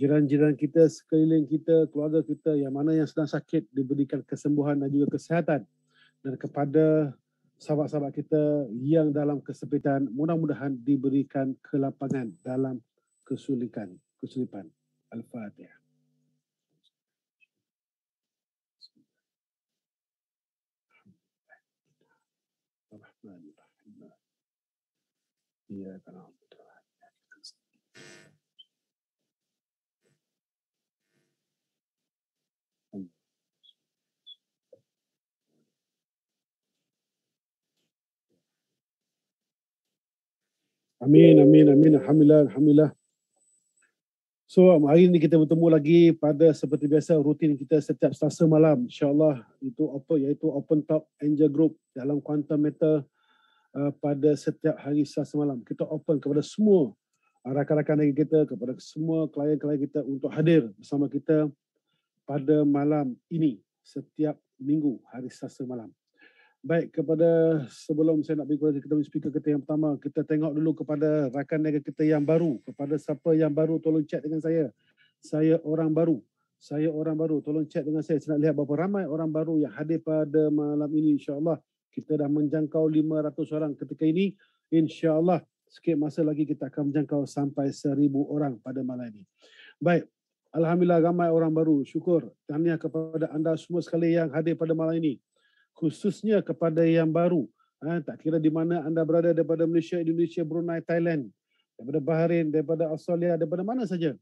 jiran-jiran kita, sekeliling kita, keluarga kita yang mana yang sedang sakit diberikan kesembuhan dan juga kesihatan. Dan kepada sahabat-sahabat kita yang dalam kesempitan mudah-mudahan diberikan kelapangan dalam kesulitan kesulitan. Al-fatihah. Ya, kan. Amin, amin, amin. Alhamdulillah, Alhamdulillah. So hari ini kita bertemu lagi pada seperti biasa rutin kita setiap Selasa malam. InsyaAllah itu apa iaitu Open Talk Angel Group dalam Quantum Matter uh, pada setiap hari Selasa malam. Kita open kepada semua rakan-rakan kita, kepada semua klien-klien kita untuk hadir bersama kita pada malam ini setiap minggu hari Selasa malam. Baik, kepada sebelum saya nak pergi kepada kita speaker kita yang pertama, kita tengok dulu kepada rakan niaga kita yang baru. Kepada siapa yang baru, tolong chat dengan saya. Saya orang baru. Saya orang baru, tolong chat dengan saya. Saya nak lihat berapa ramai orang baru yang hadir pada malam ini. InsyaAllah kita dah menjangkau 500 orang ketika ini. InsyaAllah sikit masa lagi kita akan menjangkau sampai 1000 orang pada malam ini. Baik, Alhamdulillah ramai orang baru. Syukur. Tahniah kepada anda semua sekali yang hadir pada malam ini khususnya kepada yang baru. Ha, tak kira di mana anda berada daripada Malaysia, Indonesia, Brunei, Thailand, daripada Bahrain, daripada Australia, daripada mana saja.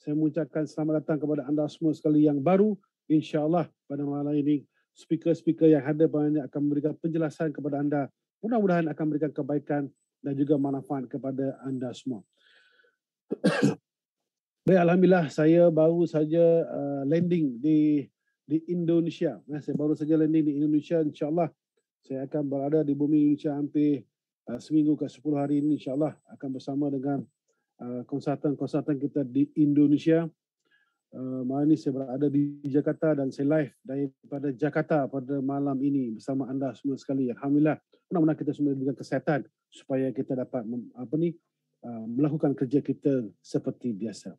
Saya mengucapkan selamat datang kepada anda semua sekali yang baru. InsyaAllah pada malam ini, speaker-speaker yang ada banyak akan memberikan penjelasan kepada anda. Mudah-mudahan akan memberikan kebaikan dan juga manfaat kepada anda semua. Baik, Alhamdulillah saya baru saja uh, landing di di Indonesia. Nah, saya baru saja landing di Indonesia. InsyaAllah saya akan berada di bumi Indonesia hampir uh, seminggu ke 10 hari ini. InsyaAllah akan bersama dengan uh, konsultan-konsultan kita di Indonesia. Uh, malam ini saya berada di Jakarta dan saya live daripada Jakarta pada malam ini bersama anda semua sekali. Alhamdulillah. Mudah-mudahan kita semua diberikan kesihatan supaya kita dapat apa ni uh, melakukan kerja kita seperti biasa.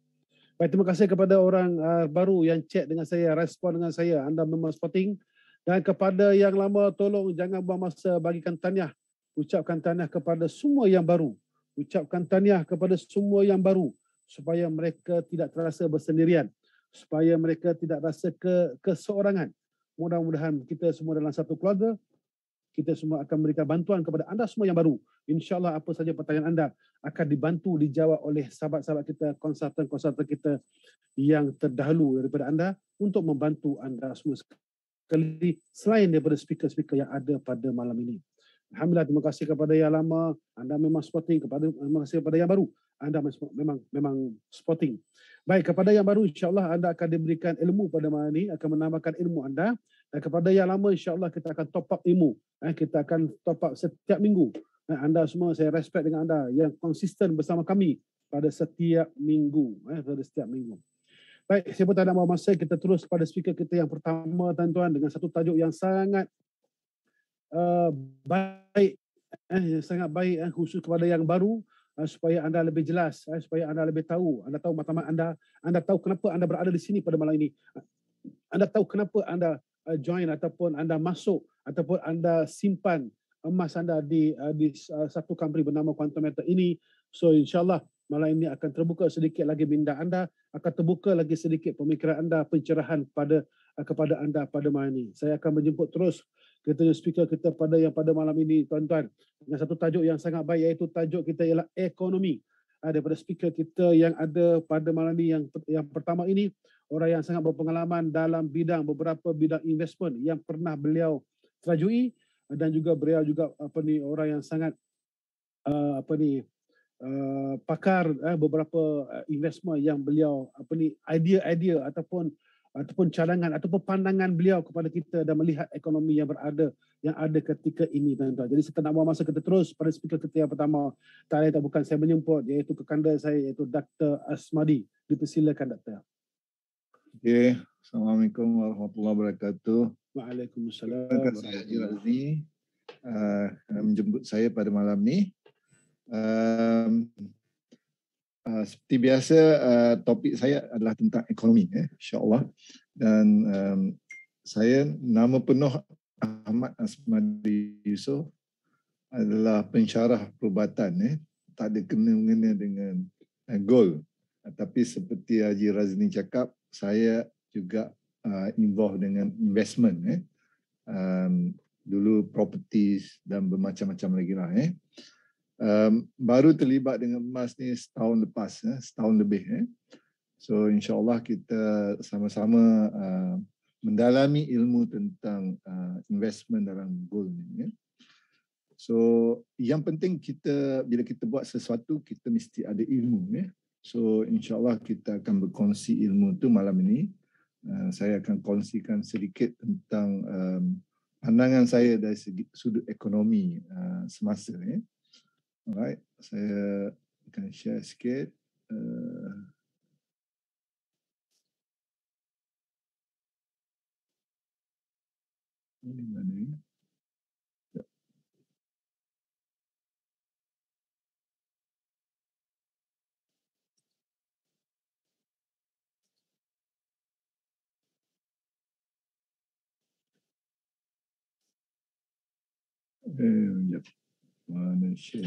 Baik, terima kasih kepada orang uh, baru yang chat dengan saya, respon dengan saya. Anda memang spotting. Dan kepada yang lama, tolong jangan buang masa bagikan taniah. Ucapkan taniah kepada semua yang baru. Ucapkan taniah kepada semua yang baru. Supaya mereka tidak terasa bersendirian. Supaya mereka tidak rasa ke keseorangan. Mudah-mudahan kita semua dalam satu keluarga kita semua akan memberikan bantuan kepada anda semua yang baru. InsyaAllah apa saja pertanyaan anda akan dibantu dijawab oleh sahabat-sahabat kita, konsultan-konsultan kita yang terdahulu daripada anda untuk membantu anda semua sekali selain daripada speaker-speaker yang ada pada malam ini. Alhamdulillah, terima kasih kepada yang lama. Anda memang spotting. Kepada, terima kasih kepada yang baru. Anda memang memang spotting. Baik, kepada yang baru, insyaAllah anda akan diberikan ilmu pada malam ini, akan menambahkan ilmu anda. Dan kepada yang lama, insyaAllah kita akan top up ilmu. Eh, kita akan top up setiap minggu. Eh, anda semua, saya respect dengan anda yang konsisten bersama kami pada setiap minggu. Eh, pada setiap minggu. Baik, saya pun tak nak masa, kita terus pada speaker kita yang pertama, tuan-tuan, dengan satu tajuk yang sangat Uh, baik eh, sangat baik eh, khusus kepada yang baru uh, supaya anda lebih jelas eh, supaya anda lebih tahu anda tahu matlamat anda anda tahu kenapa anda berada di sini pada malam ini anda tahu kenapa anda uh, join ataupun anda masuk ataupun anda simpan emas anda di uh, di uh, satu company bernama Quantum Metal ini. So insyaallah malam ini akan terbuka sedikit lagi minda anda akan terbuka lagi sedikit pemikiran anda pencerahan pada uh, kepada anda pada malam ini. Saya akan menjemput terus kita speaker kita pada yang pada malam ini tuan-tuan. Dengan satu tajuk yang sangat baik iaitu tajuk kita ialah ekonomi daripada speaker kita yang ada pada malam ini yang yang pertama ini orang yang sangat berpengalaman dalam bidang beberapa bidang investment yang pernah beliau terajui dan juga beliau juga apa ni orang yang sangat uh, apa ni uh, pakar uh, beberapa investment yang beliau apa ni idea-idea ataupun ataupun cadangan ataupun pandangan beliau kepada kita dan melihat ekonomi yang berada yang ada ketika ini tuan-tuan. Jadi saya nak buang masa kita terus pada speaker kita yang pertama. Tak lain tak bukan saya menyemput iaitu kekanda saya iaitu Dr. Asmadi. Dipersilakan Dr. Okay. Assalamualaikum warahmatullahi wabarakatuh. Waalaikumsalam. Terima kasih Haji Razni uh, menjemput saya pada malam ni. Um, uh, seperti biasa uh, topik saya adalah tentang ekonomi eh insyaallah. Dan um, saya nama penuh Ahmad Asmadi Yusof adalah pensyarah perubatan eh tak ada kena-mengena dengan uh, goal. Uh, tapi seperti Haji Razni cakap saya juga uh, involved dengan investment eh um, dulu properties dan bermacam-macam lagi lah eh um, baru terlibat dengan emas ni setahun lepas, eh, setahun lebih. Eh. So insyaAllah kita sama-sama uh, mendalami ilmu tentang uh, investment dalam gold ni. Eh. So yang penting kita bila kita buat sesuatu kita mesti ada ilmu. Eh. So insyaAllah kita akan berkongsi ilmu tu malam ini. Uh, saya akan kongsikan sedikit tentang um, pandangan saya dari segi sudut ekonomi uh, semasa. Eh. Alright, saya akan share sikit. Uh, ini mana ni? Eh, manusia.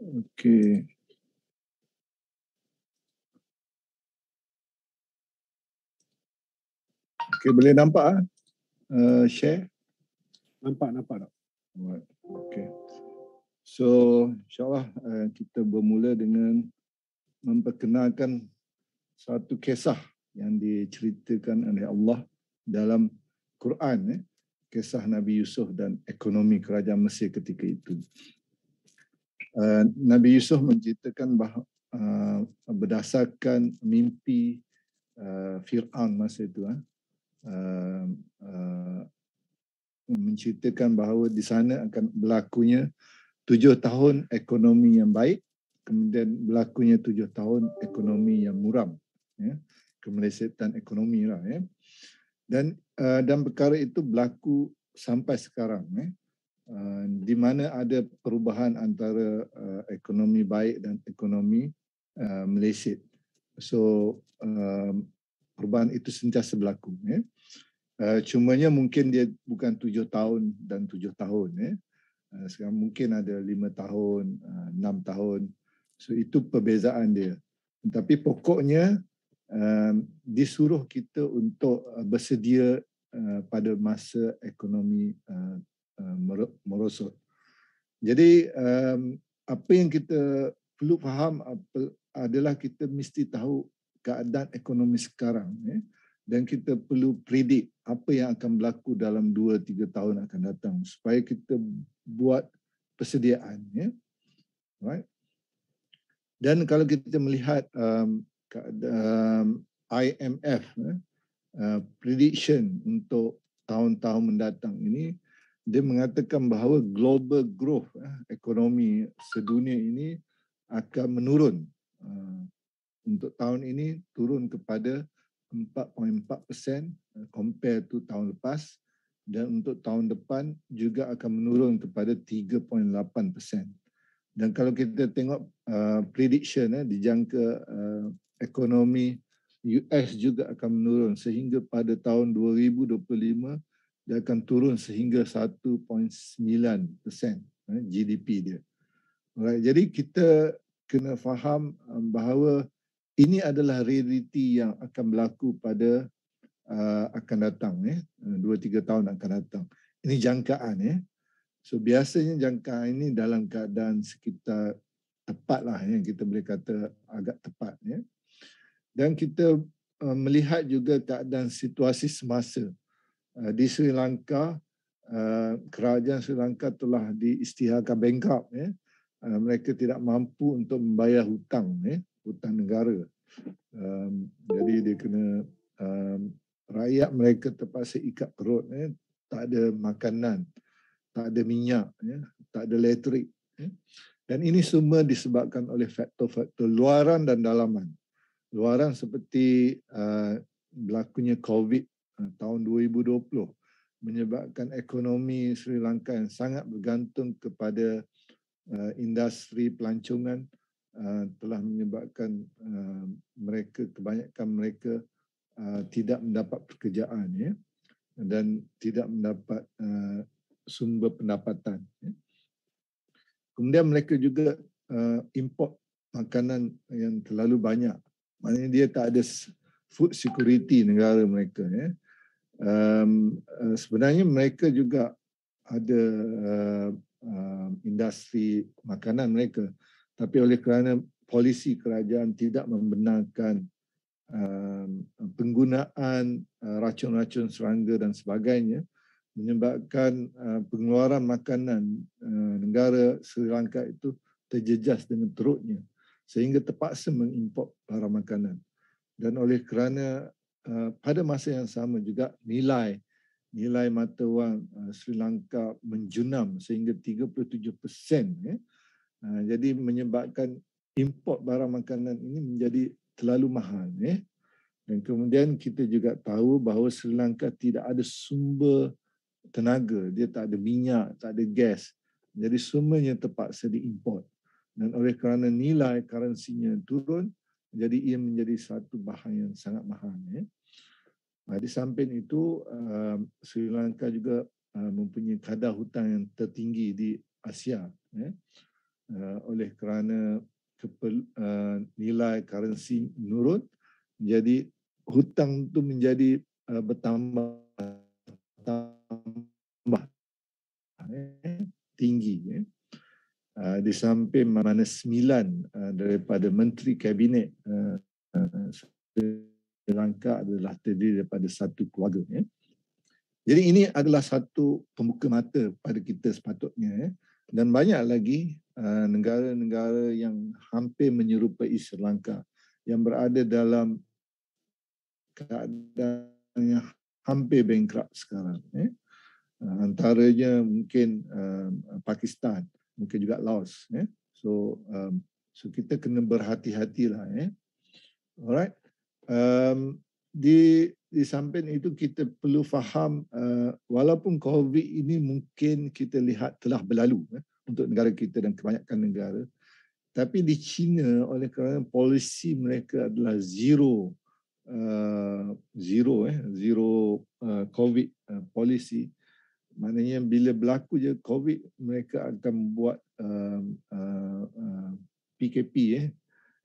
Okey. Okey, boleh nampak ah? Uh, share? Nampak, nampak tak? Okey. So, insyaAllah uh, kita bermula dengan memperkenalkan satu kisah yang diceritakan oleh Allah dalam Quran. Eh kisah Nabi Yusuf dan ekonomi kerajaan Mesir ketika itu. Uh, Nabi Yusuf menceritakan bahawa uh, berdasarkan mimpi uh, Fir'aun masa itu, uh, uh, menceritakan bahawa di sana akan berlakunya tujuh tahun ekonomi yang baik, kemudian berlakunya tujuh tahun ekonomi yang muram. Ya, kemelesetan ekonomi lah. Ya. Dan uh, dan perkara itu berlaku sampai sekarang eh. Uh, di mana ada perubahan antara uh, ekonomi baik dan ekonomi uh, meleset so uh, perubahan itu sentiasa berlaku eh. Uh, cumanya mungkin dia bukan tujuh tahun dan tujuh tahun eh. Uh, sekarang mungkin ada lima tahun uh, enam tahun. So itu perbezaan dia. Tapi pokoknya Um, disuruh kita untuk uh, bersedia uh, pada masa ekonomi uh, merosot. Jadi um, apa yang kita perlu faham apa, adalah kita mesti tahu keadaan ekonomi sekarang ya, dan kita perlu predik apa yang akan berlaku dalam 2 3 tahun akan datang supaya kita buat persediaan ya. Right? Dan kalau kita melihat um, um, IMF eh, uh, prediction untuk tahun-tahun mendatang ini dia mengatakan bahawa global growth eh, ekonomi sedunia ini akan menurun uh, untuk tahun ini turun kepada 4.4% uh, compare to tahun lepas dan untuk tahun depan juga akan menurun kepada 3.8%. Dan kalau kita tengok uh, prediction eh, dijangka uh, ekonomi US juga akan menurun sehingga pada tahun 2025 dia akan turun sehingga 1.9% eh, GDP dia. Alright, jadi kita kena faham um, bahawa ini adalah realiti yang akan berlaku pada uh, akan datang eh 2 3 tahun akan datang. Ini jangkaan eh. So biasanya jangkaan ini dalam keadaan sekitar tepatlah yang kita boleh kata agak tepat ya. Dan kita uh, melihat juga keadaan situasi semasa. Uh, di Sri Lanka uh, kerajaan Sri Lanka telah diisytiharkan bankrupt ya. Uh, mereka tidak mampu untuk membayar hutang ya hutang negara. Um, jadi dia kena um, rakyat mereka terpaksa ikat perut ya. Tak ada makanan tak ada minyak ya. Tak ada elektrik ya. dan ini semua disebabkan oleh faktor-faktor luaran dan dalaman luaran seperti uh, berlakunya COVID uh, tahun 2020 menyebabkan ekonomi Sri Lanka yang sangat bergantung kepada uh, industri pelancongan telah menyebabkan mereka kebanyakan mereka tidak mendapat pekerjaan ya dan tidak mendapat uh, sumber pendapatan ya. kemudian mereka juga uh, import makanan yang terlalu banyak maknanya dia tak ada food security negara mereka ya. Um, uh, sebenarnya mereka juga ada uh, uh, industri makanan mereka. Tapi oleh kerana polisi kerajaan tidak membenarkan uh, penggunaan uh, racun-racun serangga dan sebagainya menyebabkan uh, pengeluaran makanan uh, negara Sri Lanka itu terjejas dengan teruknya sehingga terpaksa mengimport barang makanan dan oleh kerana uh, pada masa yang sama juga nilai nilai mata wang uh, Sri Lanka menjunam sehingga 37% ya. Uh, jadi menyebabkan import barang makanan ini menjadi terlalu mahal ya. Dan kemudian kita juga tahu bahawa Sri Lanka tidak ada sumber tenaga, dia tak ada minyak, tak ada gas. Jadi semuanya terpaksa diimport. Dan oleh kerana nilai currency-nya turun, jadi ia menjadi satu bahan yang sangat mahal. Ya. Di samping itu, uh, Sri Lanka juga uh, mempunyai kadar hutang yang tertinggi di Asia. Ya. Uh, oleh kerana kepel, nilai currency menurun, jadi hutang itu menjadi bertambah tambah tinggi. Ya. Uh, di samping mana sembilan uh, daripada menteri kabinet Sri Lanka adalah terdiri daripada satu keluarga. Ya. Jadi ini adalah satu pembuka mata pada kita sepatutnya. Ya. Dan banyak lagi negara-negara yang hampir menyerupai Sri Lanka yang berada dalam keadaan yang hampir bankrupt sekarang. Ya. Antaranya mungkin Pakistan mungkin juga Laos ya. So um, so kita kena berhati-hatilah ya. Alright. Um, di di samping itu kita perlu faham uh, walaupun COVID ini mungkin kita lihat telah berlalu ya, untuk negara kita dan kebanyakan negara tapi di China oleh kerana polisi mereka adalah zero uh, zero eh zero uh, COVID uh, policy maknanya bila berlaku je covid mereka akan buat uh, uh, uh, PKP eh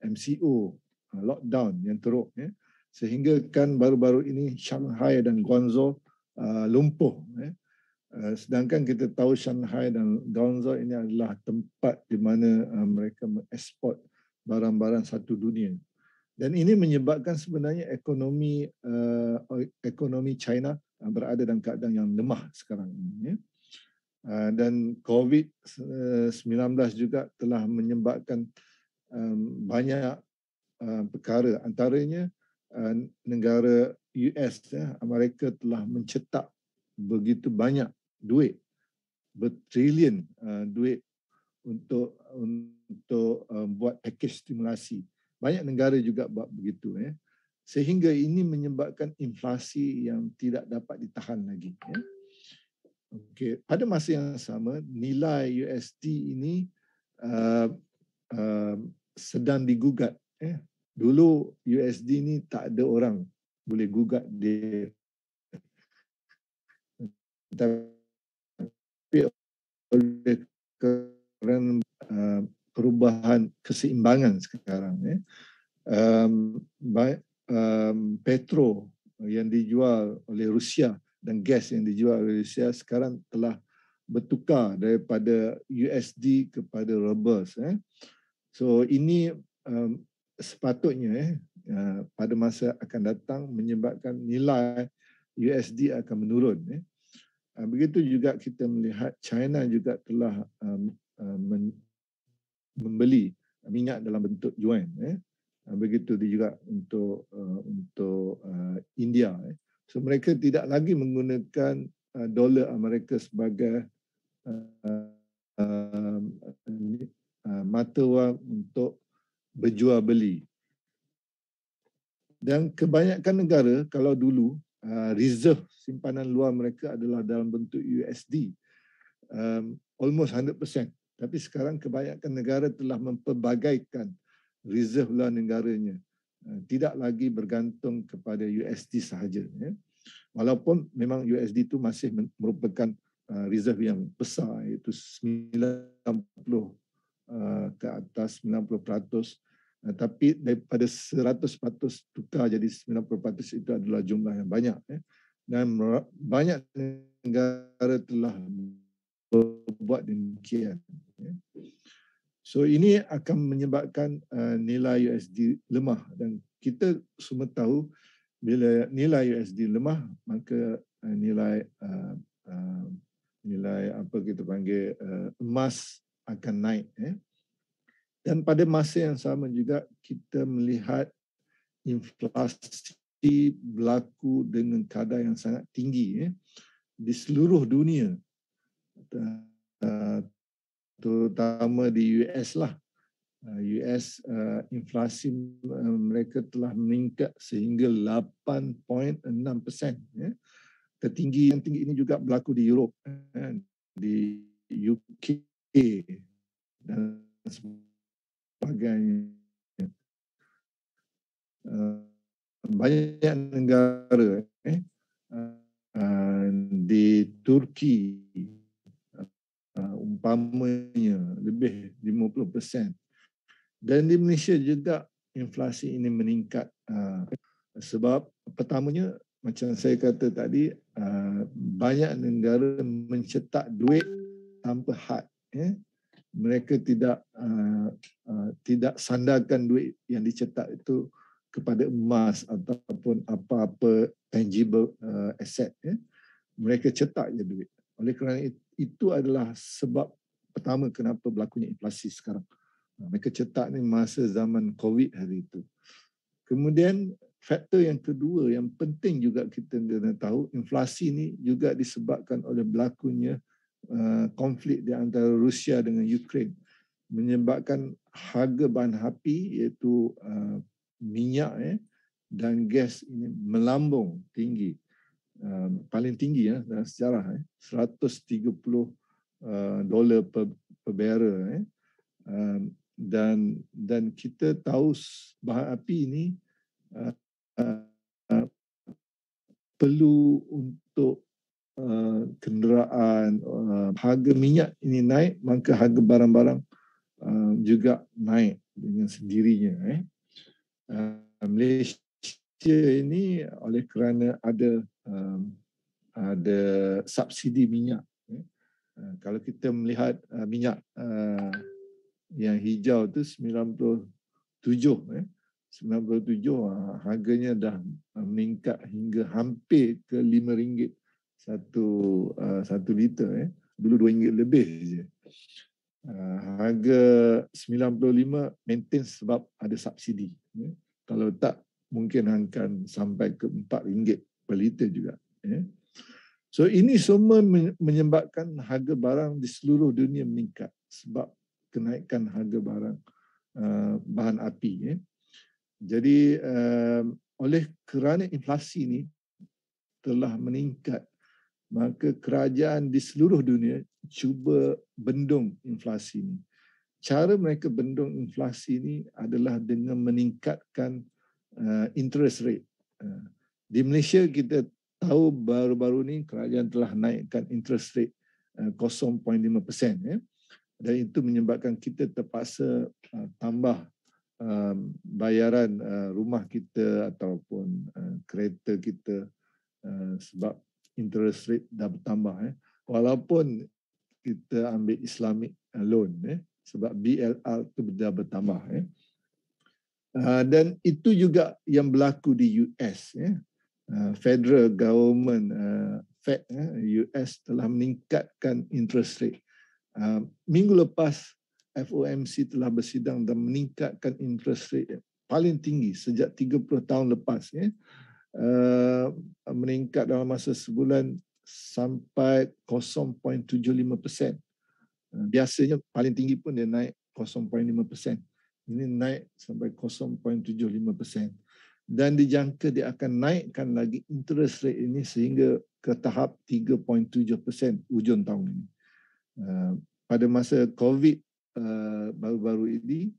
MCO uh, lockdown yang teruk eh. Sehingga kan baru-baru ini Shanghai dan Guangzhou uh, lumpuh eh. Uh, sedangkan kita tahu Shanghai dan Guangzhou ini adalah tempat di mana uh, mereka mengekspor barang-barang satu dunia. Dan ini menyebabkan sebenarnya ekonomi uh, ekonomi China berada dalam keadaan yang lemah sekarang ini. Ya. Uh, dan COVID-19 juga telah menyebabkan um, banyak uh, perkara antaranya negara US ya, Amerika telah mencetak begitu banyak duit bertrilion duit untuk untuk buat package stimulasi banyak negara juga buat begitu ya. Sehingga ini menyebabkan inflasi yang tidak dapat ditahan lagi ya. Okey, pada masa yang sama nilai USD ini uh, uh, sedang digugat ya. Dulu USD ini tak ada orang boleh gugat dia. Tapi oleh kerana uh, perubahan keseimbangan sekarang ya. Um, baik um, petro yang dijual oleh Rusia dan gas yang dijual oleh Rusia sekarang telah bertukar daripada USD kepada rubles eh. So ini um, sepatutnya eh uh, pada masa akan datang menyebabkan nilai USD akan menurun eh. Uh, begitu juga kita melihat China juga telah um, uh, membeli minyak dalam bentuk yuan eh begitu juga untuk uh, untuk uh, India eh. so mereka tidak lagi menggunakan uh, dolar Amerika sebagai uh, uh, uh, mata wang untuk berjual beli dan kebanyakan negara kalau dulu uh, reserve simpanan luar mereka adalah dalam bentuk USD um, almost 100% Tapi sekarang kebanyakan negara telah mempelbagaikan reserve luar negaranya. Uh, tidak lagi bergantung kepada USD sahaja. Ya. Walaupun memang USD itu masih merupakan uh, reserve yang besar iaitu 90 uh, ke atas 90%. Uh, tapi daripada 100% tukar jadi 90% itu adalah jumlah yang banyak. Ya. Dan banyak negara telah berbuat demikian. Ya. So ini akan menyebabkan uh, nilai USD lemah dan kita semua tahu bila nilai USD lemah maka uh, nilai uh, uh, nilai apa kita panggil uh, emas akan naik eh. Dan pada masa yang sama juga kita melihat inflasi berlaku dengan kadar yang sangat tinggi eh, di seluruh dunia. Uh, terutama di US lah. US uh, uh, inflasi uh, mereka telah meningkat sehingga 8.6%. Ya. Tertinggi yang tinggi ini juga berlaku di Europe, ya. di UK dan sebagainya. banyak negara eh, di Turki uh, umpamanya lebih 50%. Dan di Malaysia juga inflasi ini meningkat uh, sebab pertamanya macam saya kata tadi uh, banyak negara mencetak duit tanpa had ya. Mereka tidak uh, uh, tidak sandarkan duit yang dicetak itu kepada emas ataupun apa-apa tangible uh, asset ya. Mereka cetak je duit. Oleh kerana itu, adalah sebab pertama kenapa berlakunya inflasi sekarang. Ha, mereka cetak ni masa zaman COVID hari itu. Kemudian faktor yang kedua yang penting juga kita kena tahu inflasi ni juga disebabkan oleh berlakunya uh, konflik di antara Rusia dengan Ukraine menyebabkan harga bahan api iaitu uh, minyak eh, dan gas ini melambung tinggi Um, paling tinggi ya dalam sejarah eh 130 uh, dolar per, per barrel eh. Um, dan dan kita tahu bahan api ini uh, uh, perlu untuk uh, kenderaan uh, harga minyak ini naik maka harga barang-barang uh, juga naik dengan sendirinya eh. Uh, Malaysia ini oleh kerana ada um, ada subsidi minyak. Eh. Uh, kalau kita melihat uh, minyak uh, yang hijau tu 97 eh 97 uh, harganya dah meningkat hingga hampir ke 5 ringgit satu uh, satu liter eh dulu 2 ringgit lebih je. Uh, harga 95 maintain sebab ada subsidi. Eh. Kalau tak mungkin akan sampai ke 4 ringgit per liter juga. Ya. So ini semua menyebabkan harga barang di seluruh dunia meningkat sebab kenaikan harga barang uh, bahan api. Ya. Jadi uh, oleh kerana inflasi ini telah meningkat, maka kerajaan di seluruh dunia cuba bendung inflasi ini. Cara mereka bendung inflasi ini adalah dengan meningkatkan uh, interest rate. Uh, di Malaysia kita tahu baru-baru ni kerajaan telah naikkan interest rate 0.5% eh, ya. Dan itu menyebabkan kita terpaksa uh, tambah um, bayaran uh, rumah kita ataupun kereta kita sebab interest rate dah bertambah eh. Walaupun kita ambil Islamic loan eh, sebab BLR tu dah bertambah eh. dan itu juga yang berlaku di US ya. Uh, federal government uh, Fed uh, US telah meningkatkan interest rate. Minggu lepas FOMC telah bersidang dan meningkatkan interest rate paling tinggi sejak 30 tahun lepas ya. Meningkat dalam masa sebulan sampai 0.75%. Uh, biasanya paling tinggi pun dia naik 0.5%. Ini naik sampai 0.75% dan dijangka dia akan naikkan lagi interest rate ini sehingga ke tahap 3.7% ujung tahun ini. Uh, pada masa COVID uh, baru-baru ini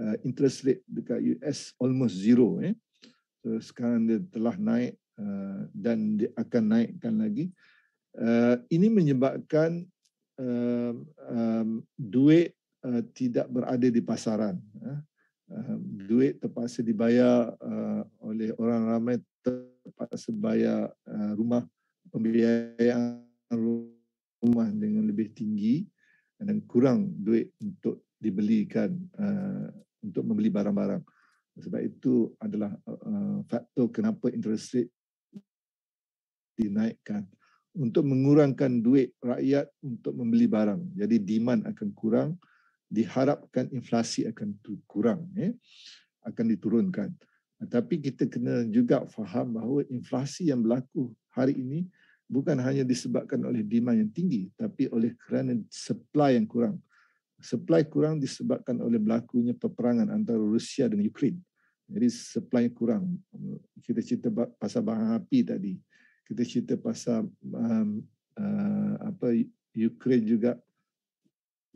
uh, interest rate dekat US almost zero eh. So sekarang dia telah naik dan dia akan naikkan lagi. Ini menyebabkan duit uh, tidak berada di pasaran. Uh. Uh, duit terpaksa dibayar uh, oleh orang ramai terpaksa bayar uh, rumah pembiayaan rumah dengan lebih tinggi dan kurang duit untuk dibelikan uh, untuk membeli barang-barang. Sebab itu adalah uh, faktor kenapa interest rate dinaikkan untuk mengurangkan duit rakyat untuk membeli barang. Jadi demand akan kurang, diharapkan inflasi akan kurang, eh, akan diturunkan. Tapi kita kena juga faham bahawa inflasi yang berlaku hari ini bukan hanya disebabkan oleh demand yang tinggi tapi oleh kerana supply yang kurang. Supply kurang disebabkan oleh berlakunya peperangan antara Rusia dan Ukraine. Jadi supply kurang. Kita cerita pasal bahan api tadi. Kita cerita pasal um, uh, apa Ukraine juga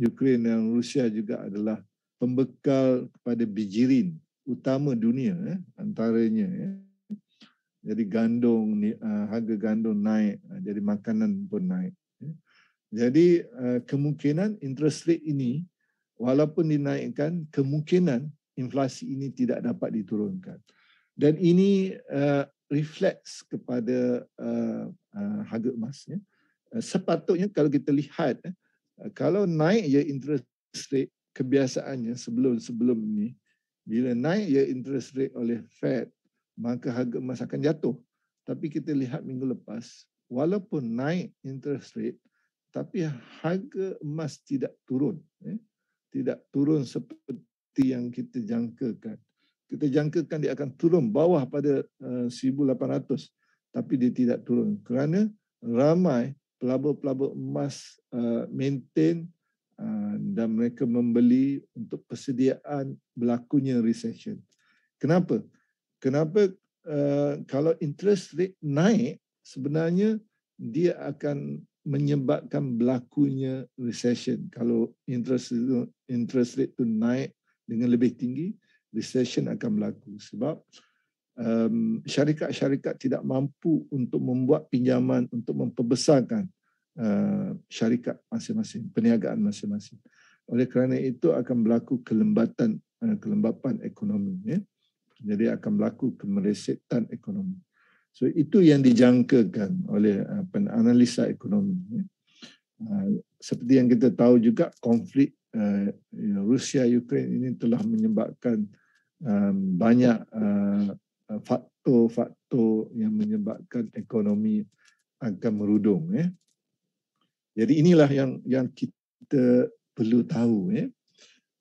Ukraine dan Rusia juga adalah pembekal kepada bijirin utama dunia eh, antaranya eh. Jadi gandum ni uh, harga gandum naik, uh, jadi makanan pun naik. Ya. Jadi uh, kemungkinan interest rate ini walaupun dinaikkan, kemungkinan inflasi ini tidak dapat diturunkan. Dan ini reflects kepada harga emas. Ya. Sepatutnya kalau kita lihat, uh, kalau naik ya interest rate kebiasaannya sebelum sebelum ini, bila naik ya interest rate oleh Fed maka harga emas akan jatuh. Tapi kita lihat minggu lepas, walaupun naik interest rate, tapi harga emas tidak turun. Eh? Tidak turun seperti yang kita jangkakan. Kita jangkakan dia akan turun bawah pada uh, 1,800. Tapi dia tidak turun. Kerana ramai pelabur-pelabur emas uh, maintain uh, dan mereka membeli untuk persediaan berlakunya recession. Kenapa? kenapa uh, kalau interest rate naik sebenarnya dia akan menyebabkan berlakunya recession kalau interest itu interest rate itu naik dengan lebih tinggi recession akan berlaku sebab syarikat-syarikat tidak mampu untuk membuat pinjaman untuk memperbesarkan uh, syarikat masing-masing perniagaan masing-masing oleh kerana itu akan berlaku kelembatan uh, kelembapan ekonomi ya jadi akan berlaku kemeresetan ekonomi. So itu yang dijangkakan oleh uh, penanalisa ekonomi. Uh, seperti yang kita tahu juga konflik uh, Rusia Ukraine ini telah menyebabkan banyak faktor-faktor yang menyebabkan ekonomi akan merudung. Eh. Jadi inilah yang yang kita perlu tahu. Eh.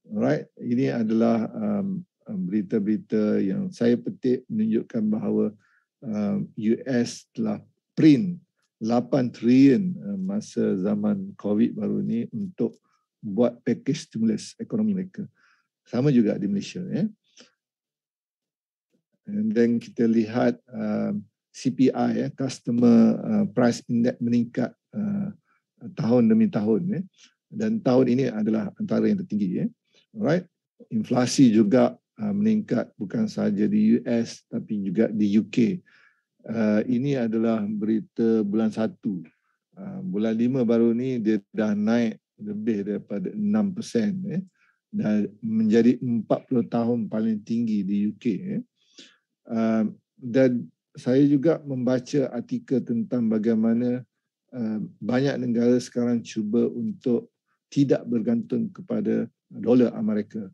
Right, ini adalah um, Um, berita-berita yang saya petik menunjukkan bahawa um, US telah print 8 trilion um, masa zaman COVID baru ni untuk buat package stimulus ekonomi mereka. Sama juga di Malaysia. Ya. And then kita lihat CPI, ya, Customer uh, Price Index meningkat uh, tahun demi tahun. Ya. Dan tahun ini adalah antara yang tertinggi. Ya. Alright. Inflasi juga Uh, meningkat bukan sahaja di US tapi juga di UK. Uh, ini adalah berita bulan satu. Uh, bulan lima baru ni dia dah naik lebih daripada 6% eh, dan menjadi 40 tahun paling tinggi di UK. Eh. Uh, dan saya juga membaca artikel tentang bagaimana uh, banyak negara sekarang cuba untuk tidak bergantung kepada dolar Amerika.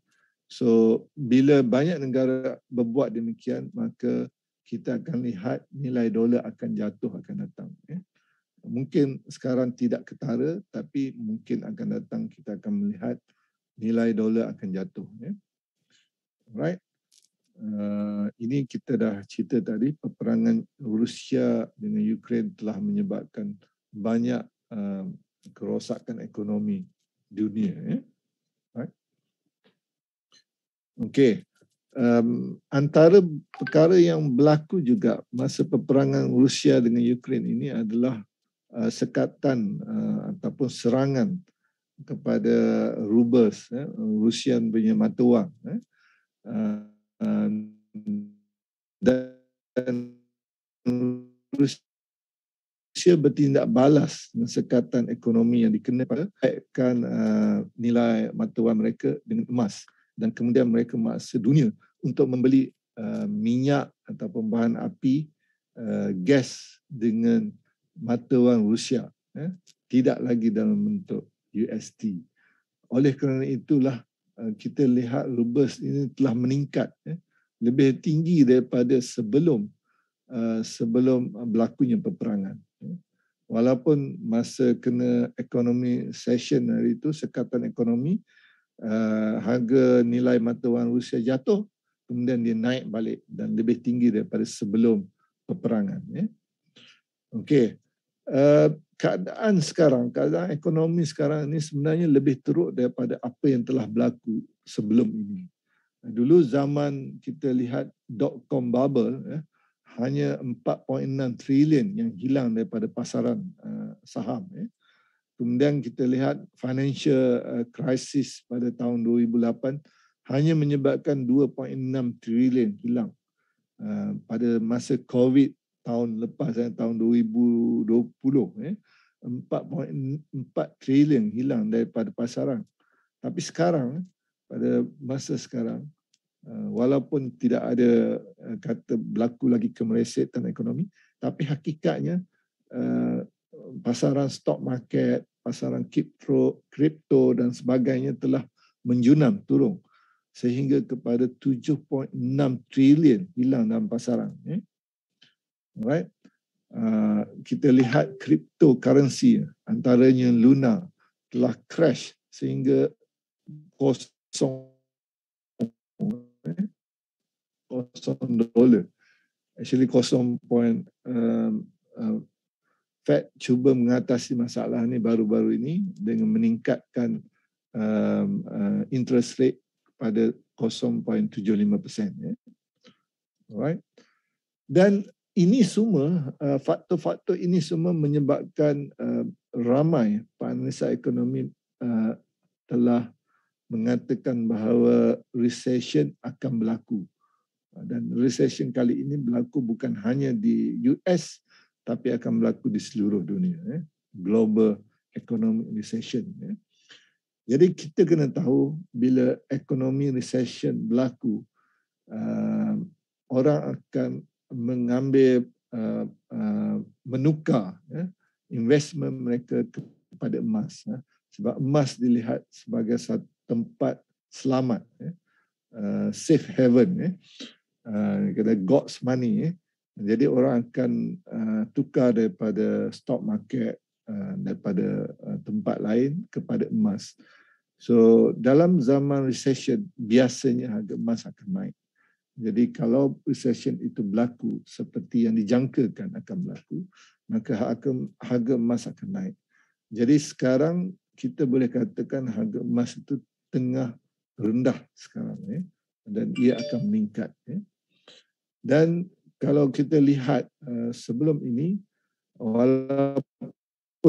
So bila banyak negara berbuat demikian maka kita akan lihat nilai dolar akan jatuh akan datang ya. Mungkin sekarang tidak ketara tapi mungkin akan datang kita akan melihat nilai dolar akan jatuh ya. Right? Uh, ini kita dah cerita tadi peperangan Rusia dengan Ukraine telah menyebabkan banyak uh, kerosakan ekonomi dunia ya. Okey. Um, antara perkara yang berlaku juga masa peperangan Rusia dengan Ukraine ini adalah uh, sekatan uh, ataupun serangan kepada rubles eh, Rusian punya mata wang eh. uh, dan Rusia bertindak balas dengan sekatan ekonomi yang dikena pada kaitkan uh, nilai mata wang mereka dengan emas dan kemudian mereka maksa dunia untuk membeli uh, minyak ataupun bahan api uh, gas dengan mata wang Rusia eh, tidak lagi dalam bentuk USD. Oleh kerana itulah kita lihat rubles ini telah meningkat eh, lebih tinggi daripada sebelum uh, sebelum berlakunya peperangan. Eh. Walaupun masa kena ekonomi session hari itu sekatan ekonomi uh, harga nilai mata wang Rusia jatuh kemudian dia naik balik dan lebih tinggi daripada sebelum peperangan ya. Okey. Uh, keadaan sekarang, keadaan ekonomi sekarang ini sebenarnya lebih teruk daripada apa yang telah berlaku sebelum ini. Dulu zaman kita lihat dot com bubble ya, hanya 4.6 trilion yang hilang daripada pasaran uh, saham ya. Kemudian kita lihat financial uh, crisis pada tahun 2008 hanya menyebabkan 2.6 trilion hilang. Uh, pada masa COVID tahun lepas eh, tahun 2020 eh 4.4 trilion hilang daripada pasaran. Tapi sekarang eh, pada masa sekarang uh, walaupun tidak ada uh, kata berlaku lagi kemeresetan ekonomi tapi hakikatnya pasaran stock market, pasaran kripto, kripto dan sebagainya telah menjunam turun sehingga kepada 7.6 trilion hilang dalam pasaran. Eh? Alright. Uh, kita lihat cryptocurrency antaranya Luna telah crash sehingga kosong kosong dolar. Actually kosong point um, uh, Fed cuba mengatasi masalah ini baru-baru ini dengan meningkatkan um, uh, interest rate pada 0.75%. Ya. Alright. Dan ini semua, uh, faktor-faktor ini semua menyebabkan uh, ramai panisa ekonomi uh, telah mengatakan bahawa recession akan berlaku. Dan recession kali ini berlaku bukan hanya di US tapi akan berlaku di seluruh dunia eh global economic recession eh jadi kita kena tahu bila ekonomi recession berlaku orang akan mengambil uh, uh, menukar eh, investment mereka kepada emas eh, sebab emas dilihat sebagai satu tempat selamat eh, uh, safe haven eh uh, kata god's money eh jadi orang akan uh, tukar daripada stock market uh, daripada uh, tempat lain kepada emas. So dalam zaman recession biasanya harga emas akan naik. Jadi kalau recession itu berlaku seperti yang dijangkakan akan berlaku, maka harga, harga emas akan naik. Jadi sekarang kita boleh katakan harga emas itu tengah rendah sekarang ya, dan ia akan meningkat. Ya. Dan kalau kita lihat uh, sebelum ini walaupun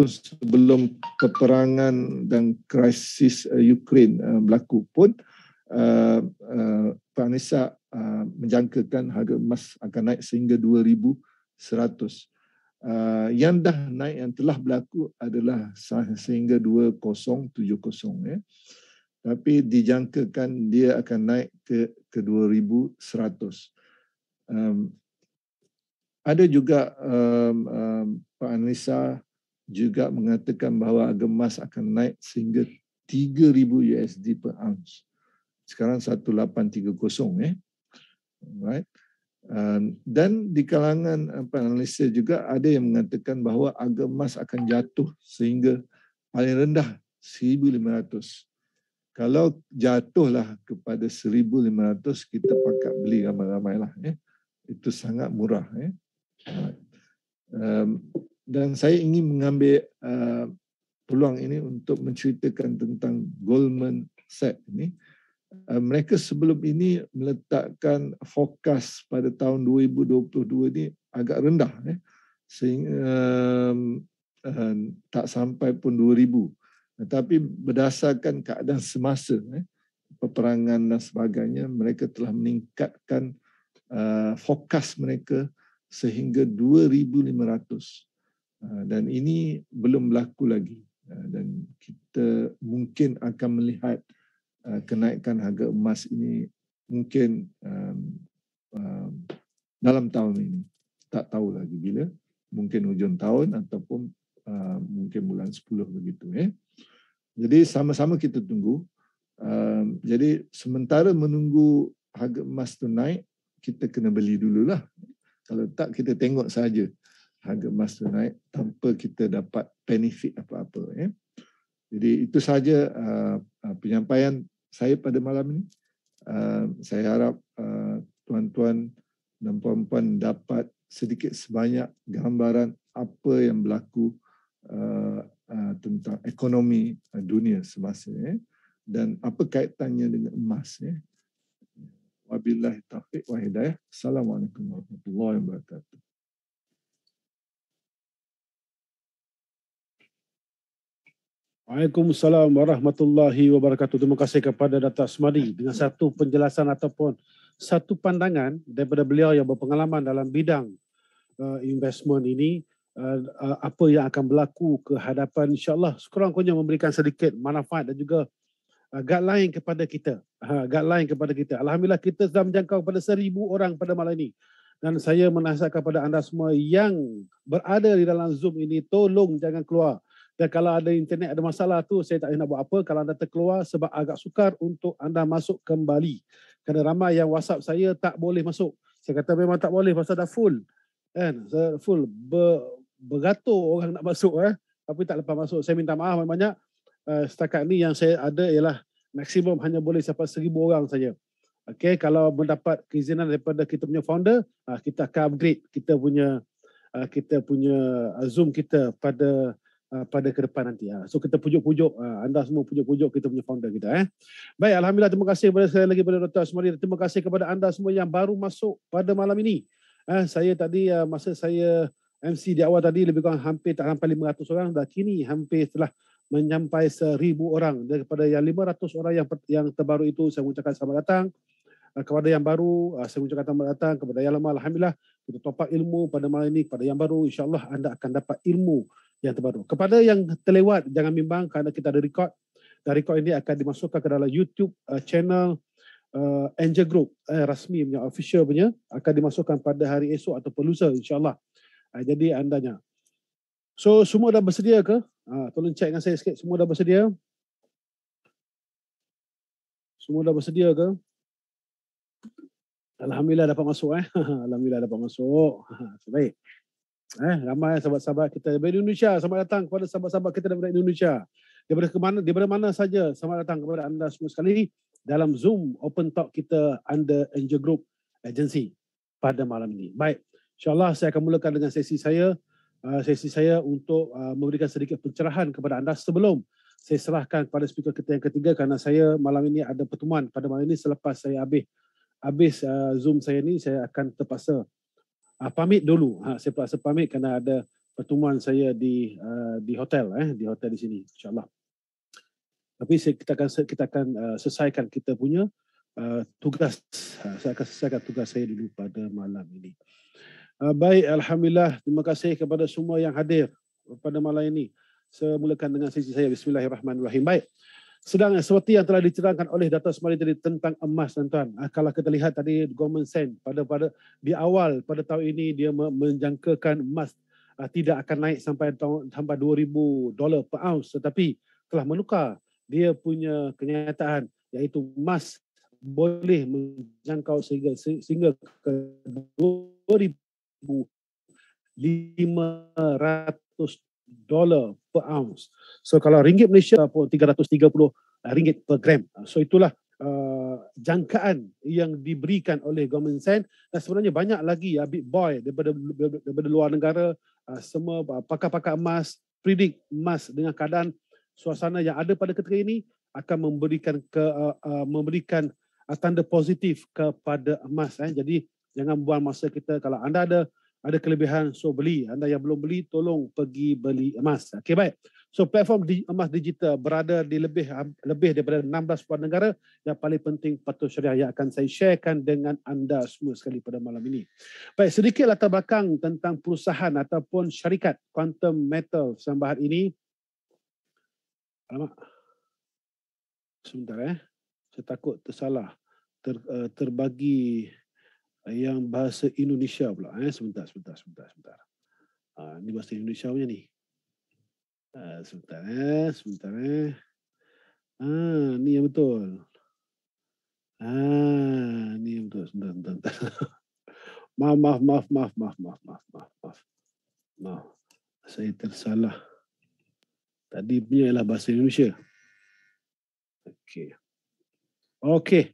sebelum peperangan dan krisis uh, Ukraine uh, berlaku pun uh, uh, Pak Anissa uh, menjangkakan harga emas akan naik sehingga 2100 uh, yang dah naik yang telah berlaku adalah sehingga 2070 ya tapi dijangkakan dia akan naik ke ke 2100 um, ada juga um, um, Pak Anissa juga mengatakan bahawa harga emas akan naik sehingga 3000 USD per ounce. Sekarang 1830 eh. Right. Um, dan di kalangan Anissa juga ada yang mengatakan bahawa harga emas akan jatuh sehingga paling rendah 1500. Kalau jatuhlah kepada 1500 kita pakat beli ramai-ramai lah. Eh. Itu sangat murah. Eh. Um, dan saya ingin mengambil uh, peluang ini untuk menceritakan tentang Goldman Sachs ini. Uh, mereka sebelum ini meletakkan fokus pada tahun 2022 ini agak rendah. Eh, sehingga um, uh, tak sampai pun 2000. Tetapi berdasarkan keadaan semasa, eh, peperangan dan sebagainya, mereka telah meningkatkan uh, fokus mereka sehingga 2,500. Uh, dan ini belum berlaku lagi. Dan kita mungkin akan melihat kenaikan harga emas ini mungkin um, um, dalam tahun ini. Tak tahu lagi bila. Mungkin hujung tahun ataupun uh, mungkin bulan 10 begitu. Eh. Jadi sama-sama kita tunggu. Um, jadi sementara menunggu harga emas tu naik, kita kena beli dululah. Kalau tak kita tengok saja harga emas tu naik tanpa kita dapat benefit apa-apa. Eh. Jadi itu saja uh, uh, penyampaian saya pada malam ini. Uh, saya harap uh, tuan-tuan dan puan-puan dapat sedikit sebanyak gambaran apa yang berlaku uh, uh, tentang ekonomi uh, dunia semasa eh, dan apa kaitannya dengan emas. Eh. Wabillahi taufiq wa hidayah. Assalamualaikum warahmatullahi wabarakatuh. Waalaikumsalam warahmatullahi wabarakatuh. Terima kasih kepada Datuk Asmadi dengan satu penjelasan ataupun satu pandangan daripada beliau yang berpengalaman dalam bidang uh, investment ini uh, uh, apa yang akan berlaku ke hadapan insyaallah sekurang-kurangnya memberikan sedikit manfaat dan juga uh, guideline kepada kita. Uh, guideline kepada kita. Alhamdulillah kita sudah menjangkau kepada seribu orang pada malam ini. Dan saya menasihatkan kepada anda semua yang berada di dalam Zoom ini tolong jangan keluar. Dan kalau ada internet ada masalah tu saya tak nak buat apa kalau anda terkeluar sebab agak sukar untuk anda masuk kembali. Kerana ramai yang WhatsApp saya tak boleh masuk. Saya kata memang tak boleh pasal dah full. Kan? Saya full ber, beratur orang nak masuk eh. Tapi tak lepas masuk. Saya minta maaf banyak-banyak. Uh, setakat ni yang saya ada ialah maksimum hanya boleh sampai seribu orang saja. Okay, kalau mendapat keizinan daripada kita punya founder, uh, kita akan upgrade kita punya uh, kita punya uh, Zoom kita pada uh, pada ke depan nanti. Uh. So kita pujuk-pujuk, uh, anda semua pujuk-pujuk kita punya founder kita. Eh. Baik, Alhamdulillah terima kasih kepada sekali lagi kepada Dr. Asmari. Terima kasih kepada anda semua yang baru masuk pada malam ini. Uh, saya tadi uh, masa saya MC di awal tadi lebih kurang hampir tak sampai 500 orang dah kini hampir telah menyampai 1000 orang daripada yang 500 orang yang yang terbaru itu saya mengucapkan selamat datang kepada yang baru saya mengucapkan selamat datang kepada yang lama alhamdulillah kita topak ilmu pada malam ini kepada yang baru insyaallah anda akan dapat ilmu yang terbaru. Kepada yang terlewat, jangan bimbang kerana kita ada record. Dan record ini akan dimasukkan ke dalam YouTube uh, channel uh, Angel Group uh, rasmi punya, official punya. Akan dimasukkan pada hari esok atau lusa insyaAllah. Uh, jadi andanya. So semua dah bersedia ke? Uh, tolong cek dengan saya sikit. Semua dah bersedia? Semua dah bersedia ke? Alhamdulillah dapat masuk eh. Alhamdulillah dapat masuk. Baik. Eh, ramai sahabat-sahabat kita dari Indonesia. Selamat datang kepada sahabat-sahabat kita daripada Indonesia. Daripada ke mana, daripada mana saja. Selamat datang kepada anda semua sekali dalam Zoom Open Talk kita under Angel Group Agency pada malam ini. Baik, insyaAllah saya akan mulakan dengan sesi saya. Uh, sesi saya untuk uh, memberikan sedikit pencerahan kepada anda sebelum saya serahkan kepada speaker kita yang ketiga kerana saya malam ini ada pertemuan pada malam ini selepas saya habis habis uh, Zoom saya ni saya akan terpaksa uh, pamit dulu. Ha, saya paksa pamit kerana ada pertemuan saya di uh, di hotel eh di hotel di sini insyaallah. Tapi saya, kita akan kita akan uh, selesaikan kita punya uh, tugas. Uh, saya akan selesaikan tugas saya dulu pada malam ini. Uh, baik alhamdulillah terima kasih kepada semua yang hadir pada malam ini. Saya mulakan dengan sesi saya bismillahirrahmanirrahim. Baik. Sedang seperti yang telah dicerangkan oleh Dato' Semari tadi tentang emas tuan-tuan. Ah, kalau kita lihat tadi Goldman Sachs pada pada di awal pada tahun ini dia menjangkakan emas uh, tidak akan naik sampai tahun sampai 2000 dolar per ounce tetapi telah menukar dia punya kenyataan iaitu emas boleh menjangkau sehingga sehingga ke 2500 dolar per ounce. So kalau ringgit Malaysia pun 330 uh, ringgit per gram. Uh, so itulah uh, jangkaan yang diberikan oleh Government Sen dan sebenarnya banyak lagi ya big boy daripada daripada luar negara uh, semua uh, pakar-pakar emas predict emas dengan keadaan suasana yang ada pada ketika ini akan memberikan ke uh, uh, memberikan uh, tanda positif kepada emas eh. Jadi jangan buang masa kita. Kalau anda ada ada kelebihan so beli. Anda yang belum beli tolong pergi beli emas. Okey baik So platform di, emas digital berada di lebih lebih daripada 16 puan negara yang paling penting patuh syariah yang akan saya sharekan dengan anda semua sekali pada malam ini. Baik, sedikit latar belakang tentang perusahaan ataupun syarikat Quantum Metal Sambahat ini. Alamak. Sebentar eh. Saya takut tersalah. Ter, uh, terbagi yang bahasa Indonesia pula. Eh. Sebentar, sebentar, sebentar. sebentar. Uh, ini bahasa Indonesia punya ni. Uh, sebentar eh, sebentar eh. Ah, ni yang betul. Ah, ni yang betul. Sebentar, sebentar, sebentar. maaf, maaf, maaf, maaf, maaf, maaf, maaf, maaf, maaf. Maaf. Saya tersalah. Tadi punya ialah bahasa Indonesia. Okey. Okey.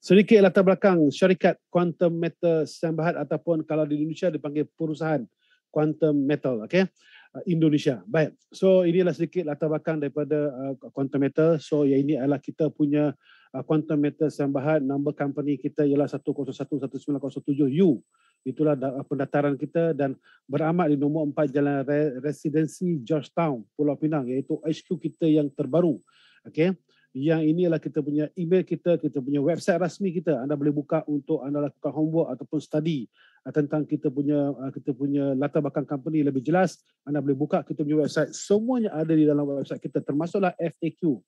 Sedikit latar belakang syarikat Quantum Metal Sambahat ataupun kalau di Indonesia dipanggil perusahaan Quantum Metal. Okey. Uh, Indonesia. Baik. So inilah sedikit latar belakang daripada uh, Quantum Metal. So yang ini adalah kita punya uh, Quantum Metal Sambahat. Number company kita ialah 1011907U. Itulah uh, pendaftaran kita dan beramat di nombor 4 Jalan Residensi Georgetown, Pulau Pinang iaitu HQ kita yang terbaru. Okay yang ini adalah kita punya email kita, kita punya website rasmi kita. Anda boleh buka untuk anda lakukan homework ataupun study uh, tentang kita punya uh, kita punya latar belakang company lebih jelas. Anda boleh buka kita punya website. Semuanya ada di dalam website kita termasuklah FAQ.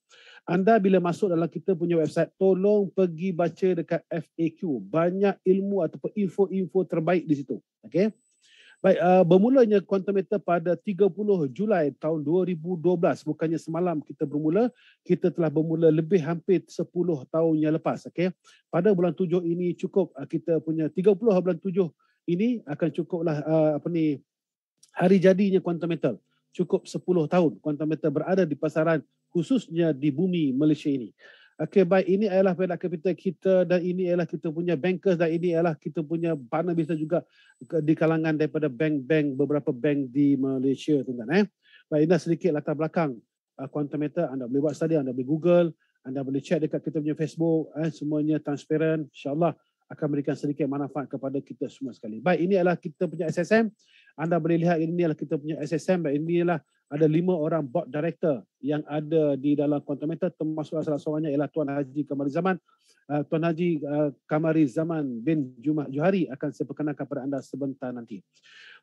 Anda bila masuk dalam kita punya website, tolong pergi baca dekat FAQ. Banyak ilmu ataupun info-info terbaik di situ. Okay? Baik, uh, bermulanya quantum meter pada 30 Julai tahun 2012. Bukannya semalam kita bermula, kita telah bermula lebih hampir 10 tahun yang lepas. Okay? Pada bulan 7 ini cukup uh, kita punya 30 bulan 7 ini akan cukuplah uh, apa ni hari jadinya quantum meter. Cukup 10 tahun quantum meter berada di pasaran khususnya di bumi Malaysia ini. Okey baik. Ini adalah pihak kapital kita dan ini adalah kita punya bankers dan ini adalah kita punya partner bisa juga di kalangan daripada bank-bank beberapa bank di Malaysia tuan-tuan eh. Baik ini sedikit latar belakang uh, quantum meter anda boleh buat study anda boleh Google anda boleh check dekat kita punya Facebook eh semuanya transparent. Insyaallah akan memberikan sedikit manfaat kepada kita semua sekali. Baik ini adalah kita punya SSM anda boleh lihat ini adalah kita punya SSM baik ini adalah ada lima orang board director yang ada di dalam Quantometer termasuk salah seorangnya ialah Tuan Haji Kamari Zaman. Uh, Tuan Haji uh, Kamari Zaman bin Jumat Johari akan saya perkenalkan kepada anda sebentar nanti.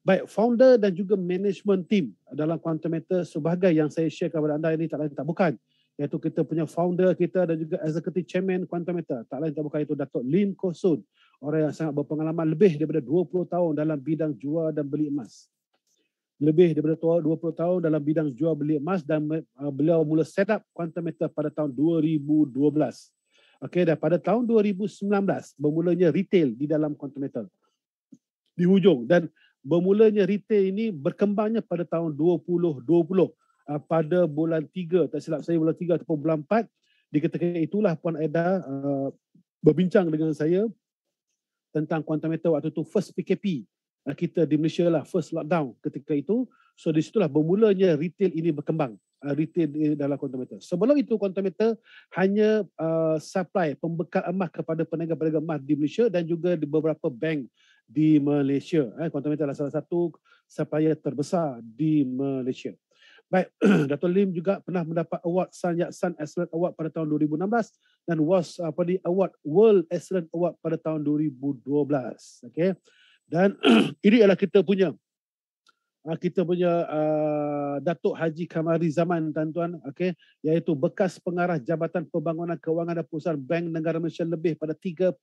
Baik, founder dan juga management team dalam Quantometer sebagai yang saya share kepada anda ini tak lain tak bukan iaitu kita punya founder kita dan juga executive chairman Quantometer tak lain tak bukan itu Datuk Lim Kosun orang yang sangat berpengalaman lebih daripada 20 tahun dalam bidang jual dan beli emas lebih daripada 20 tahun dalam bidang jual beli emas dan uh, beliau mula set up Quantum Meter pada tahun 2012. Okey dan pada tahun 2019 bermulanya retail di dalam Quantum Meter. Di hujung dan bermulanya retail ini berkembangnya pada tahun 2020 uh, pada bulan 3 tak silap saya bulan 3 ataupun bulan 4 di ketika itulah Puan Aida uh, berbincang dengan saya tentang Quantum Meter waktu itu first PKP kita di Malaysia lah first lockdown ketika itu. So di situlah bermulanya retail ini berkembang. Uh, retail dalam quantum meter. Sebelum itu quantum meter hanya uh, supply pembekal emas kepada peniaga-peniaga emas di Malaysia dan juga di beberapa bank di Malaysia. Eh, quantum meter adalah salah satu supplier terbesar di Malaysia. Baik, Dato' Lim juga pernah mendapat award Sun Yat-sen Excellent Award pada tahun 2016 dan was apa di award World Excellent Award pada tahun 2012. Okay. Dan ini adalah kita punya ah, kita punya uh, Datuk Haji Kamari Zaman tuan-tuan okey iaitu bekas pengarah Jabatan Pembangunan Kewangan dan Pusat Bank Negara Malaysia lebih pada 34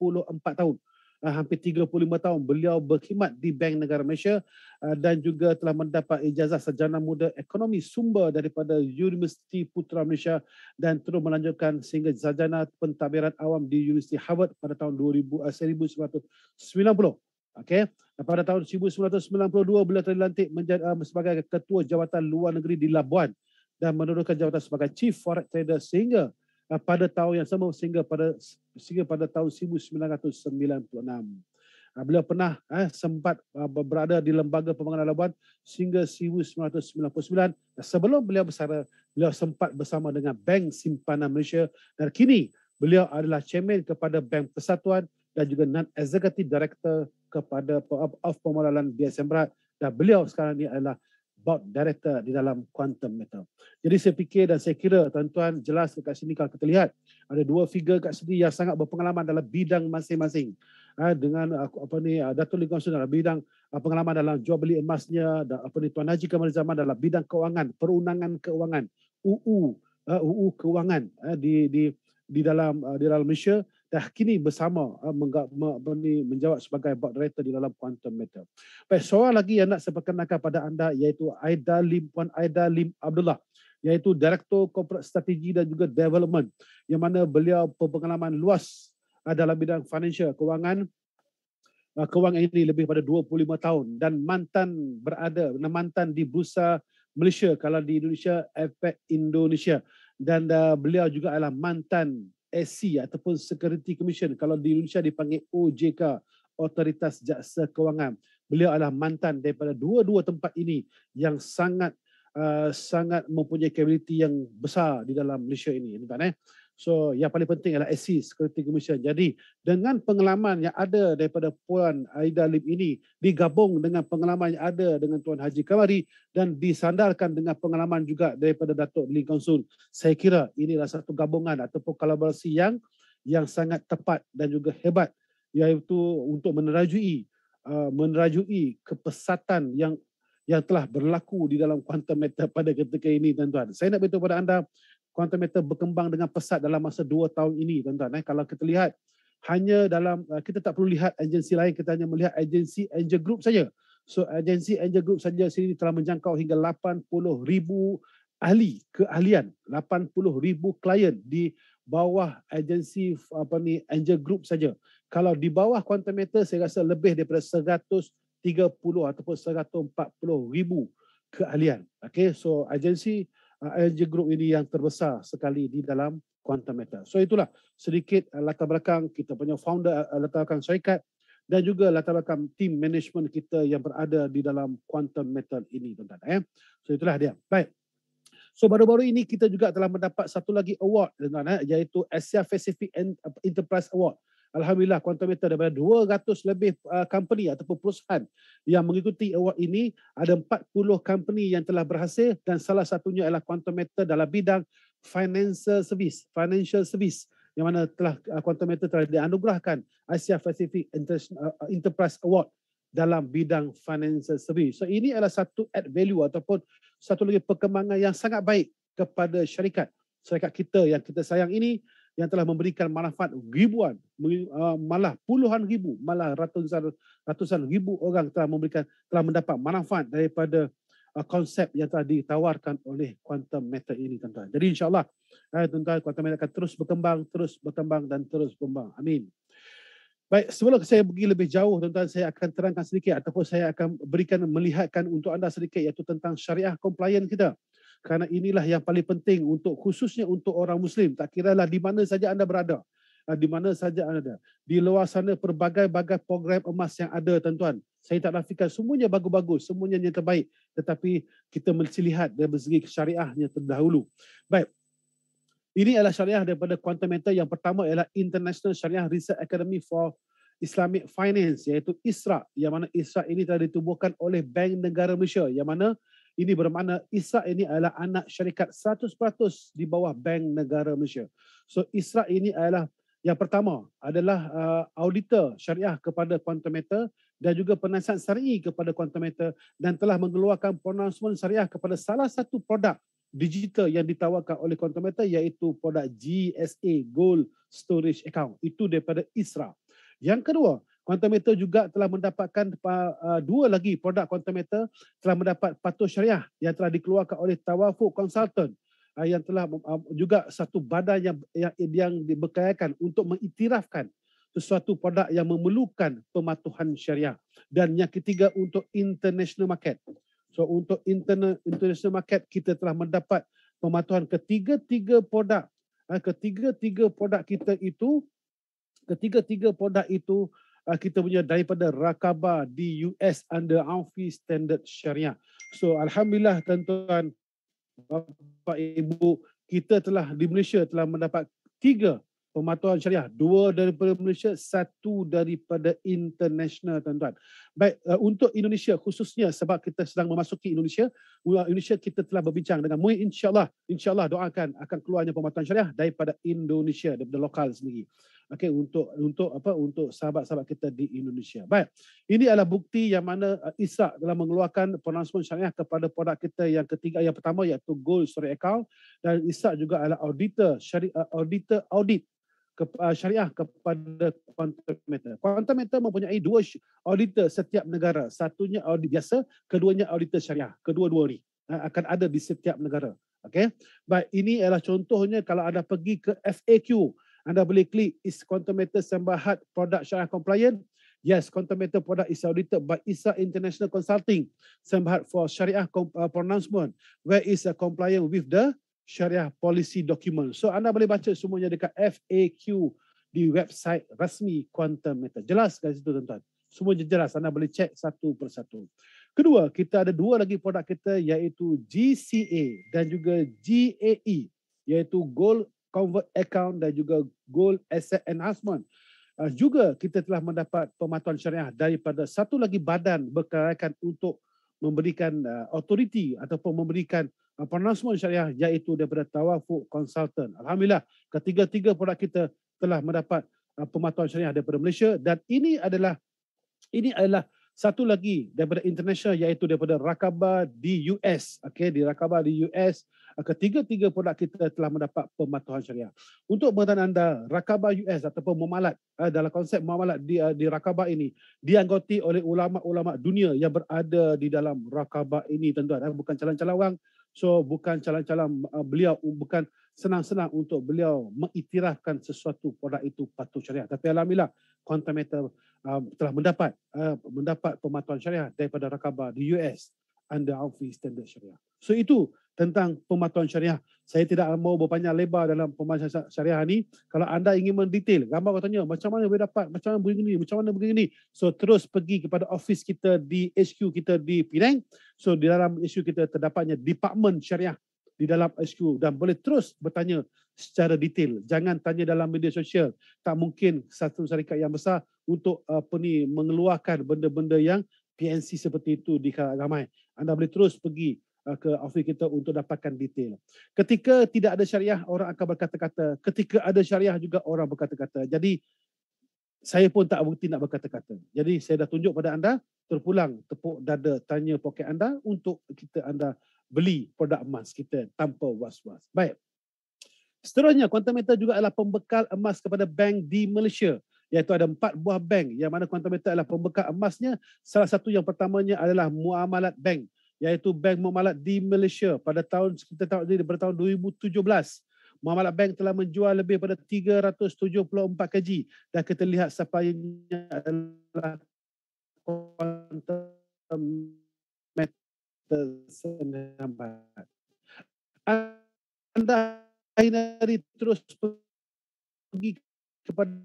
tahun. Uh, hampir 35 tahun beliau berkhidmat di Bank Negara Malaysia uh, dan juga telah mendapat ijazah sarjana muda ekonomi sumber daripada Universiti Putra Malaysia dan terus melanjutkan sehingga sarjana pentadbiran awam di Universiti Harvard pada tahun 2000 uh, 1990 Okey, pada tahun 1992 beliau dilantik menjadi uh, sebagai ketua jawatan luar negeri di Labuan dan menurunkan jawatan sebagai chief forex trader sehingga uh, pada tahun yang sama sehingga pada sehingga pada tahun 1996. Uh, beliau pernah uh, sempat uh, berada di lembaga pembangunan Labuan sehingga 1999 dan sebelum beliau bersara beliau sempat bersama dengan Bank Simpanan Malaysia dan kini beliau adalah chairman kepada Bank Persatuan dan juga non-executive director kepada of pemodalan BSM Berat dan beliau sekarang ini adalah board director di dalam quantum metal. Jadi saya fikir dan saya kira tuan-tuan jelas dekat sini kalau kita lihat ada dua figure kat sini yang sangat berpengalaman dalam bidang masing-masing. Ha, dengan apa ni Datuk Lee Kuan dalam bidang pengalaman dalam jual beli emasnya dan apa ni Tuan Haji Kamal Zaman dalam bidang keuangan, perundangan keuangan, UU, uh, UU keuangan uh, di di di dalam uh, di dalam Malaysia dah kini bersama me, menjawab sebagai board director di dalam Quantum Metal. Baik, seorang lagi yang nak saya perkenalkan pada anda iaitu Aida Lim Puan Aida Lim Abdullah iaitu Direktur Corporate Strategi dan juga Development yang mana beliau berpengalaman luas uh, dalam bidang financial kewangan uh, kewangan ini lebih pada 25 tahun dan mantan berada mantan di Bursa Malaysia kalau di Indonesia Efek Indonesia dan beliau juga adalah mantan SC ataupun Security Commission kalau di Indonesia dipanggil OJK Otoritas Jaksa Kewangan. Beliau adalah mantan daripada dua-dua tempat ini yang sangat uh, sangat mempunyai capability yang besar di dalam Malaysia ini. Tuan-tuan eh. So yang paling penting adalah SC Security Commission. Jadi dengan pengalaman yang ada daripada Puan Aida Lim ini digabung dengan pengalaman yang ada dengan Tuan Haji Kamari dan disandarkan dengan pengalaman juga daripada Datuk Lee Konsul. Saya kira inilah satu gabungan ataupun kolaborasi yang yang sangat tepat dan juga hebat iaitu untuk menerajui uh, menerajui kepesatan yang yang telah berlaku di dalam quantum matter pada ketika ini tuan-tuan. Saya nak beritahu kepada anda quantum meter berkembang dengan pesat dalam masa dua tahun ini tuan-tuan eh. Kalau kita lihat hanya dalam uh, kita tak perlu lihat agensi lain kita hanya melihat agensi Angel Group saja. So agensi Angel Group saja sini telah menjangkau hingga 80,000 ahli keahlian 80,000 klien di bawah agensi apa ni Angel Group saja. Kalau di bawah quantum meter saya rasa lebih daripada 130 ataupun 140,000 keahlian. Okey so agensi ING Group ini yang terbesar sekali di dalam quantum metal. So itulah sedikit uh, latar belakang kita punya founder uh, latar belakang syarikat dan juga latar belakang team management kita yang berada di dalam quantum metal ini tuan-tuan eh. So itulah dia. Baik. So baru-baru ini kita juga telah mendapat satu lagi award tuan-tuan eh iaitu Asia Pacific Enterprise Award. Alhamdulillah Quantum Meter daripada 200 lebih uh, company ataupun perusahaan yang mengikuti award ini ada 40 company yang telah berhasil dan salah satunya adalah Quantum Meter dalam bidang financial service financial service yang mana telah uh, Quantum telah dianugerahkan Asia Pacific uh, Enterprise Award dalam bidang financial service. So ini adalah satu add value ataupun satu lagi perkembangan yang sangat baik kepada syarikat syarikat kita yang kita sayang ini yang telah memberikan manfaat ribuan uh, malah puluhan ribu malah ratusan ratusan ribu orang telah memberikan telah mendapat manfaat daripada uh, konsep yang telah ditawarkan oleh quantum meter ini tuan-tuan. Jadi insyaallah uh, tuan-tuan quantum meter akan terus berkembang terus berkembang dan terus berkembang. Amin. Baik, sebelum saya pergi lebih jauh tuan-tuan saya akan terangkan sedikit ataupun saya akan berikan melihatkan untuk anda sedikit iaitu tentang syariah compliant kita kerana inilah yang paling penting untuk khususnya untuk orang muslim. Tak kiralah di mana saja anda berada. Ah, di mana saja anda di luar sana pelbagai-bagai program emas yang ada tuan-tuan. Saya tak nafikan semuanya bagus-bagus semuanya yang terbaik. Tetapi kita mesti lihat dari segi syariahnya terdahulu. Baik. Ini adalah syariah daripada quantum meter yang pertama ialah International Syariah Research Academy for Islamic Finance iaitu ISRA. Yang mana ISRA ini telah ditubuhkan oleh Bank Negara Malaysia. Yang mana ini bermakna Isra ini adalah anak syarikat 100% di bawah Bank Negara Malaysia. So Isra ini adalah yang pertama adalah uh, auditor syariah kepada Quantum Meter dan juga penasihat syari'i kepada Quantum Meter dan telah mengeluarkan pronouncement syariah kepada salah satu produk digital yang ditawarkan oleh Quantum Meter iaitu produk GSA Gold Storage Account. Itu daripada Isra. Yang kedua, Quantum Meter juga telah mendapatkan uh, dua lagi produk Quantum Meter telah mendapat patuh syariah yang telah dikeluarkan oleh Tawafuk Consultant. Uh, yang telah uh, juga satu badan yang yang, yang diberkayakan untuk mengiktirafkan sesuatu produk yang memerlukan pematuhan syariah. Dan yang ketiga untuk international market. So untuk interna, international market kita telah mendapat pematuhan ketiga-tiga produk. Ketiga-tiga produk kita itu ketiga-tiga produk itu uh, kita punya daripada rakaba di US under AMFI standard syariah. So alhamdulillah tuan-tuan Bapak Ibu kita telah di Malaysia telah mendapat tiga pematuhan syariah. Dua daripada Malaysia, satu daripada international tuan-tuan. Baik, uh, untuk Indonesia khususnya sebab kita sedang memasuki Indonesia, Indonesia kita telah berbincang dengan MUI insyaAllah, insyaAllah doakan akan keluarnya pematuhan syariah daripada Indonesia, daripada lokal sendiri. Okey untuk untuk apa untuk sahabat-sahabat kita di Indonesia. Baik. Ini adalah bukti yang mana uh, Isra telah mengeluarkan pronouncement syariah kepada produk kita yang ketiga yang pertama iaitu Gold Story Account dan Isra juga adalah auditor syariah uh, auditor audit ke, uh, syariah kepada. Quantum Meter mempunyai dua auditor setiap negara. Satunya audit biasa, keduanya auditor syariah. Kedua-dua ni akan ada di setiap negara. Okey. Baik, ini adalah contohnya kalau anda pergi ke FAQ, anda boleh klik is Quantum Meter Sembahat Product Syariah Compliant. Yes, Quantum Meter product is audited by ISA International Consulting Sembahat for Syariah uh, Pronouncement where is a compliant with the syariah policy document. So anda boleh baca semuanya dekat FAQ di website rasmi Quantum Meta. Jelas kat situ tuan-tuan. Semua jelas anda boleh cek satu persatu. Kedua, kita ada dua lagi produk kita iaitu GCA dan juga GAE iaitu Gold Convert Account dan juga Gold Asset Enhancement. Uh, juga kita telah mendapat pematuhan syariah daripada satu lagi badan berkerakan untuk memberikan uh, authority ataupun memberikan pronouncement syariah iaitu daripada Tawafu Consultant. Alhamdulillah, ketiga-tiga produk kita telah mendapat uh, pematuhan syariah daripada Malaysia dan ini adalah ini adalah satu lagi daripada international iaitu daripada Rakaba di US. Okey, di Rakaba di US, uh, ketiga-tiga produk kita telah mendapat pematuhan syariah. Untuk pengetahuan anda, Rakaba US ataupun muamalat uh, dalam konsep muamalat di di Rakaba ini dianggoti oleh ulama-ulama dunia yang berada di dalam Rakaba ini tuan-tuan, bukan calon-calon orang So bukan calon-calon beliau bukan senang-senang untuk beliau mengiktirafkan sesuatu produk itu patuh syariah. Tapi alhamdulillah Quantum uh, telah mendapat mendapat pematuhan syariah daripada Rakaba di US under Alfi Standard Syariah. So itu tentang pematuhan syariah. Saya tidak mau berpanjang lebar dalam pematuhan syariah ni. Kalau anda ingin mendetail, gambar katanya macam mana boleh dapat, macam mana begini, macam mana begini. So terus pergi kepada office kita di HQ kita di Penang. So di dalam HQ kita terdapatnya department syariah di dalam HQ dan boleh terus bertanya secara detail. Jangan tanya dalam media sosial. Tak mungkin satu syarikat yang besar untuk apa ni mengeluarkan benda-benda yang PNC seperti itu di kalangan ramai. Anda boleh terus pergi Uh, ke office kita untuk dapatkan detail. Ketika tidak ada syariah, orang akan berkata-kata. Ketika ada syariah juga orang berkata-kata. Jadi saya pun tak berhenti nak berkata-kata. Jadi saya dah tunjuk pada anda, terpulang tepuk dada tanya poket anda untuk kita anda beli produk emas kita tanpa was-was. Baik. Seterusnya, Quantum Metal juga adalah pembekal emas kepada bank di Malaysia. Iaitu ada empat buah bank yang mana Quantum Metal adalah pembekal emasnya. Salah satu yang pertamanya adalah Muamalat Bank iaitu Bank Muamalat di Malaysia pada tahun kita tahu ini pada tahun 2017. Muamalat Bank telah menjual lebih pada 374 kg dan kita lihat supply-nya adalah quantum metal senambat. Anda hari terus pergi kepada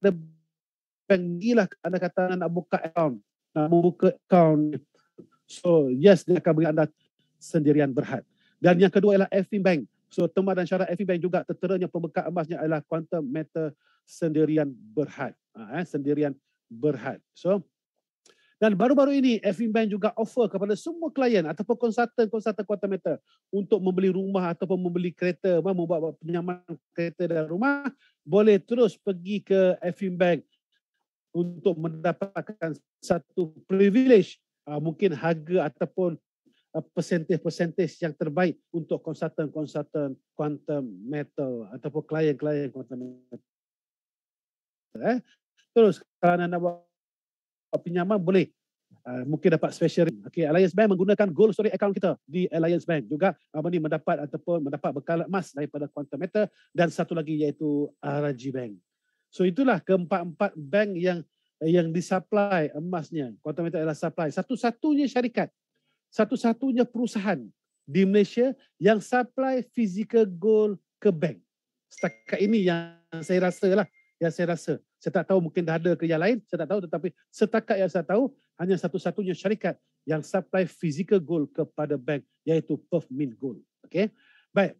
bank gila anda kata nak buka account nak membuka account So yes, dia akan beri anda sendirian berhad. Dan yang kedua ialah FIM Bank. So tema dan syarat FIM Bank juga terteranya pembekal emasnya adalah quantum meter sendirian berhad. Ha, eh, sendirian berhad. So dan baru-baru ini FIM Bank juga offer kepada semua klien ataupun konsultan-konsultan quantum meter untuk membeli rumah ataupun membeli kereta, membuat penyaman kereta dan rumah, boleh terus pergi ke FIM Bank untuk mendapatkan satu privilege mungkin harga ataupun persentage-persentage yang terbaik untuk konsultan-konsultan quantum metal ataupun klien-klien quantum metal. Eh? Terus kalau anda nak buat pinjaman boleh Uh, mungkin dapat special okay, Alliance Bank menggunakan gold story account kita di Alliance Bank juga apa ni mendapat ataupun mendapat bekal emas daripada Quantum Metal dan satu lagi iaitu RG Bank. So itulah keempat-empat bank yang yang disupply emasnya, Quantum Metal adalah supply. Satu-satunya syarikat, satu-satunya perusahaan di Malaysia yang supply physical gold ke bank. Setakat ini yang saya rasa lah, yang saya rasa. Saya tak tahu mungkin dah ada ke yang lain, saya tak tahu tetapi setakat yang saya tahu hanya satu-satunya syarikat yang supply physical gold kepada bank iaitu Perth Mint Gold. Okay? Baik.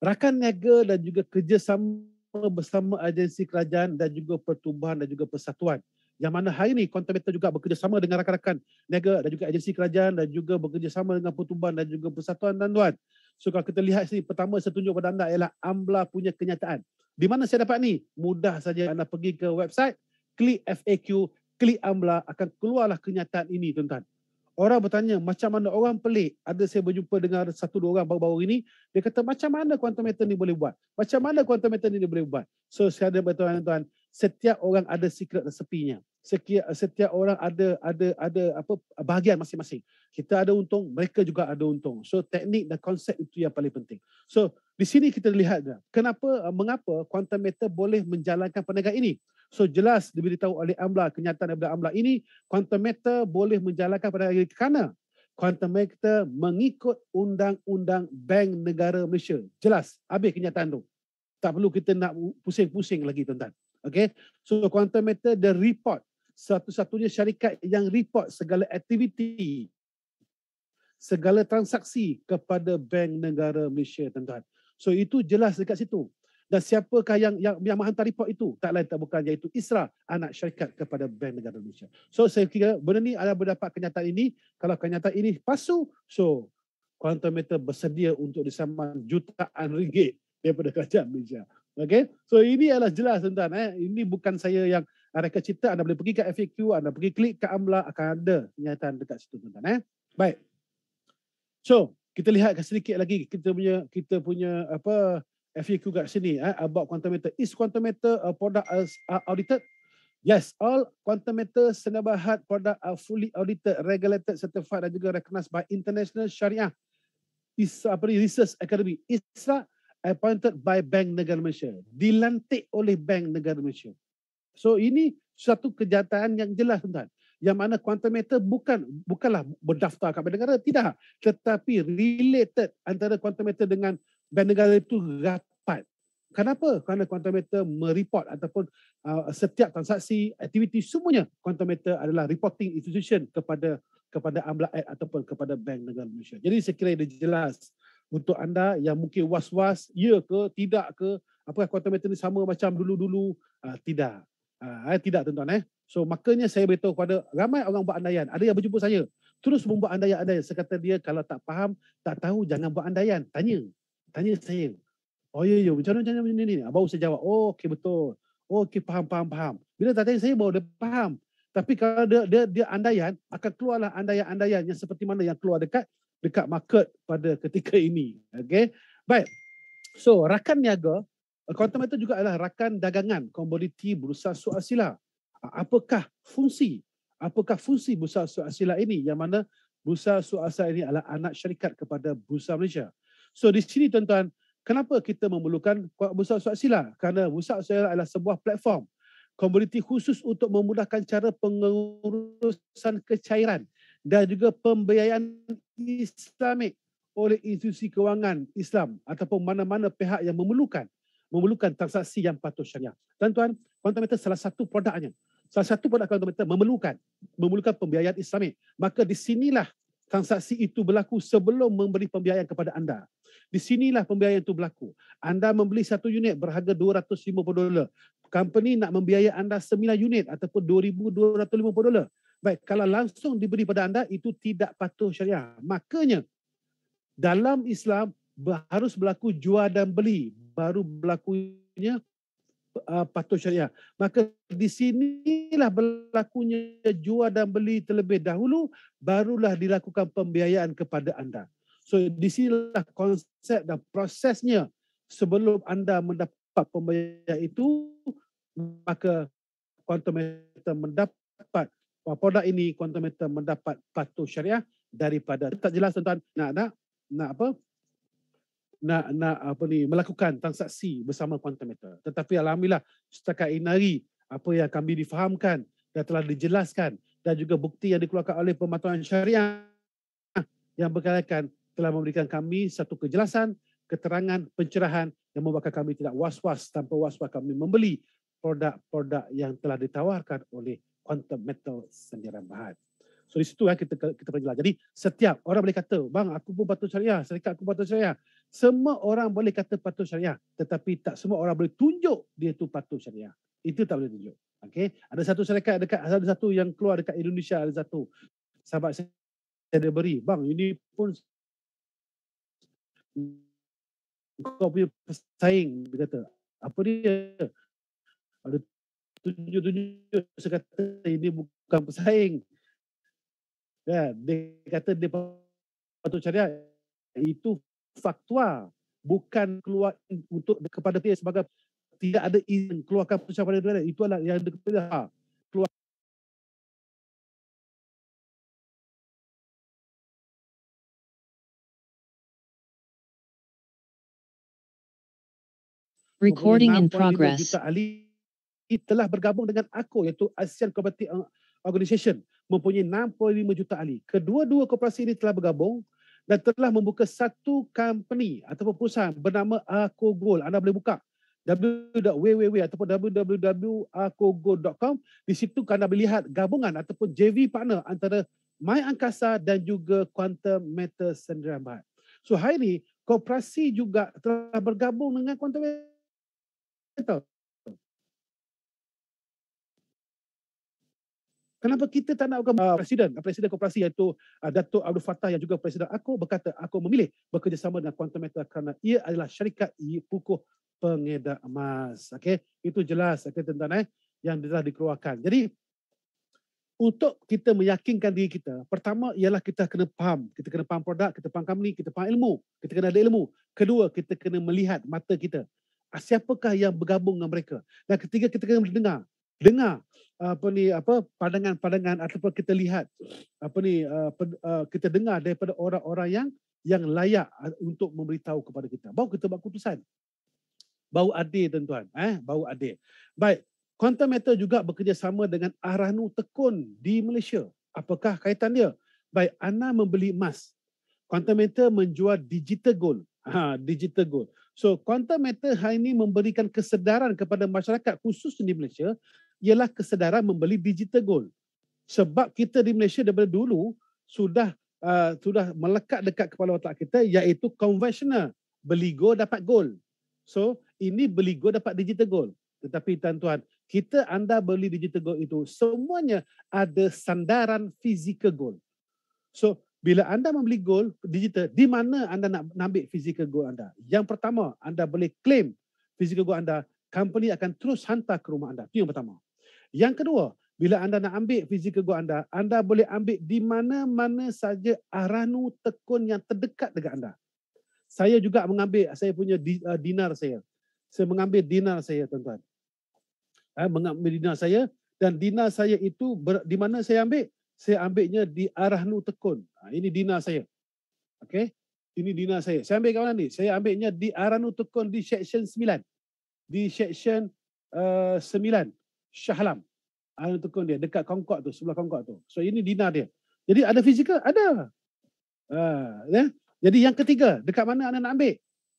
Rakan niaga dan juga kerjasama bersama agensi kerajaan dan juga pertubuhan dan juga persatuan. Yang mana hari ini Quantum juga bekerjasama dengan rakan-rakan niaga dan juga agensi kerajaan dan juga bekerjasama dengan pertubuhan dan juga persatuan dan tuan. So kalau kita lihat sini, pertama saya tunjuk pada anda ialah AMBLA punya kenyataan. Di mana saya dapat ni? Mudah saja anda pergi ke website, klik FAQ, klik AMBLA, akan keluarlah kenyataan ini tuan-tuan. Orang bertanya macam mana orang pelik. Ada saya berjumpa dengan satu dua orang baru-baru ini. Dia kata macam mana quantum meter ni boleh buat? Macam mana quantum meter ni boleh buat? So saya ada bertuan tuan setiap orang ada secret resepinya setiap setiap orang ada ada ada apa bahagian masing-masing. Kita ada untung, mereka juga ada untung. So teknik dan konsep itu yang paling penting. So di sini kita lihat kenapa mengapa quantum meter boleh menjalankan perniagaan ini. So jelas diberitahu oleh AMLA kenyataan daripada AMLA ini quantum meter boleh menjalankan perniagaan ini kerana quantum meter mengikut undang-undang Bank Negara Malaysia. Jelas habis kenyataan tu. Tak perlu kita nak pusing-pusing lagi tuan-tuan. Okay. So quantum meter the report satu-satunya syarikat yang report segala aktiviti segala transaksi kepada Bank Negara Malaysia tuan-tuan. So itu jelas dekat situ. Dan siapakah yang yang yang menghantar report itu? Tak lain tak bukan iaitu Isra, anak syarikat kepada Bank Negara Malaysia. So saya kira benda ni ada berdapat kenyataan ini. Kalau kenyataan ini pasu, so Quantum Meter bersedia untuk disaman jutaan ringgit daripada kerajaan Malaysia. Okay? So ini adalah jelas tuan-tuan. Eh. Ini bukan saya yang ada cerita anda boleh pergi ke FAQ, anda pergi klik ke AMLA akan ada kenyataan dekat situ tuan-tuan eh. Baik. So, kita lihat sedikit lagi kita punya kita punya apa FAQ kat sini eh about quantum meter. Is quantum meter a product as uh, audited? Yes, all quantum meter senabahat product are fully audited, regulated, certified dan juga recognized by International Sharia is apa ni Research Academy. ISRA appointed by Bank Negara Malaysia. Dilantik oleh Bank Negara Malaysia. So ini satu kejahatan yang jelas tuan Yang mana quantum meter bukan bukanlah berdaftar kat bank negara tidak tetapi related antara quantum meter dengan bank negara itu rapat. Kenapa? Kerana quantum meter mereport ataupun uh, setiap transaksi, aktiviti semuanya quantum meter adalah reporting institution kepada kepada AMLA ataupun kepada Bank Negara Malaysia. Jadi saya kira ini jelas untuk anda yang mungkin was-was, ya ke, tidak ke, apakah quantum meter ini sama macam dulu-dulu? Uh, tidak. Uh, tidak tuan-tuan eh. So makanya saya beritahu kepada ramai orang buat andaian. Ada yang berjumpa saya. Terus membuat andaian-andaian. Saya kata dia kalau tak faham, tak tahu jangan buat andaian. Tanya. Tanya saya. Oh ya ya macam mana macam ni. Baru saya jawab. Oh okey betul. Oh okey faham faham faham. Bila tak tanya saya baru dia faham. Tapi kalau dia dia, dia andaian akan keluarlah andaian-andaian yang seperti mana yang keluar dekat dekat market pada ketika ini. Okey. Baik. So rakan niaga Quantum itu juga adalah rakan dagangan komoditi bursa suasila. Apakah fungsi? Apakah fungsi bursa suasila ini yang mana bursa suasila ini adalah anak syarikat kepada bursa Malaysia. So di sini tuan-tuan, kenapa kita memerlukan bursa suasila? Kerana bursa suasila adalah sebuah platform komoditi khusus untuk memudahkan cara pengurusan kecairan dan juga pembiayaan Islamik oleh institusi kewangan Islam ataupun mana-mana pihak yang memerlukan memerlukan transaksi yang patuh syariah. Tuan-tuan, quantum meter salah satu produknya. Salah satu produk quantum meter memerlukan memerlukan pembiayaan Islami. Maka di sinilah transaksi itu berlaku sebelum memberi pembiayaan kepada anda. Di sinilah pembiayaan itu berlaku. Anda membeli satu unit berharga 250 dolar. Company nak membiayai anda 9 unit ataupun 2250 dolar. Baik, kalau langsung diberi pada anda itu tidak patuh syariah. Makanya dalam Islam harus berlaku jual dan beli baru berlakunya uh, patuh syariah. Maka di sinilah berlakunya jual dan beli terlebih dahulu, barulah dilakukan pembiayaan kepada anda. So di sinilah konsep dan prosesnya sebelum anda mendapat pembiayaan itu, maka quantum meter mendapat produk ini quantum meter mendapat patuh syariah daripada tak jelas tuan-tuan nak nak nak apa nak nak apa ni melakukan transaksi bersama quantum meter. Tetapi alhamdulillah setakat ini apa yang kami difahamkan dan telah dijelaskan dan juga bukti yang dikeluarkan oleh pematuhan syariah yang berkaitan telah memberikan kami satu kejelasan, keterangan, pencerahan yang membuatkan kami tidak was-was tanpa was-was kami membeli produk-produk yang telah ditawarkan oleh quantum metal sendiran bahan. So di situ kan kita kita pergi Jadi setiap orang boleh kata, bang aku pun patut syariah, syarikat aku patut syariah. Semua orang boleh kata patuh syariah tetapi tak semua orang boleh tunjuk dia tu patuh syariah. Itu tak boleh tunjuk. Okey, ada satu syarikat dekat ada satu yang keluar dekat Indonesia ada satu sahabat saya ada beri, bang ini pun kau punya pesaing dia kata. Apa dia? Ada tunjuk-tunjuk saya kata ini bukan pesaing. Ya, dia kata dia patut syariah itu faktual bukan keluar untuk kepada dia sebagai tidak ada izin keluarkan putusan pada negara itu adalah yang kepada ha, keluar Recording in progress. Juta ahli telah bergabung dengan ACO iaitu ASEAN Cooperative Organization mempunyai 65 juta ahli. Kedua-dua korporasi ini telah bergabung dan telah membuka satu company ataupun perusahaan bernama Ako Gold. Anda boleh buka www ataupun www.akogold.com. Di situ anda melihat gabungan ataupun JV partner antara My Angkasa dan juga Quantum Matter Sendirian. So hari ini, koperasi juga telah bergabung dengan Quantum Matter. Kenapa kita tak nak uh, presiden, presiden koperasi iaitu uh, Datuk Abdul Fattah yang juga presiden aku berkata aku memilih bekerjasama dengan Quantum Metal kerana ia adalah syarikat pukuh pengedar emas. Okey, itu jelas okey tuan-tuan eh yang telah dikeluarkan. Jadi untuk kita meyakinkan diri kita, pertama ialah kita kena faham, kita kena faham produk, kita faham company, kita faham ilmu, kita kena ada ilmu. Kedua, kita kena melihat mata kita. Siapakah yang bergabung dengan mereka? Dan ketiga, kita kena mendengar. Dengar apa ni apa pandangan-pandangan ataupun kita lihat apa ni uh, uh, kita dengar daripada orang-orang yang yang layak uh, untuk memberitahu kepada kita. Baru kita buat keputusan. Bau adil tuan-tuan, eh bau adil. Baik, Quantum Metal juga bekerjasama dengan Aranu Tekun di Malaysia. Apakah kaitan dia? Baik, Ana membeli emas. Quantum Metal menjual digital gold. Ha, digital gold. So, Quantum Metal hari ini memberikan kesedaran kepada masyarakat khusus di Malaysia ialah kesedaran membeli digital gold. Sebab kita di Malaysia daripada dulu sudah uh, sudah melekat dekat kepala otak kita iaitu konvensional. Beli gold dapat gold. So ini beli gold dapat digital gold. Tetapi tuan-tuan, kita anda beli digital gold itu semuanya ada sandaran physical gold. So bila anda membeli gold digital, di mana anda nak ambil physical gold anda? Yang pertama, anda boleh claim physical gold anda, company akan terus hantar ke rumah anda. Itu yang pertama. Yang kedua, bila anda nak ambil fizikal goal anda, anda boleh ambil di mana-mana saja aranu tekun yang terdekat dekat anda. Saya juga mengambil, saya punya uh, dinar saya. Saya mengambil dinar saya, tuan-tuan. Eh, mengambil dinar saya. Dan dinar saya itu, di mana saya ambil? Saya ambilnya di aranu tekun. Ha, ini dinar saya. Okey? Ini dinar saya. Saya ambil kat mana ni? Saya ambilnya di aranu tekun di section 9. Di section uh, 9. Syahlam. Ana tukang dia dekat kongkot tu, sebelah kongkot tu. So ini Dina dia. Jadi ada fizikal? Ada. Uh, yeah. Jadi yang ketiga, dekat mana anda nak ambil?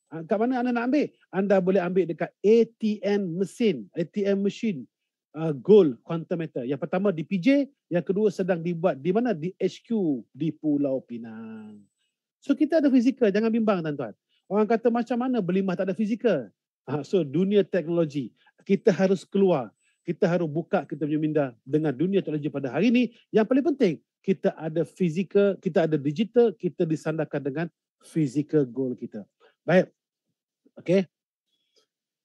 Ah, dekat mana anda nak ambil? Anda boleh ambil dekat ATM mesin. ATM mesin. Uh, ah, gold quantum meter. Yang pertama di PJ, yang kedua sedang dibuat di mana? Di HQ di Pulau Pinang. So kita ada fizikal, jangan bimbang tuan-tuan. Orang kata macam mana berlimah tak ada fizikal? Uh, so dunia teknologi, kita harus keluar kita harus buka kita punya minda dengan dunia teknologi pada hari ini. Yang paling penting, kita ada fizikal, kita ada digital, kita disandarkan dengan physical goal kita. Baik. Okay.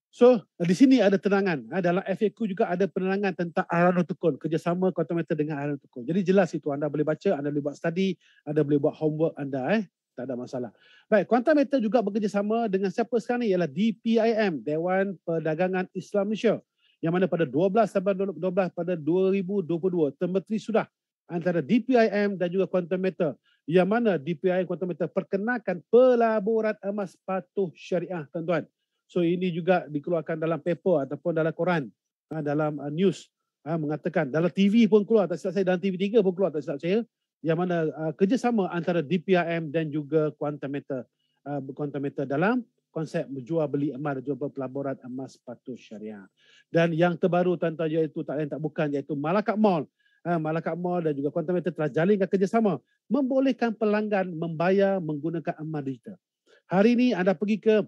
So, di sini ada terangan. Ha, dalam FAQ juga ada penerangan tentang Arano Tukun. Kerjasama Quantometer dengan Arano Tukun. Jadi jelas itu. Anda boleh baca, anda boleh buat study, anda boleh buat homework anda. Eh. Tak ada masalah. Baik, Quantometer juga bekerjasama dengan siapa sekarang ni? Ialah DPIM, Dewan Perdagangan Islam Malaysia yang mana pada 12 sampai 12 pada 2022 Menteri sudah antara DPIM dan juga Quantum Meter. Yang mana DPIM Quantum Meter perkenalkan pelaburan emas patuh syariah tuan-tuan. So ini juga dikeluarkan dalam paper ataupun dalam koran, ha, dalam uh, news. Ha, mengatakan dalam TV pun keluar tak silap saya. Dalam TV3 pun keluar tak silap saya. Yang mana uh, kerjasama antara DPIM dan juga Quantum Meter uh, Quantum Meter dalam konsep menjual beli emas jual pelaburan emas patuh syariah. Dan yang terbaru tuan-tuan iaitu tak lain tak bukan iaitu Malakat Mall. Ha, Malakat Mall dan juga Quantum Meter telah jalinkan kerjasama membolehkan pelanggan membayar menggunakan emas digital. Hari ini anda pergi ke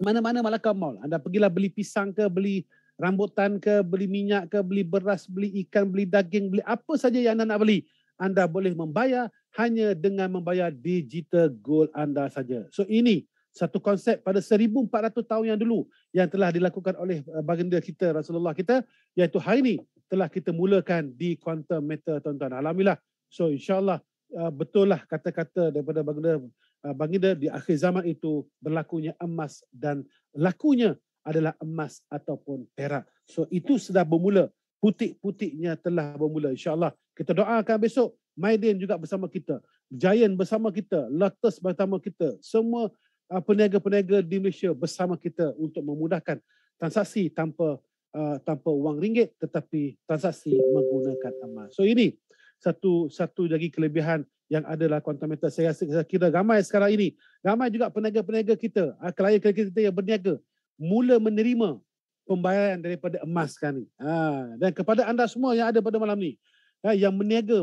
mana-mana Malacca Mall. Anda pergilah beli pisang ke, beli rambutan ke, beli minyak ke, beli beras, beli ikan, beli daging, beli apa saja yang anda nak beli. Anda boleh membayar hanya dengan membayar digital gold anda saja. So ini satu konsep pada 1400 tahun yang dulu yang telah dilakukan oleh uh, baginda kita Rasulullah kita iaitu hari ini telah kita mulakan di quantum meter tuan-tuan. Alhamdulillah. So insyaallah uh, betul lah kata-kata daripada baginda uh, baginda di akhir zaman itu berlakunya emas dan lakunya adalah emas ataupun perak. So itu sudah bermula. Putik-putiknya telah bermula insyaallah. Kita doakan besok Maiden juga bersama kita. Giant bersama kita. Lotus bersama kita. Semua uh, peniaga-peniaga di Malaysia bersama kita untuk memudahkan transaksi tanpa uh, tanpa wang ringgit tetapi transaksi menggunakan emas. So ini satu satu lagi kelebihan yang ada dalam quantum meter. Saya rasa saya kira ramai sekarang ini, ramai juga peniaga-peniaga kita, uh, klien-klien kita yang berniaga mula menerima pembayaran daripada emas sekarang ni. Ha, dan kepada anda semua yang ada pada malam ni, ha, yang berniaga,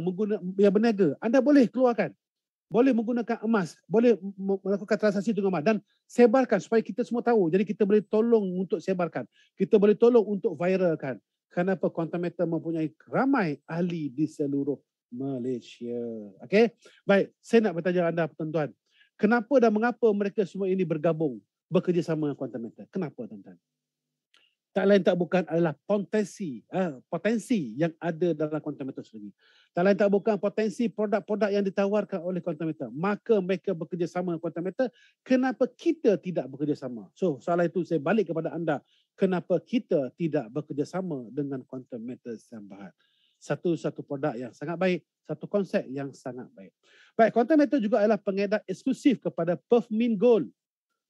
yang berniaga, anda boleh keluarkan boleh menggunakan emas, boleh melakukan transaksi dengan emas dan sebarkan supaya kita semua tahu. Jadi kita boleh tolong untuk sebarkan. Kita boleh tolong untuk viralkan. Kenapa Quantum Meter mempunyai ramai ahli di seluruh Malaysia. Okey. Baik, saya nak bertanya anda tuan-tuan. Kenapa dan mengapa mereka semua ini bergabung bekerjasama dengan Quantum Meter? Kenapa tuan-tuan? tak lain tak bukan adalah potensi uh, potensi yang ada dalam quantum meter sendiri. Lain tak bukan potensi produk-produk yang ditawarkan oleh quantum meter. Maka mereka bekerjasama dengan quantum meter. Kenapa kita tidak bekerjasama? So soalan itu saya balik kepada anda. Kenapa kita tidak bekerjasama dengan quantum meter Sambahat? Satu-satu produk yang sangat baik, satu konsep yang sangat baik. Baik, quantum meter juga adalah pengedar eksklusif kepada Perth Min Gold.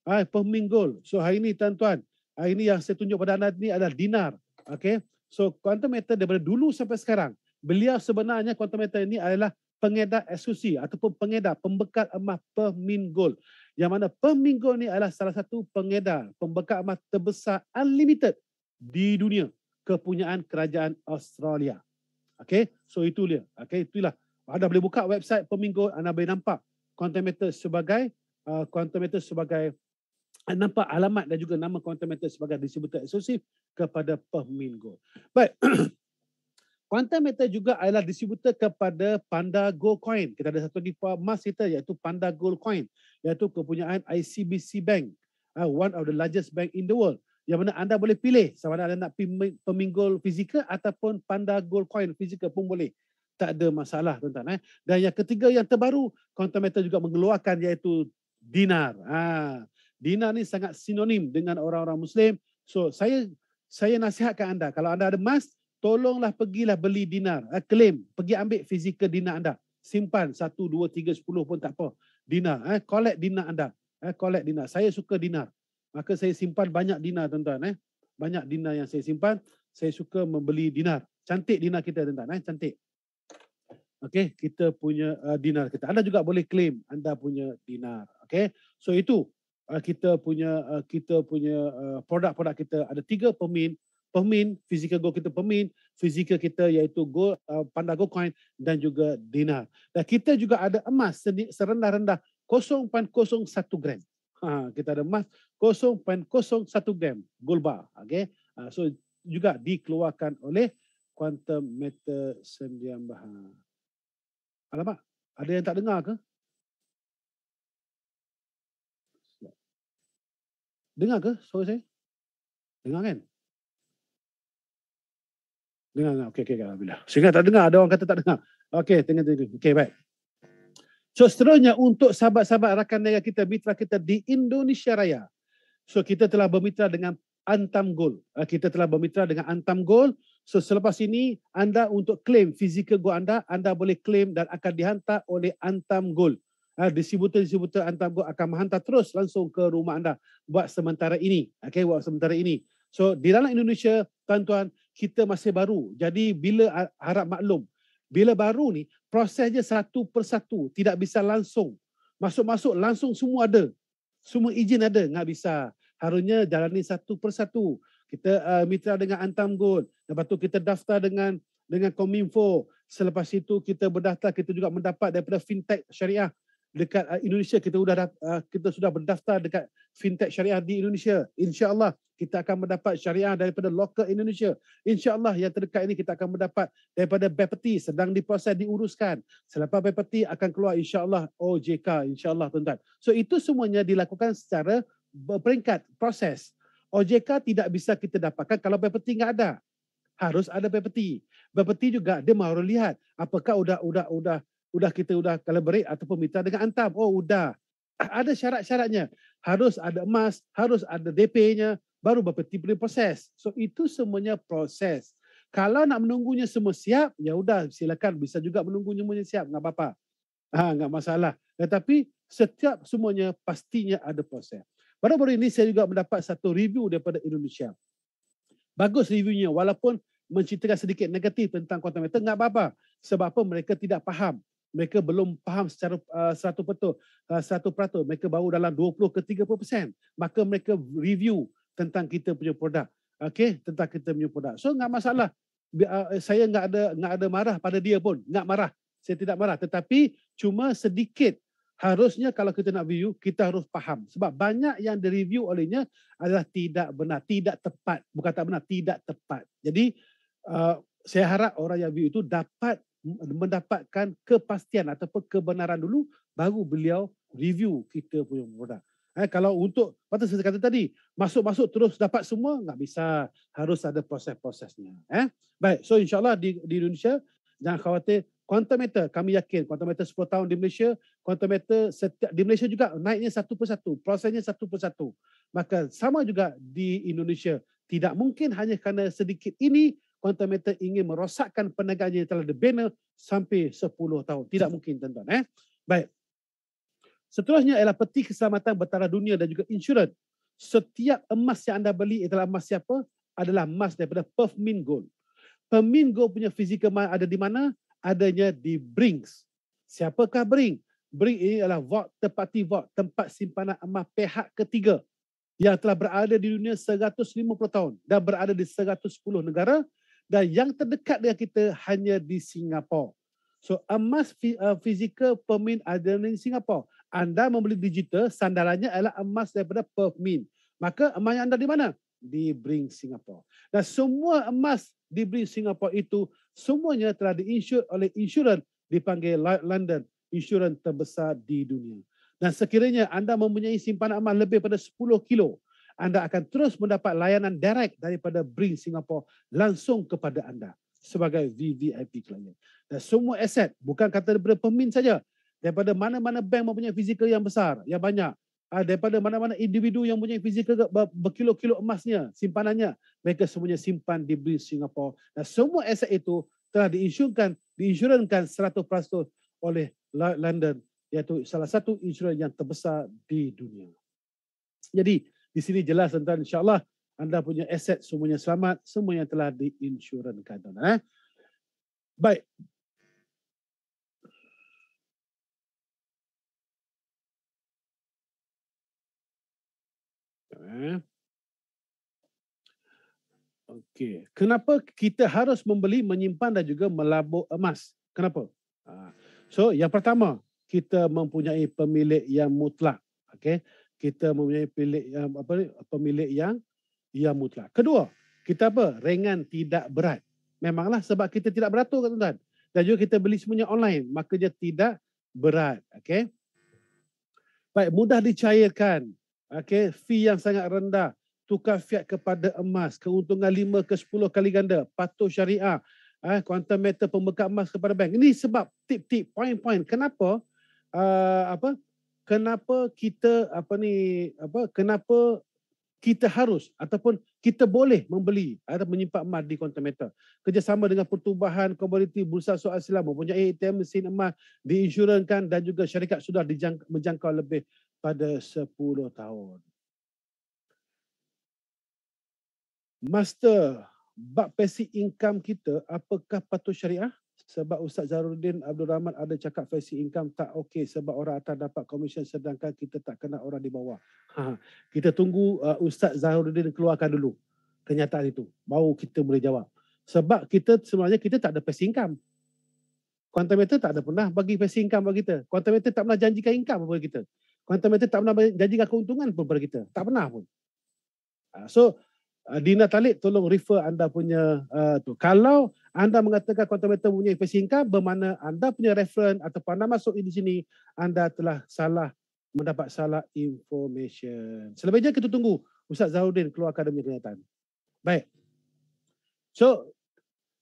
Ah, Perth Min Gold. So hari ini tuan-tuan, Ah, ini yang saya tunjuk pada anda ini adalah dinar. Okay. So quantum meter daripada dulu sampai sekarang, beliau sebenarnya quantum meter ini adalah pengedar eksklusif ataupun pengedar pembekal emas per min gold. Yang mana per min gold ini adalah salah satu pengedar pembekal emas terbesar unlimited di dunia kepunyaan kerajaan Australia. Okay, so itu dia. Okay, itulah. Anda boleh buka website Pemingo, anda boleh nampak quantum meter sebagai uh, quantum meter sebagai nampak alamat dan juga nama Quantum Meter sebagai distributor eksklusif kepada Permingo. Baik. Quantum Meter juga adalah distributor kepada Panda Gold Coin. Kita ada satu lagi emas kita iaitu Panda Gold Coin iaitu kepunyaan ICBC Bank, uh, one of the largest bank in the world. Yang mana anda boleh pilih sama ada anda nak Permingo fizikal ataupun Panda Gold Coin fizikal pun boleh. Tak ada masalah tuan-tuan. Eh. Dan yang ketiga yang terbaru, Quantum Meter juga mengeluarkan iaitu dinar. Ah, dinar ni sangat sinonim dengan orang-orang Muslim. So saya saya nasihatkan anda kalau anda ada emas, tolonglah pergilah beli dinar. Uh, claim, pergi ambil fizikal dinar anda. Simpan 1, 2, 3, 10 pun tak apa. Dinar, eh, collect dinar anda. Eh, collect dinar. Saya suka dinar. Maka saya simpan banyak dinar tuan-tuan. Eh. Banyak dinar yang saya simpan. Saya suka membeli dinar. Cantik dinar kita tuan-tuan. Eh. Cantik. Okay, kita punya uh, dinar kita. Anda juga boleh claim anda punya dinar. Okay, so itu uh, kita punya uh, kita punya uh, produk-produk kita ada tiga pemin pemin physical gold kita pemin physical kita iaitu gold uh, panda gold coin dan juga dinar. Dan kita juga ada emas serendah-rendah 0.01 gram. Ha kita ada emas 0.01 gram gold bar okey? Uh, so juga dikeluarkan oleh quantum meter sendian bahan. Alamak ada yang tak dengar ke? Dengar ke suara saya? Dengar kan? Dengar, dengar. Okey, okey, alhamdulillah. Sehingga tak dengar, ada orang kata tak dengar. Okey, tengok tengok. Okey, baik. So, seterusnya untuk sahabat-sahabat rakan negara kita, mitra kita di Indonesia Raya. So, kita telah bermitra dengan Antam Gold. Ah, kita telah bermitra dengan Antam Gold. So, selepas ini, anda untuk claim fizikal gold anda, anda boleh claim dan akan dihantar oleh Antam Gold uh, distributor-distributor antar go akan menghantar terus langsung ke rumah anda buat sementara ini. Okay, buat sementara ini. So di dalam Indonesia, tuan-tuan, kita masih baru. Jadi bila harap maklum, bila baru ni, prosesnya satu persatu. Tidak bisa langsung. Masuk-masuk langsung semua ada. Semua izin ada. Nggak bisa. Harusnya jalani satu persatu. Kita uh, mitra dengan Antam Gold. Lepas tu kita daftar dengan dengan Kominfo. Selepas itu kita berdaftar, kita juga mendapat daripada fintech syariah dekat uh, Indonesia kita sudah uh, kita sudah berdaftar dekat fintech syariah di Indonesia. Insya-Allah kita akan mendapat syariah daripada lokal Indonesia. Insya-Allah yang terdekat ini kita akan mendapat daripada Bapeti sedang diproses diuruskan. Selepas Bapeti akan keluar insya-Allah OJK insya-Allah tuan-tuan. So itu semuanya dilakukan secara berperingkat proses. OJK tidak bisa kita dapatkan kalau Bapeti enggak ada. Harus ada Bapeti. Bapeti juga dia mahu lihat apakah udah udah udah udah kita udah collaborate ataupun mitra dengan Antam. Oh, udah. Ada syarat-syaratnya. Harus ada emas, harus ada DP-nya, baru Bapeti boleh proses. So itu semuanya proses. Kalau nak menunggunya semua siap, ya udah silakan bisa juga menunggunya semuanya siap, enggak apa-apa. Ha, enggak masalah. Tetapi setiap semuanya pastinya ada proses. Baru-baru ini saya juga mendapat satu review daripada Indonesia. Bagus reviewnya walaupun menceritakan sedikit negatif tentang quantum meter, enggak apa-apa. Sebab apa mereka tidak faham mereka belum faham secara satu betul satu peratus mereka baru dalam 20 ke 30% maka mereka review tentang kita punya produk. Okey tentang kita punya produk. So enggak masalah. Uh, saya enggak ada enggak ada marah pada dia pun. Enggak marah. Saya tidak marah. Tetapi cuma sedikit. Harusnya kalau kita nak review kita harus faham. Sebab banyak yang direview olehnya adalah tidak benar. Tidak tepat. Bukan tak benar tidak tepat. Jadi uh, saya harap orang yang review itu dapat mendapatkan kepastian ataupun kebenaran dulu baru beliau review kita punya produk. Eh, kalau untuk, patut saya kata tadi, masuk-masuk terus dapat semua, nggak bisa. Harus ada proses-prosesnya. Eh? Baik, so insyaAllah di, di Indonesia, jangan khawatir, quantum meter, kami yakin quantum meter 10 tahun di Malaysia, quantum meter setiap, di Malaysia juga naiknya satu persatu, prosesnya satu persatu. Maka sama juga di Indonesia, tidak mungkin hanya kerana sedikit ini quantum meter ingin merosakkan perniagaan yang telah dibina sampai 10 tahun. Tidak mungkin tuan-tuan. Eh? Baik. Seterusnya ialah peti keselamatan bertaraf dunia dan juga insurans. Setiap emas yang anda beli adalah emas siapa? Adalah emas daripada Perth Mint Gold. Perth Mint Gold punya fizikal ada di mana? Adanya di Brinks. Siapakah Brinks? Brinks ini adalah vault, tepati vault, tempat simpanan emas pihak ketiga yang telah berada di dunia 150 tahun dan berada di 110 negara dan yang terdekat dengan kita hanya di Singapura. So emas uh, fizikal Permin ada di Singapura. Anda membeli digital, sandarannya adalah emas daripada Permin. Maka emas anda di mana? Di Bring Singapore. Dan semua emas di Bring Singapore itu semuanya telah diinsur oleh insurans dipanggil London, insurans terbesar di dunia. Dan sekiranya anda mempunyai simpanan emas lebih pada 10 kilo, anda akan terus mendapat layanan direct daripada Bring Singapore langsung kepada anda sebagai VVIP klien. Dan semua aset, bukan kata daripada pemin saja, daripada mana-mana bank mempunyai fizikal yang besar, yang banyak, ah, daripada mana-mana individu yang mempunyai fizikal berkilo-kilo emasnya, simpanannya, mereka semuanya simpan di Bring Singapore. Dan semua aset itu telah diinsurkan, diinsurankan 100% oleh London, iaitu salah satu insurans yang terbesar di dunia. Jadi, di sini jelas tentang insyaAllah anda punya aset semuanya selamat, semuanya telah diinsurankan. Eh? Baik. Eh? Okey. Kenapa kita harus membeli, menyimpan dan juga melabur emas? Kenapa? Ha. So, yang pertama, kita mempunyai pemilik yang mutlak. Okey kita mempunyai pemilik yang apa pemilik yang yang mutlak. Kedua, kita apa? Ringan tidak berat. Memanglah sebab kita tidak beratur tuan-tuan. Dan juga kita beli semuanya online, maka dia tidak berat, okey? Baik, mudah dicairkan. Okey, fee yang sangat rendah. Tukar fiat kepada emas, keuntungan 5 ke 10 kali ganda, patuh syariah, eh, quantum meter pembekal emas kepada bank. Ini sebab tip-tip, poin-poin. Kenapa? Uh, apa? Kenapa kita apa ni apa kenapa kita harus ataupun kita boleh membeli atau menyimpan emas di kontometer. Kerjasama dengan pertubuhan komoditi Bursa Soal Islam mempunyai ATM mesin emas diinsurankan dan juga syarikat sudah menjangkau lebih pada 10 tahun. Master, bab passive income kita apakah patut syariah? Sebab Ustaz Zahrudin Abdul Rahman ada cakap fasi income tak okey sebab orang atas dapat komisen sedangkan kita tak kena orang di bawah. Ha, kita tunggu uh, Ustaz Zahrudin keluarkan dulu kenyataan itu. Baru kita boleh jawab. Sebab kita sebenarnya kita tak ada passive income. Meter tak ada pernah bagi passive income kepada kita. Quantum Meter tak pernah janjikan income kepada kita. Quantum Meter tak pernah janjikan keuntungan kepada kita. Tak pernah pun. Uh, so Dina Talib tolong refer anda punya uh, tu. Kalau anda mengatakan Quantum Meter punya passive income bermakna anda punya reference atau anda masuk di sini anda telah salah mendapat salah information. Selebihnya kita tunggu Ustaz Zahudin keluarkan demi kenyataan. Baik. So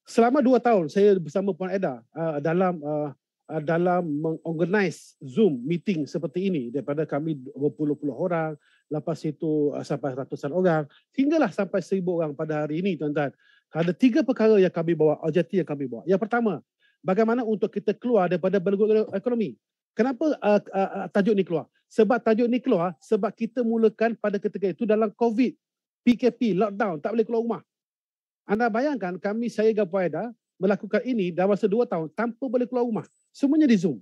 selama dua tahun saya bersama Puan Eda uh, dalam uh, uh, dalam mengorganize Zoom meeting seperti ini daripada kami berpuluh-puluh orang lepas itu uh, sampai ratusan orang hinggalah sampai seribu orang pada hari ini tuan-tuan. Ada tiga perkara yang kami bawa, objektif yang kami bawa. Yang pertama, bagaimana untuk kita keluar daripada belenggu ekonomi. Kenapa uh, uh, uh, tajuk ni keluar? Sebab tajuk ni keluar sebab kita mulakan pada ketika itu dalam COVID, PKP, lockdown, tak boleh keluar rumah. Anda bayangkan kami saya dan Puaida melakukan ini dalam masa dua tahun tanpa boleh keluar rumah. Semuanya di Zoom.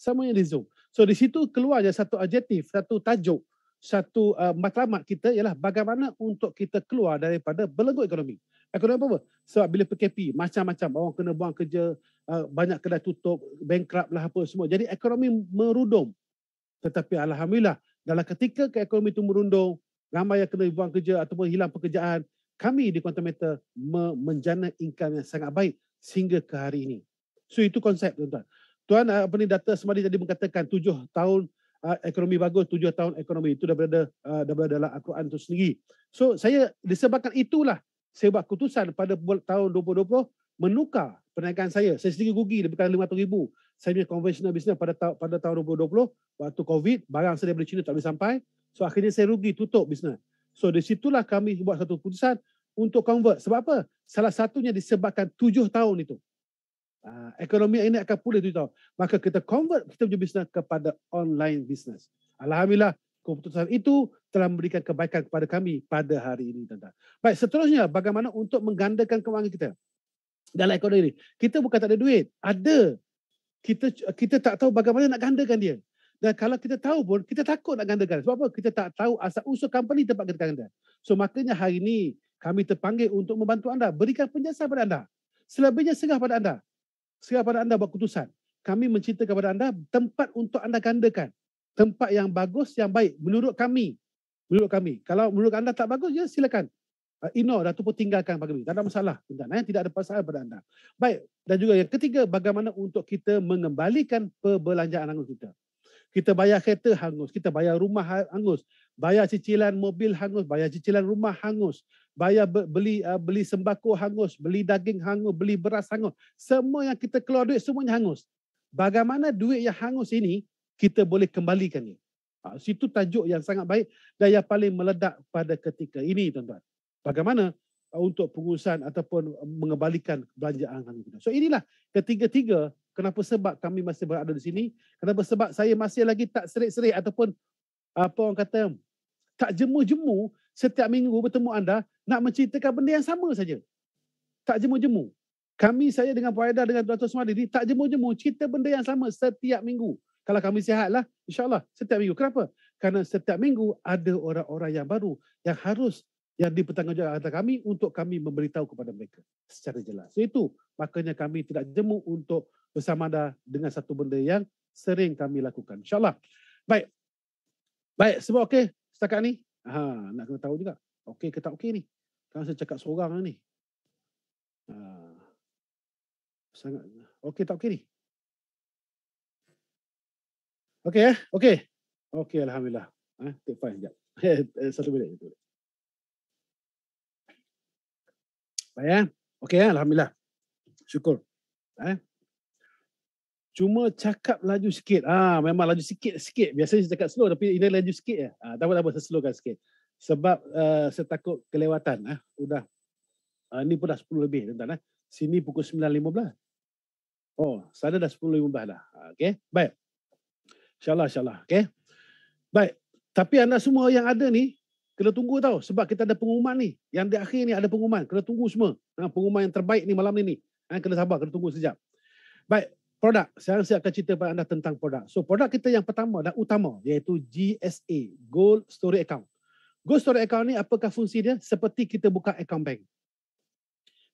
Semuanya di Zoom. So di situ keluar je satu adjektif, satu tajuk, satu uh, matlamat kita ialah bagaimana untuk kita keluar daripada belenggu ekonomi. Ekonomi apa? Sebab bila PKP, macam-macam orang kena buang kerja, uh, banyak kedai tutup, bankrupt lah apa semua. Jadi ekonomi merudum. Tetapi Alhamdulillah, dalam ketika ke ekonomi itu merundung, ramai yang kena buang kerja ataupun hilang pekerjaan, kami di Quantum Meter menjana income yang sangat baik sehingga ke hari ini. So itu konsep tuan-tuan. Tuan apa ni data semadi tadi mengatakan tujuh tahun uh, ekonomi bagus, tujuh tahun ekonomi itu dah berada uh, dah berada dalam Al-Quran itu sendiri. So saya disebabkan itulah saya buat keputusan pada tahun 2020 menukar perniagaan saya. Saya sendiri rugi lebih kurang 500 ribu. Saya punya conventional business pada ta- pada tahun 2020 waktu COVID barang saya dari China tak boleh sampai. So akhirnya saya rugi tutup bisnes. So di situlah kami buat satu keputusan untuk convert. Sebab apa? Salah satunya disebabkan tujuh tahun itu. Uh, ekonomi ini akan pulih tujuh tahun. Maka kita convert kita punya bisnes kepada online business. Alhamdulillah keputusan itu telah memberikan kebaikan kepada kami pada hari ini. Tuan-tuan. Baik, seterusnya bagaimana untuk menggandakan kewangan kita dalam ekonomi ini. Kita bukan tak ada duit. Ada. Kita kita tak tahu bagaimana nak gandakan dia. Dan kalau kita tahu pun, kita takut nak gandakan. Sebab apa? Kita tak tahu asal usul company tempat kita ganda. So makanya hari ini kami terpanggil untuk membantu anda. Berikan penjelasan kepada anda. Selebihnya serah pada anda. Serah pada anda buat keputusan. Kami mencerita kepada anda tempat untuk anda gandakan. Tempat yang bagus, yang baik. Menurut kami. Menurut kami. Kalau menurut anda tak bagus, ya silakan. Uh, ignore ataupun tinggalkan pada kami. Tak ada masalah. Eh? Tidak ada masalah pada anda. Baik. Dan juga yang ketiga, bagaimana untuk kita mengembalikan perbelanjaan hangus kita. Kita bayar kereta hangus. Kita bayar rumah hangus. Bayar cicilan mobil hangus. Bayar cicilan rumah hangus bayar beli uh, beli sembako hangus, beli daging hangus, beli beras hangus. Semua yang kita keluar duit semuanya hangus. Bagaimana duit yang hangus ini kita boleh kembalikan ni? Ha, situ tajuk yang sangat baik dan yang paling meledak pada ketika ini tuan-tuan. Bagaimana uh, untuk pengurusan ataupun mengembalikan belanjaan kita. So inilah ketiga-tiga kenapa sebab kami masih berada di sini. Kenapa sebab saya masih lagi tak serik-serik ataupun apa orang kata tak jemu-jemu setiap minggu bertemu anda nak menceritakan benda yang sama saja. Tak jemu-jemu. Kami saya dengan Puan Aida dengan Dr. Sumadi ni tak jemu-jemu cerita benda yang sama setiap minggu. Kalau kami sihatlah, insyaAllah setiap minggu. Kenapa? Kerana setiap minggu ada orang-orang yang baru yang harus yang dipertanggungjawabkan atas kami untuk kami memberitahu kepada mereka secara jelas. So itu makanya kami tidak jemu untuk bersama anda dengan satu benda yang sering kami lakukan. InsyaAllah. Baik. Baik, semua okey setakat ni? Ha, nak kena tahu juga. Okey ke tak okey ni? Kan saya cakap seorang ni. Ha. Sangat okey tak okey ni? Okey eh? Okey. Okey alhamdulillah. Eh, take fine jap. Satu minit itu. Baik eh? Okey eh? alhamdulillah. Syukur. Eh? Cuma cakap laju sikit. Ah, memang laju sikit sikit. Biasanya saya cakap slow tapi ini laju sikit ya. Ah, tak apa-apa saya slowkan sikit. Sebab uh, saya takut kelewatan ah. Udah. Uh, ni pun dah 10 lebih tuan-tuan eh. Sini pukul 9.15. Oh, sana dah 10.15 dah. Ah, okey. Baik. Insya-Allah insya-Allah, okey. Baik. Tapi anda semua yang ada ni kena tunggu tau sebab kita ada pengumuman ni. Yang di akhir ni ada pengumuman. Kena tunggu semua. Ha, pengumuman yang terbaik ni malam ni ni. Ha, kena sabar, kena tunggu sekejap. Baik, produk. Sekarang saya akan cerita kepada anda tentang produk. So produk kita yang pertama dan utama iaitu GSA, Gold Storage Account. Gold Storage Account ni apakah fungsi dia? Seperti kita buka account bank.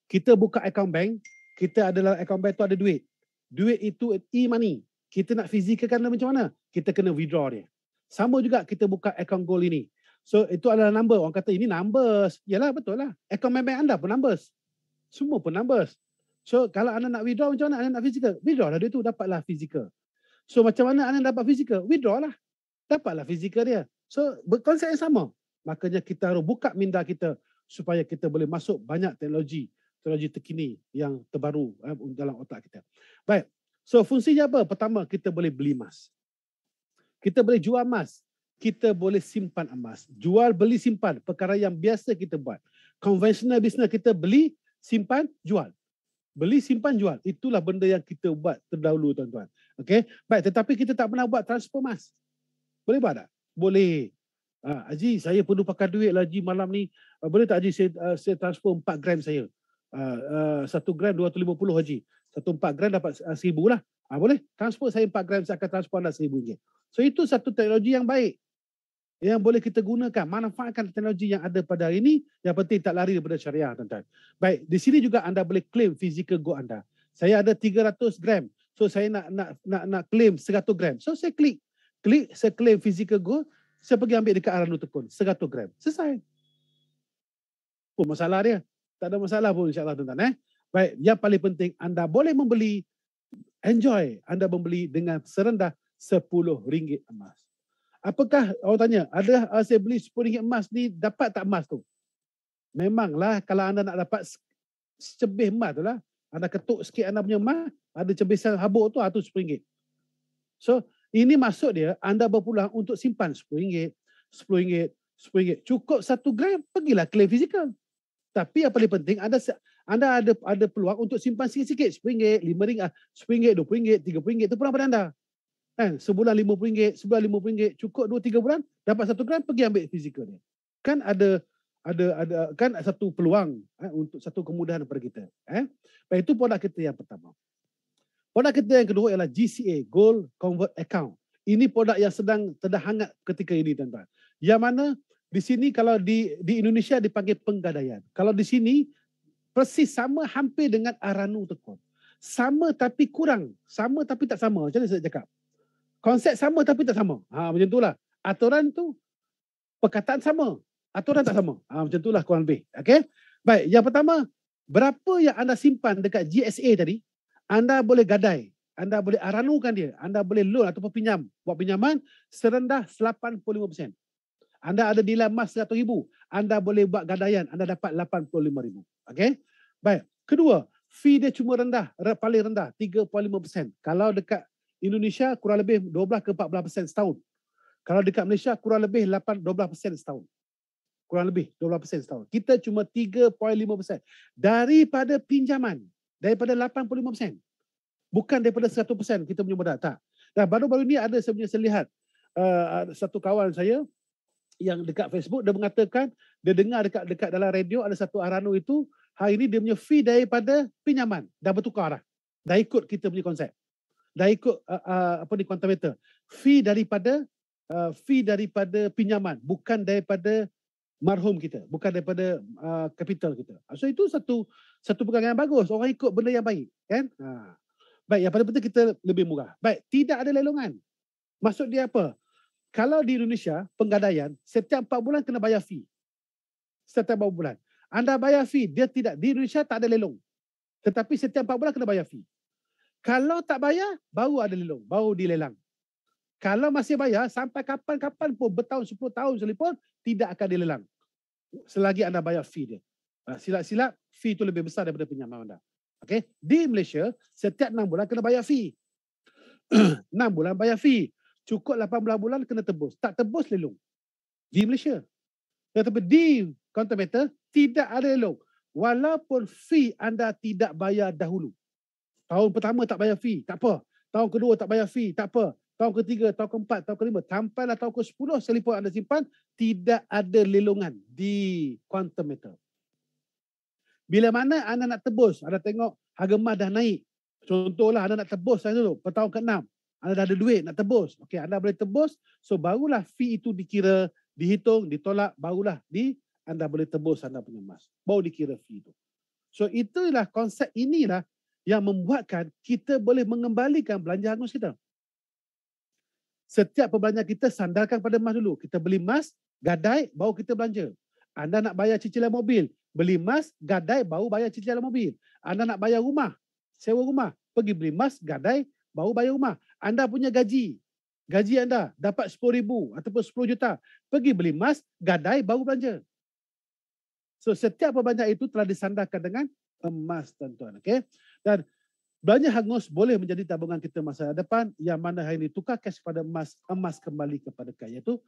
Kita buka account bank, kita adalah account bank tu ada duit. duit itu e-money. Kita nak fizikalkan dia macam mana? Kita kena withdraw dia. Sama juga kita buka account gold ini. So itu adalah number. Orang kata ini numbers. Yalah betul lah. Account bank anda pun numbers. Semua pun numbers. So kalau anda nak withdraw macam mana? Anda nak fizikal? Withdraw lah duit tu. Dapatlah fizikal. So macam mana anda dapat fizikal? Withdraw lah. Dapatlah fizikal dia. So konsep yang sama. Makanya kita harus buka minda kita supaya kita boleh masuk banyak teknologi teknologi terkini yang terbaru eh, dalam otak kita. Baik. So fungsinya apa? Pertama, kita boleh beli emas. Kita boleh jual emas. Kita boleh simpan emas. Jual, beli, simpan. Perkara yang biasa kita buat. Conventional business kita beli, simpan, jual. Beli, simpan, jual. Itulah benda yang kita buat terdahulu tuan-tuan. Okay? Baik, tetapi kita tak pernah buat transfer emas. Boleh buat tak? Boleh. Ha, Haji, saya perlu pakai duit lah Haji malam ni. Uh, boleh tak Haji saya, uh, saya transfer 4 gram saya? Uh, uh, 1 gram 250 Haji. Satu 4 gram dapat uh, 1000 lah. Ha, boleh? Transfer saya 4 gram, saya akan transfer anda 1000 ringgit. So itu satu teknologi yang baik. Yang boleh kita gunakan. Manfaatkan teknologi yang ada pada hari ini. Yang penting tak lari daripada syariah tuan-tuan. Baik, di sini juga anda boleh claim physical gold anda. Saya ada 300 gram. So saya nak nak nak nak claim 100 gram. So saya klik. Klik, saya claim physical gold. Saya pergi ambil dekat Aranu Tekun. 100 gram. Selesai. Apa masalah dia? Tak ada masalah pun insyaAllah tuan-tuan. Eh? Baik, yang paling penting anda boleh membeli, enjoy anda membeli dengan serendah RM10 emas. Apakah, orang tanya, ada uh, saya beli RM10 emas ni, dapat tak emas tu? Memanglah kalau anda nak dapat secebih emas tu lah, anda ketuk sikit anda punya emas, ada cebisan habuk tu, itu RM10. So, ini maksud dia anda berpulang untuk simpan RM10, RM10, RM10. Cukup satu gram, pergilah claim fizikal. Tapi yang paling penting anda anda ada ada peluang untuk simpan sikit-sikit RM10, RM5, RM10, RM20, RM30 itu pulang pada anda. Kan? Sebulan RM50, sebulan RM50, cukup 2 3 bulan dapat satu gram pergi ambil fizikal dia. Kan ada ada ada kan satu peluang eh, untuk satu kemudahan kepada kita. Eh? Baik itu produk kita yang pertama. Produk kita yang kedua ialah GCA, Gold Convert Account. Ini produk yang sedang sedang hangat ketika ini tuan-tuan. Yang mana di sini kalau di di Indonesia dipanggil penggadaian. Kalau di sini persis sama hampir dengan Aranu Tekun. Sama tapi kurang. Sama tapi tak sama. Macam mana saya cakap? Konsep sama tapi tak sama. Ha, macam itulah. Aturan tu perkataan sama. Aturan tak sama. Ha, macam itulah kurang lebih. Okay? Baik, yang pertama, berapa yang anda simpan dekat GSA tadi, anda boleh gadai. Anda boleh aranukan dia. Anda boleh loan ataupun pinjam. Buat pinjaman serendah 85%. Anda ada nilai emas RM100,000. Anda boleh buat gadaian. Anda dapat RM85,000. Okay? Baik. Kedua, fee dia cuma rendah. Paling rendah. 3.5%. Kalau dekat Indonesia kurang lebih 12 ke 14% setahun. Kalau dekat Malaysia kurang lebih 8 12% setahun. Kurang lebih 12% setahun. Kita cuma 3.5% daripada pinjaman daripada 85%. Bukan daripada 100% kita punya modal. Tak. Dan baru-baru ni ada saya lihat uh, satu kawan saya yang dekat Facebook dia mengatakan dia dengar dekat dekat dalam radio ada satu arano itu hari ini dia punya fee daripada pinjaman dah bertukar dah. Dah ikut kita punya konsep. Dah ikut uh, uh, apa ni quantum meter. Fee daripada uh, fee daripada pinjaman bukan daripada marhum kita, bukan daripada uh, capital kita. So itu satu satu perkara yang bagus. Orang ikut benda yang baik, kan? Ha. Baik, yang penting kita lebih murah. Baik, tidak ada lelongan. Maksud dia apa? Kalau di Indonesia, penggadaian, setiap 4 bulan kena bayar fee. Setiap 4 bulan. Anda bayar fee, dia tidak. Di Indonesia tak ada lelong. Tetapi setiap 4 bulan kena bayar fee. Kalau tak bayar, baru ada lelong. Baru dilelang. Kalau masih bayar, sampai kapan-kapan pun, bertahun, 10 tahun sekalipun, tidak akan dilelang. Selagi anda bayar fee dia. Ah, silap-silap fee itu lebih besar daripada pinjaman anda. Okay? Di Malaysia, setiap 6 bulan kena bayar fee. 6 bulan bayar fee. Cukup 18 bulan kena tebus. Tak tebus lelong. Di Malaysia. Tetapi di Countermeter, tidak ada lelong. Walaupun fee anda tidak bayar dahulu. Tahun pertama tak bayar fee, tak apa. Tahun kedua tak bayar fee, tak apa. Tahun ketiga, tahun keempat, tahun kelima. Sampailah tahun ke sepuluh sekalipun anda simpan, tidak ada lelongan di Quantum Metal. Bila mana anda nak tebus, anda tengok harga emas dah naik. Contohlah anda nak tebus saya dulu, per tahun ke-6. Anda dah ada duit nak tebus. Okey, anda boleh tebus. So barulah fee itu dikira, dihitung, ditolak, barulah di anda boleh tebus anda punya emas. Baru dikira fee itu. So itulah konsep inilah yang membuatkan kita boleh mengembalikan belanja hangus kita. Setiap perbelanjaan kita sandarkan pada emas dulu. Kita beli emas, gadai, baru kita belanja. Anda nak bayar cicilan mobil, beli emas, gadai, baru bayar cicilan mobil. Anda nak bayar rumah, sewa rumah, pergi beli emas, gadai, baru bayar rumah. Anda punya gaji, gaji anda dapat RM10,000 ataupun RM10 juta, pergi beli emas, gadai, baru belanja. So setiap perbelanjaan itu telah disandarkan dengan emas tuan-tuan. Okay? Dan belanja hangus boleh menjadi tabungan kita masa depan yang mana hari ini tukar cash kepada emas, emas kembali kepada cash. Iaitu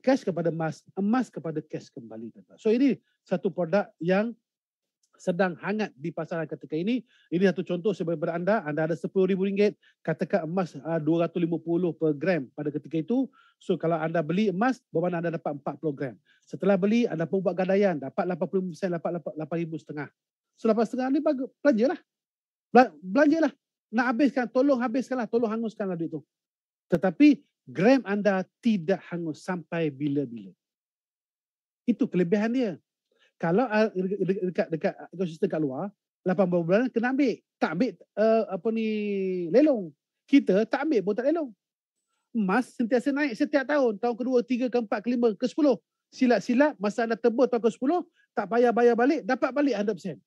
cash kepada emas, emas kepada cash kembali. So ini satu produk yang sedang hangat di pasaran ketika ini. Ini satu contoh sebagai anda. Anda ada RM10,000, katakan emas RM250 per gram pada ketika itu. So kalau anda beli emas, bermakna anda dapat 40 gram. Setelah beli, anda pun buat gadaian. Dapat 80%, dapat RM8,500. So lepas setengah ni belanjalah. Belanjalah. Nak habiskan, tolong habiskanlah. Tolong hanguskanlah duit itu. Tetapi gram anda tidak hangus sampai bila-bila. Itu kelebihan dia kalau dekat dekat ekosistem kat luar 18 bulan kena ambil tak ambil uh, apa ni lelong kita tak ambil pun tak lelong emas sentiasa naik setiap tahun tahun kedua tiga ke empat ke sepuluh silat-silat masa anda tebus tahun ke sepuluh tak payah bayar balik dapat balik 100%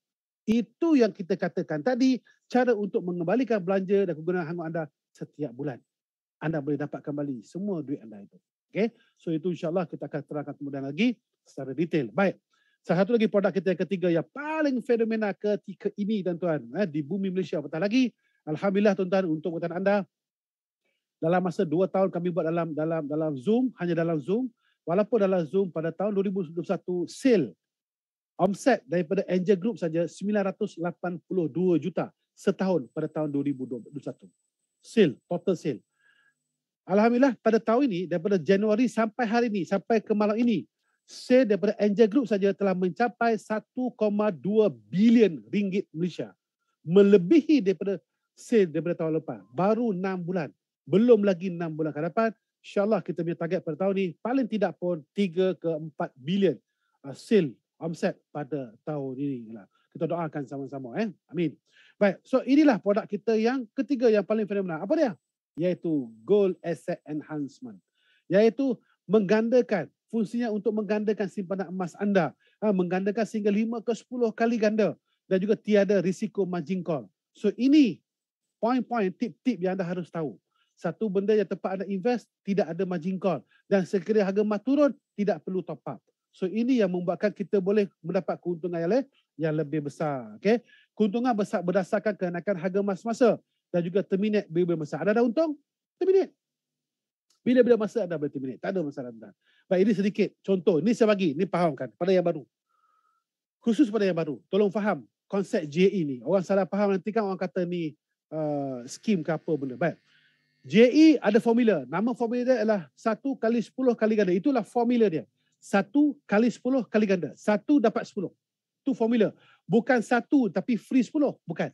itu yang kita katakan tadi cara untuk mengembalikan belanja dan kegunaan hangut anda setiap bulan anda boleh dapat kembali semua duit anda itu Okay, so itu insyaAllah kita akan terangkan kemudian lagi secara detail. Baik, satu lagi produk kita yang ketiga yang paling fenomena ketika ini tuan-tuan eh, di bumi Malaysia. Apatah lagi, Alhamdulillah tuan-tuan untuk buatan anda. Dalam masa dua tahun kami buat dalam dalam dalam Zoom, hanya dalam Zoom. Walaupun dalam Zoom pada tahun 2021 sale omset daripada Angel Group saja 982 juta setahun pada tahun 2021. Sale, total sale. Alhamdulillah pada tahun ini daripada Januari sampai hari ini, sampai ke malam ini, sale daripada Angel Group saja telah mencapai 1.2 bilion ringgit Malaysia. Melebihi daripada sale daripada tahun lepas. Baru 6 bulan. Belum lagi 6 bulan ke depan. InsyaAllah kita punya target pada tahun ini paling tidak pun 3 ke 4 bilion uh, sale omset pada tahun ini. Lah. Kita doakan sama-sama. Eh? Amin. Baik, so inilah produk kita yang ketiga yang paling fenomenal. Apa dia? Iaitu Gold Asset Enhancement. Iaitu menggandakan fungsinya untuk menggandakan simpanan emas anda. Ha, menggandakan sehingga 5 ke 10 kali ganda. Dan juga tiada risiko margin call. So ini poin-poin, tip-tip yang anda harus tahu. Satu benda yang tepat anda invest, tidak ada margin call. Dan sekiranya harga emas turun, tidak perlu top up. So ini yang membuatkan kita boleh mendapat keuntungan yang, lain, yang lebih besar. Okay? Keuntungan besar berdasarkan kenaikan harga emas masa dan juga terminate bila besar. Ada ada untung? Terminate. Bila-bila masa anda boleh terminate. Tak ada masalah anda. Baik, ini sedikit contoh. Ini saya bagi, ini fahamkan pada yang baru. Khusus pada yang baru. Tolong faham konsep JE ni. Orang salah faham nanti kan orang kata ni uh, skim ke apa benda. Baik. JE ada formula. Nama formula dia adalah satu kali sepuluh kali ganda. Itulah formula dia. Satu kali sepuluh kali ganda. Satu dapat sepuluh. Itu formula. Bukan satu tapi free sepuluh. Bukan.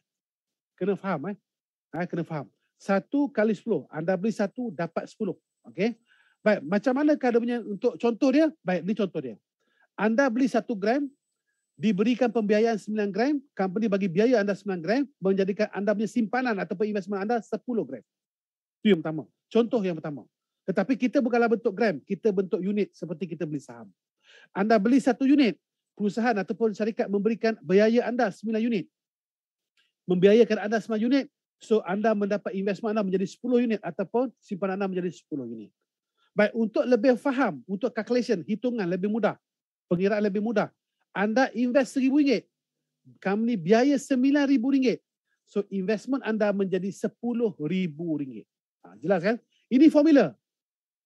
Kena faham. Eh? Ha, kena faham. Satu kali sepuluh. Anda beli satu dapat sepuluh. Okay. Baik, macam mana keadaannya untuk contoh dia? Baik, ini contoh dia. Anda beli satu gram, diberikan pembiayaan 9 gram, company bagi biaya anda 9 gram, menjadikan anda punya simpanan ataupun investment anda 10 gram. Itu yang pertama. Contoh yang pertama. Tetapi kita bukanlah bentuk gram, kita bentuk unit seperti kita beli saham. Anda beli satu unit, perusahaan ataupun syarikat memberikan biaya anda 9 unit. Membiayakan anda 9 unit, so anda mendapat investment anda menjadi 10 unit ataupun simpanan anda menjadi 10 unit. Baik, untuk lebih faham, untuk calculation, hitungan lebih mudah, pengiraan lebih mudah, anda invest RM1,000, company biaya RM9,000. So investment anda menjadi RM10,000. Ha, jelas kan? Ini formula.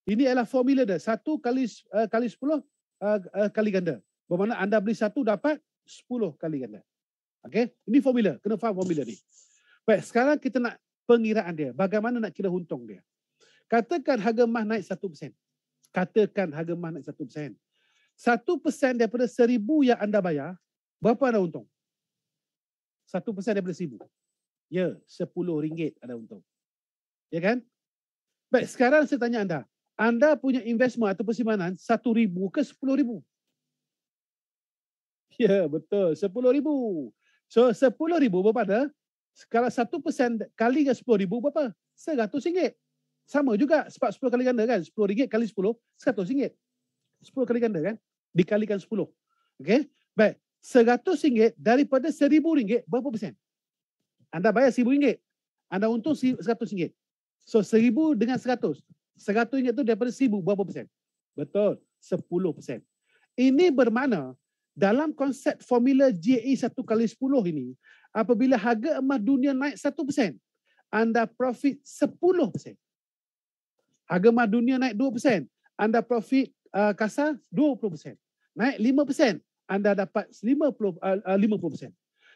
Ini adalah formula dia. Satu kali uh, kali sepuluh uh, uh, kali ganda. Bermakna anda beli satu dapat sepuluh kali ganda. Okay? Ini formula. Kena faham formula ni. Baik, sekarang kita nak pengiraan dia. Bagaimana nak kira untung dia. Katakan harga emas naik 1%. Katakan harga emas naik 1%. 1% daripada 1000 yang anda bayar, berapa anda untung? 1% daripada 1000. Ya, 10 ringgit ada untung. Ya kan? Baik, sekarang saya tanya anda. Anda punya investment atau persimpanan 1000 ke 10000? Ya, betul. 10000. So 10000 berapa ada? Kalau satu persen kali dengan sepuluh ribu berapa? Seratus ringgit. Sama juga sebab sepuluh kali ganda kan. Sepuluh ringgit kali sepuluh, seratus ringgit. Sepuluh kali ganda kan. Dikalikan sepuluh. Okay. Baik. Seratus ringgit daripada seribu ringgit berapa persen? Anda bayar seribu ringgit. Anda untung seratus ringgit. So seribu dengan seratus. Seratus ringgit tu daripada seribu berapa persen? Betul. Sepuluh persen. Ini bermakna dalam konsep formula GAE satu kali sepuluh ini, apabila harga emas dunia naik satu persen, anda profit sepuluh persen. Harga emas dunia naik dua persen, anda profit uh, kasar dua puluh persen. Naik lima persen, anda dapat lima puluh uh, uh, persen.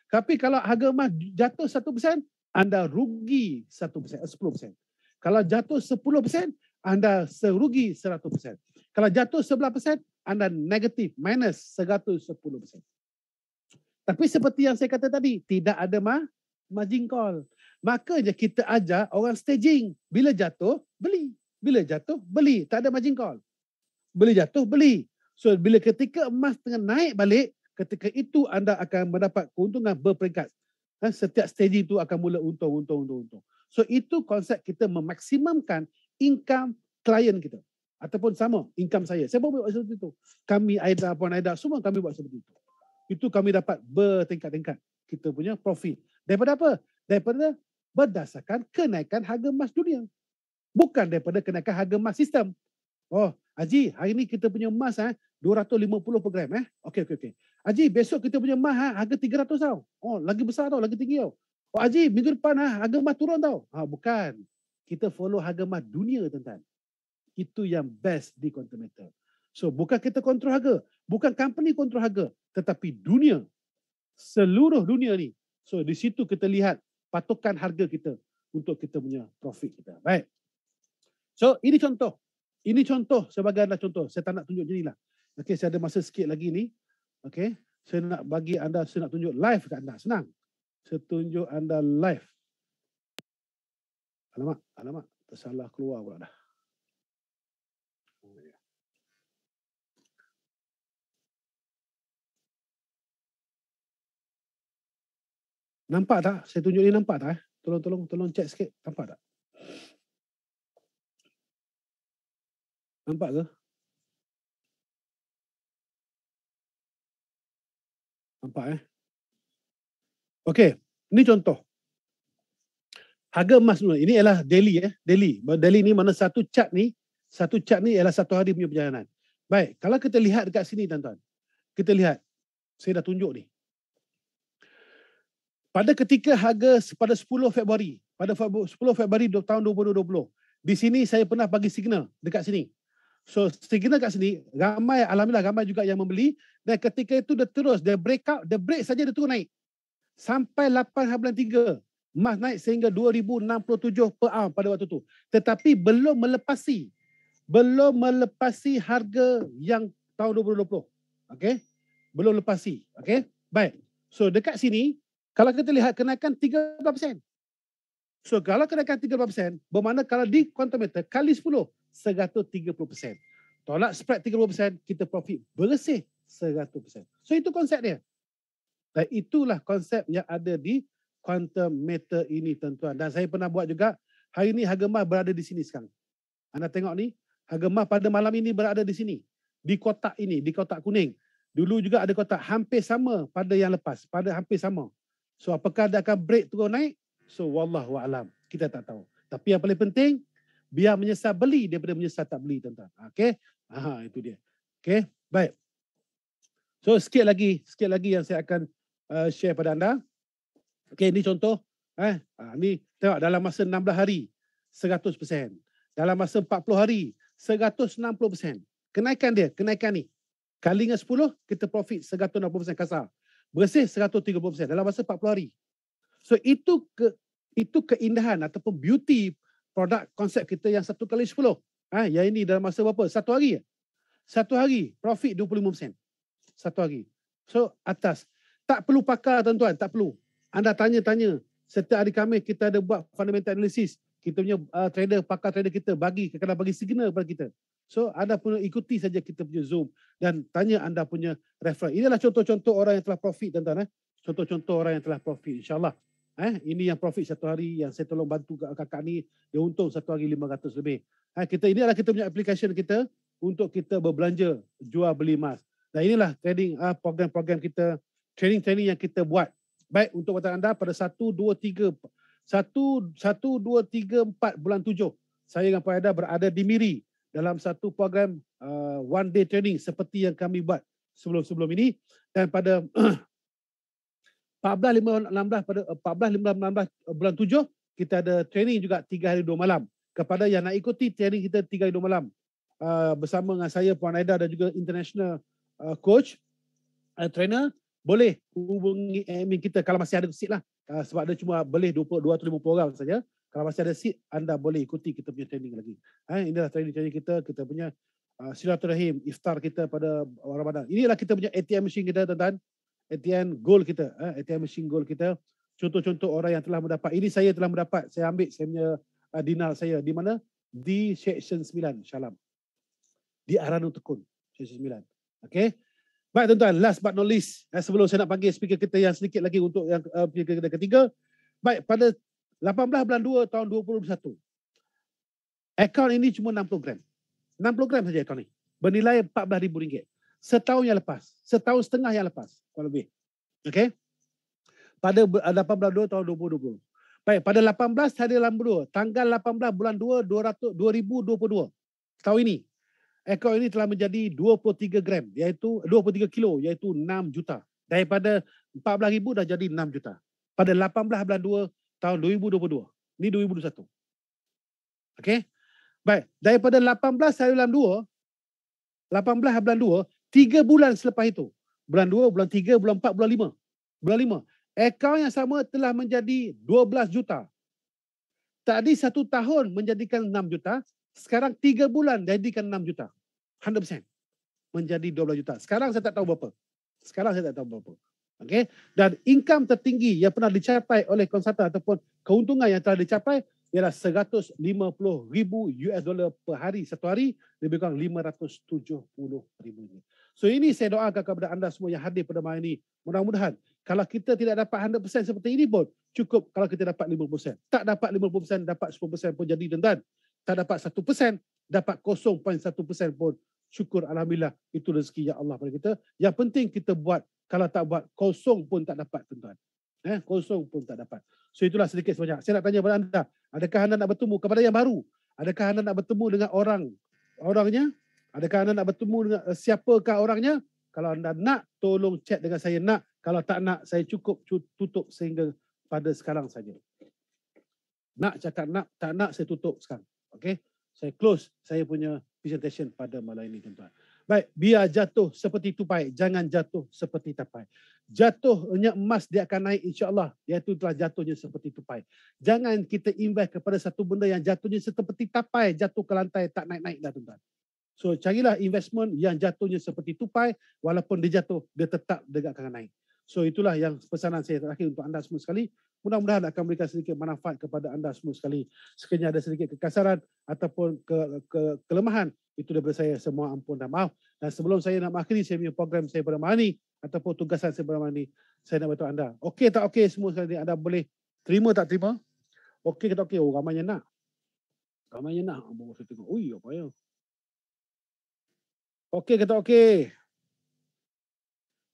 Tapi kalau harga emas jatuh satu persen, anda rugi satu persen, sepuluh persen. Kalau jatuh sepuluh persen, anda serugi seratus persen. Kalau jatuh sebelah persen, anda negatif minus 110%. Tapi seperti yang saya kata tadi, tidak ada ma margin call. Makanya kita ajar orang staging. Bila jatuh, beli. Bila jatuh, beli. Tak ada margin call. Bila jatuh, beli. So bila ketika emas tengah naik balik, ketika itu anda akan mendapat keuntungan berperingkat. Ha, setiap staging itu akan mula untung, untung, untung, untung. So itu konsep kita memaksimumkan income klien kita ataupun sama income saya. Saya pun buat seperti itu. Kami Aida Puan Aida semua kami buat seperti itu. Itu kami dapat bertingkat-tingkat kita punya profit. Daripada apa? Daripada berdasarkan kenaikan harga emas dunia. Bukan daripada kenaikan harga emas sistem. Oh, Haji, hari ni kita punya emas eh 250 per gram eh. Okey okey okey. Haji, besok kita punya emas eh, harga 300 tau. Oh, lagi besar tau, lagi tinggi tau. Oh, Haji, minggu depan eh, harga emas turun tau. Ha, bukan. Kita follow harga emas dunia tuan-tuan itu yang best di Continental. So bukan kita kontrol harga, bukan company kontrol harga, tetapi dunia, seluruh dunia ni. So di situ kita lihat patokan harga kita untuk kita punya profit kita. Baik. So ini contoh. Ini contoh sebagai anda contoh. Saya tak nak tunjuk je lah. Okay, saya ada masa sikit lagi ni. Okay, saya nak bagi anda, saya nak tunjuk live kat anda. Senang. Saya tunjuk anda live. Alamak, alamak. Tersalah keluar pula dah. Nampak tak? Saya tunjuk ni nampak tak? Eh? Tolong, tolong, tolong cek sikit. Nampak tak? Nampak ke? Nampak eh? Okey, ni contoh. Harga emas dulu. Ini adalah daily eh, daily. Daily ni mana satu chart ni, satu chart ni ialah satu hari punya perjalanan. Baik, kalau kita lihat dekat sini tuan-tuan. Kita lihat. Saya dah tunjuk ni pada ketika harga pada 10 Februari, pada 10 Februari tahun 2020, di sini saya pernah bagi signal dekat sini. So signal kat sini, ramai, Alhamdulillah ramai juga yang membeli dan ketika itu dia terus, dia break out, dia break saja dia terus naik. Sampai 8.3, emas naik sehingga 2067 per ounce pada waktu itu. Tetapi belum melepasi, belum melepasi harga yang tahun 2020. Okay? Belum lepasi. Okay? Baik. So dekat sini, kalau kita lihat kenaikan 13%. So kalau kenaikan 13%, bermakna kalau di quantum meter kali 10, 130%. Tolak spread 30%, kita profit bersih 100%. So itu konsep dia. Dan itulah konsep yang ada di quantum meter ini tuan-tuan. Dan saya pernah buat juga, hari ini harga emas berada di sini sekarang. Anda tengok ni, harga emas pada malam ini berada di sini. Di kotak ini, di kotak kuning. Dulu juga ada kotak hampir sama pada yang lepas. Pada hampir sama. So apakah dia akan break turun naik? So wallahu alam. Kita tak tahu. Tapi yang paling penting biar menyesal beli daripada menyesal tak beli tuan-tuan. Okey? Ha itu dia. Okey? Baik. So sikit lagi, sikit lagi yang saya akan uh, share pada anda. Okey, ini contoh eh ha, ni tengok dalam masa 16 hari 100%. Dalam masa 40 hari 160%. Kenaikan dia, kenaikan ni. Kali dengan 10 kita profit 160% kasar bersih 130% dalam masa 40 hari. So itu ke itu keindahan ataupun beauty produk konsep kita yang satu kali 10. Ha, yang ini dalam masa berapa? Satu hari. Satu hari profit 25%. Satu hari. So atas. Tak perlu pakar tuan-tuan, tak perlu. Anda tanya-tanya. Setiap hari kami kita ada buat fundamental analysis. Kita punya uh, trader, pakar trader kita bagi, kadang bagi signal kepada kita. So anda pun ikuti saja kita punya Zoom dan tanya anda punya referral. Inilah contoh-contoh orang yang telah profit tuan-tuan. Eh? Contoh-contoh orang yang telah profit insyaAllah. Eh, ini yang profit satu hari yang saya tolong bantu kakak ni dia untung satu hari 500 lebih. Eh, kita ini adalah kita punya application kita untuk kita berbelanja jual beli emas. Dan inilah trading uh, program-program kita training-training yang kita buat. Baik untuk waktu anda pada 1 2 3 1 1 2 3 4 bulan 7 saya dengan Pak Aida berada di Miri dalam satu program uh, one day training seperti yang kami buat sebelum-sebelum ini. Dan pada 14 16 pada 14 15 16 bulan 7 kita ada training juga 3 hari 2 malam. Kepada yang nak ikuti training kita 3 hari 2 malam uh, bersama dengan saya Puan Aida dan juga international uh, coach uh, trainer boleh hubungi admin kita kalau masih ada seat lah. Uh, sebab dia cuma boleh 20 250 orang saja. Kalau masih ada seat anda boleh ikuti kita punya training lagi. Ha, inilah training-training kita. Kita punya uh, silaturahim iftar kita pada Ramadan. Inilah kita punya ATM machine kita tuan-tuan. ATM goal kita uh, ATM machine goal kita. Contoh-contoh orang yang telah mendapat. Ini saya telah mendapat. Saya ambil saya punya uh, dinar saya. Di mana? Di section 9 Shalom di Aranu Tekun section 9 okey baik tuan-tuan last but not least uh, sebelum saya nak panggil speaker kita yang sedikit lagi untuk yang uh, speaker kita ketiga baik pada 18 bulan 2 tahun 2021. Akaun ini cuma 60 gram. 60 gram saja akaun ini. Bernilai RM14,000. Setahun yang lepas. Setahun setengah yang lepas. Kurang lebih. Okey. Pada 18 bulan 2 tahun 2020. Baik, pada 18 hari dalam 2, tanggal 18 bulan 2 200, 2022. Tahun ini. Akaun ini telah menjadi 23 gram. Iaitu 23 kilo. Iaitu 6 juta. Daripada 14,000 dah jadi 6 juta. Pada 18 bulan 2 tahun 2022. Ni 2021. Okey. Baik, daripada 18 hari bulan 2, 18 hari bulan 2, 3 bulan selepas itu. Bulan 2, bulan 3, bulan 4, bulan 5. Bulan 5. Akaun yang sama telah menjadi 12 juta. Tadi satu tahun menjadikan 6 juta. Sekarang 3 bulan jadikan 6 juta. 100%. Menjadi 12 juta. Sekarang saya tak tahu berapa. Sekarang saya tak tahu berapa. Okay? Dan income tertinggi yang pernah dicapai oleh konsultan ataupun keuntungan yang telah dicapai ialah 150 ribu US dollar per hari satu hari lebih kurang 570 ribu ini. So ini saya doakan kepada anda semua yang hadir pada malam ini. Mudah-mudahan kalau kita tidak dapat 100% seperti ini pun cukup kalau kita dapat 50%. Tak dapat 50%, dapat 10% pun jadi tuan Tak dapat 1%, dapat 0.1% pun syukur Alhamdulillah itu rezeki yang Allah pada kita. Yang penting kita buat kalau tak buat kosong pun tak dapat tuan-tuan. Eh, kosong pun tak dapat. So itulah sedikit sebanyak. Saya nak tanya kepada anda, adakah anda nak bertemu kepada yang baru? Adakah anda nak bertemu dengan orang orangnya? Adakah anda nak bertemu dengan uh, siapakah orangnya? Kalau anda nak, tolong chat dengan saya nak. Kalau tak nak, saya cukup tutup sehingga pada sekarang saja. Nak cakap nak, tak nak saya tutup sekarang. Okay? Saya close saya punya presentation pada malam ini tuan-tuan. Baik, biar jatuh seperti tupai, jangan jatuh seperti tapai. Jatuhnya emas dia akan naik insya-Allah, iaitu telah jatuhnya seperti tupai. Jangan kita invest kepada satu benda yang jatuhnya seperti tapai, jatuh ke lantai tak naik-naik dah tuan-tuan. So carilah investment yang jatuhnya seperti tupai, walaupun dia jatuh, dia tetap dia akan naik. So itulah yang pesanan saya terakhir untuk anda semua sekali. Mudah-mudahan akan memberikan sedikit manfaat kepada anda semua sekali. Sekiranya ada sedikit kekasaran ataupun ke, ke, kelemahan, itu daripada saya semua ampun dan maaf. Dan sebelum saya nak mengakhiri saya punya program saya pada malam ini ataupun tugasan saya pada malam ini, saya nak beritahu anda. Okey tak okey semua sekali anda boleh terima tak terima? Okey tak okey? Oh ramainya nak. Ramainya nak. Bawa saya tengok. Ui apa ya? Okey kata okey.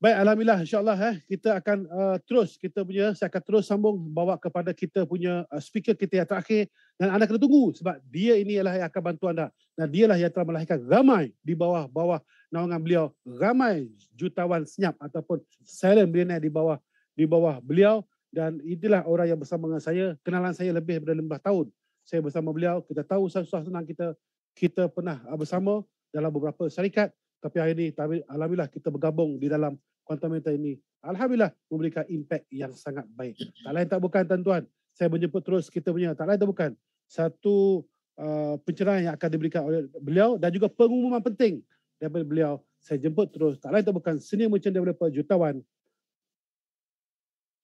Baik, Alhamdulillah insyaAllah eh, kita akan uh, terus, kita punya, saya akan terus sambung bawa kepada kita punya uh, speaker kita yang terakhir. Dan anda kena tunggu sebab dia ini adalah yang akan bantu anda. Dan dialah yang telah melahirkan ramai di bawah-bawah naungan beliau, ramai jutawan senyap ataupun silent billionaire di bawah di bawah beliau. Dan itulah orang yang bersama dengan saya, kenalan saya lebih daripada 15 tahun. Saya bersama beliau, kita tahu susah senang kita kita pernah uh, bersama dalam beberapa syarikat. Tapi hari ini alhamdulillah kita bergabung di dalam Quantum Mental ini Alhamdulillah memberikan impact yang sangat baik. Tak lain tak bukan tuan-tuan. Saya menjemput terus kita punya. Tak lain tak bukan. Satu uh, pencerahan yang akan diberikan oleh beliau dan juga pengumuman penting daripada beliau. Saya jemput terus. Tak lain tak bukan. Senior Merchant Developer Jutawan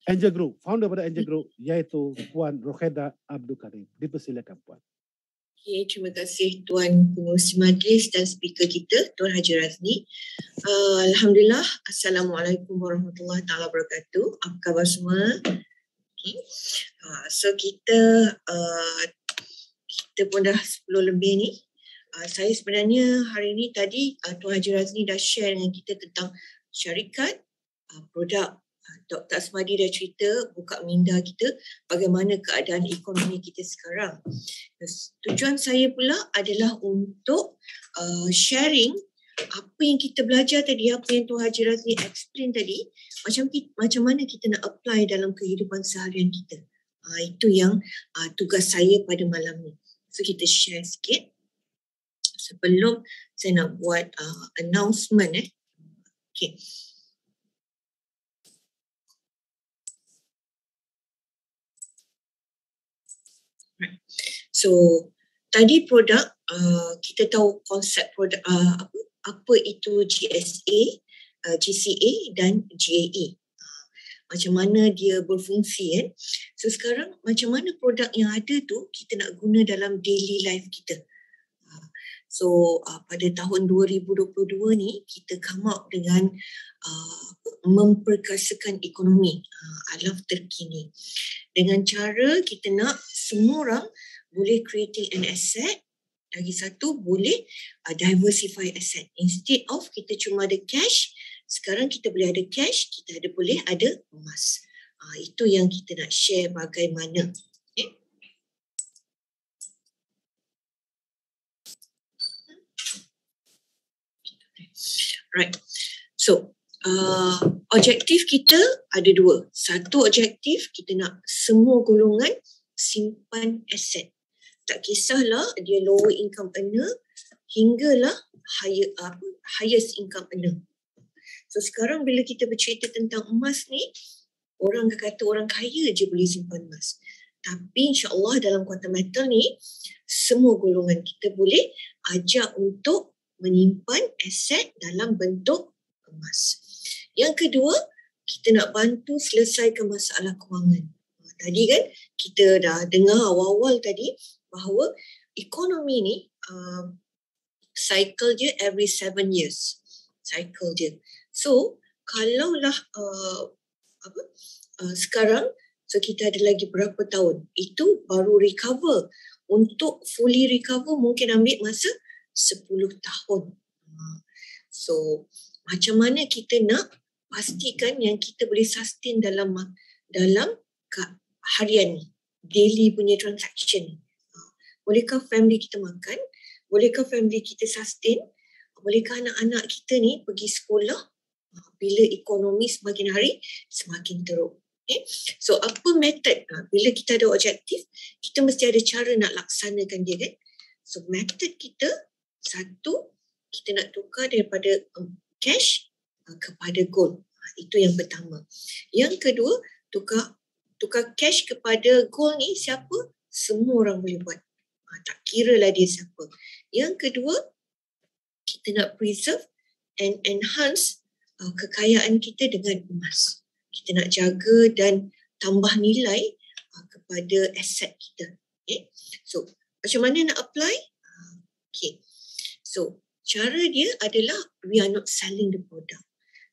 Angel Group. Founder pada Angel Group iaitu Puan Roheda Abdul Karim. Dipersilakan Puan. Okay, terima kasih Tuan Pengurusi Majlis dan speaker kita, Tuan Haji Razni. Uh, Alhamdulillah, Assalamualaikum warahmatullahi taala wabarakatuh. Apa khabar semua? Okay. Uh, so kita uh, kita pun dah 10 lebih ni. Uh, saya sebenarnya hari ni tadi uh, Tuan Haji Razni dah share dengan kita tentang syarikat, uh, produk. Dr. Asmadi dah cerita buka minda kita bagaimana keadaan ekonomi kita sekarang. Tujuan saya pula adalah untuk uh, sharing apa yang kita belajar tadi, apa yang Tuan Haji Razni explain tadi, macam kita, macam mana kita nak apply dalam kehidupan seharian kita. Uh, itu yang uh, tugas saya pada malam ni. So kita share sikit sebelum saya nak buat uh, announcement eh. Okay. So tadi produk uh, kita tahu konsep produk uh, apa apa itu GSA, uh, GCA dan GAA. Uh, macam mana dia berfungsi kan. So sekarang macam mana produk yang ada tu kita nak guna dalam daily life kita. Uh, so uh, pada tahun 2022 ni kita come up dengan uh, memperkasakan ekonomi uh, alaf terkini. Dengan cara kita nak semua orang boleh creating an asset lagi satu boleh uh, diversify asset. Instead of kita cuma ada cash, sekarang kita boleh ada cash, kita ada boleh ada emas. Uh, itu yang kita nak share bagaimana. Okay. Right. So, uh, objektif kita ada dua. Satu objektif kita nak semua golongan simpan aset tak kisahlah dia lower income earner hinggalah higher apa highest income earner. So sekarang bila kita bercerita tentang emas ni, orang kata orang kaya je boleh simpan emas. Tapi insyaAllah dalam kuantum metal ni, semua golongan kita boleh ajak untuk menyimpan aset dalam bentuk emas. Yang kedua, kita nak bantu selesaikan masalah kewangan. Tadi kan kita dah dengar awal-awal tadi bahawa ekonomi ni uh, cycle dia every seven years. Cycle dia. So kalaulah uh, apa uh, sekarang so kita ada lagi berapa tahun itu baru recover. Untuk fully recover mungkin ambil masa 10 tahun. Uh, so macam mana kita nak pastikan yang kita boleh sustain dalam dalam harian ni daily punya transaction ni Bolehkah family kita makan? Bolehkah family kita sustain? Bolehkah anak-anak kita ni pergi sekolah bila ekonomi semakin hari semakin teruk? Okay. So apa method? Bila kita ada objektif, kita mesti ada cara nak laksanakan dia kan? So method kita, satu, kita nak tukar daripada um, cash uh, kepada gold. Itu yang pertama. Yang kedua, tukar tukar cash kepada gold ni siapa? Semua orang boleh buat. Ha, tak kira lah dia siapa. Yang kedua, kita nak preserve and enhance uh, kekayaan kita dengan emas. Kita nak jaga dan tambah nilai uh, kepada aset kita. Okay. So, macam mana nak apply? Okay. So, cara dia adalah we are not selling the product.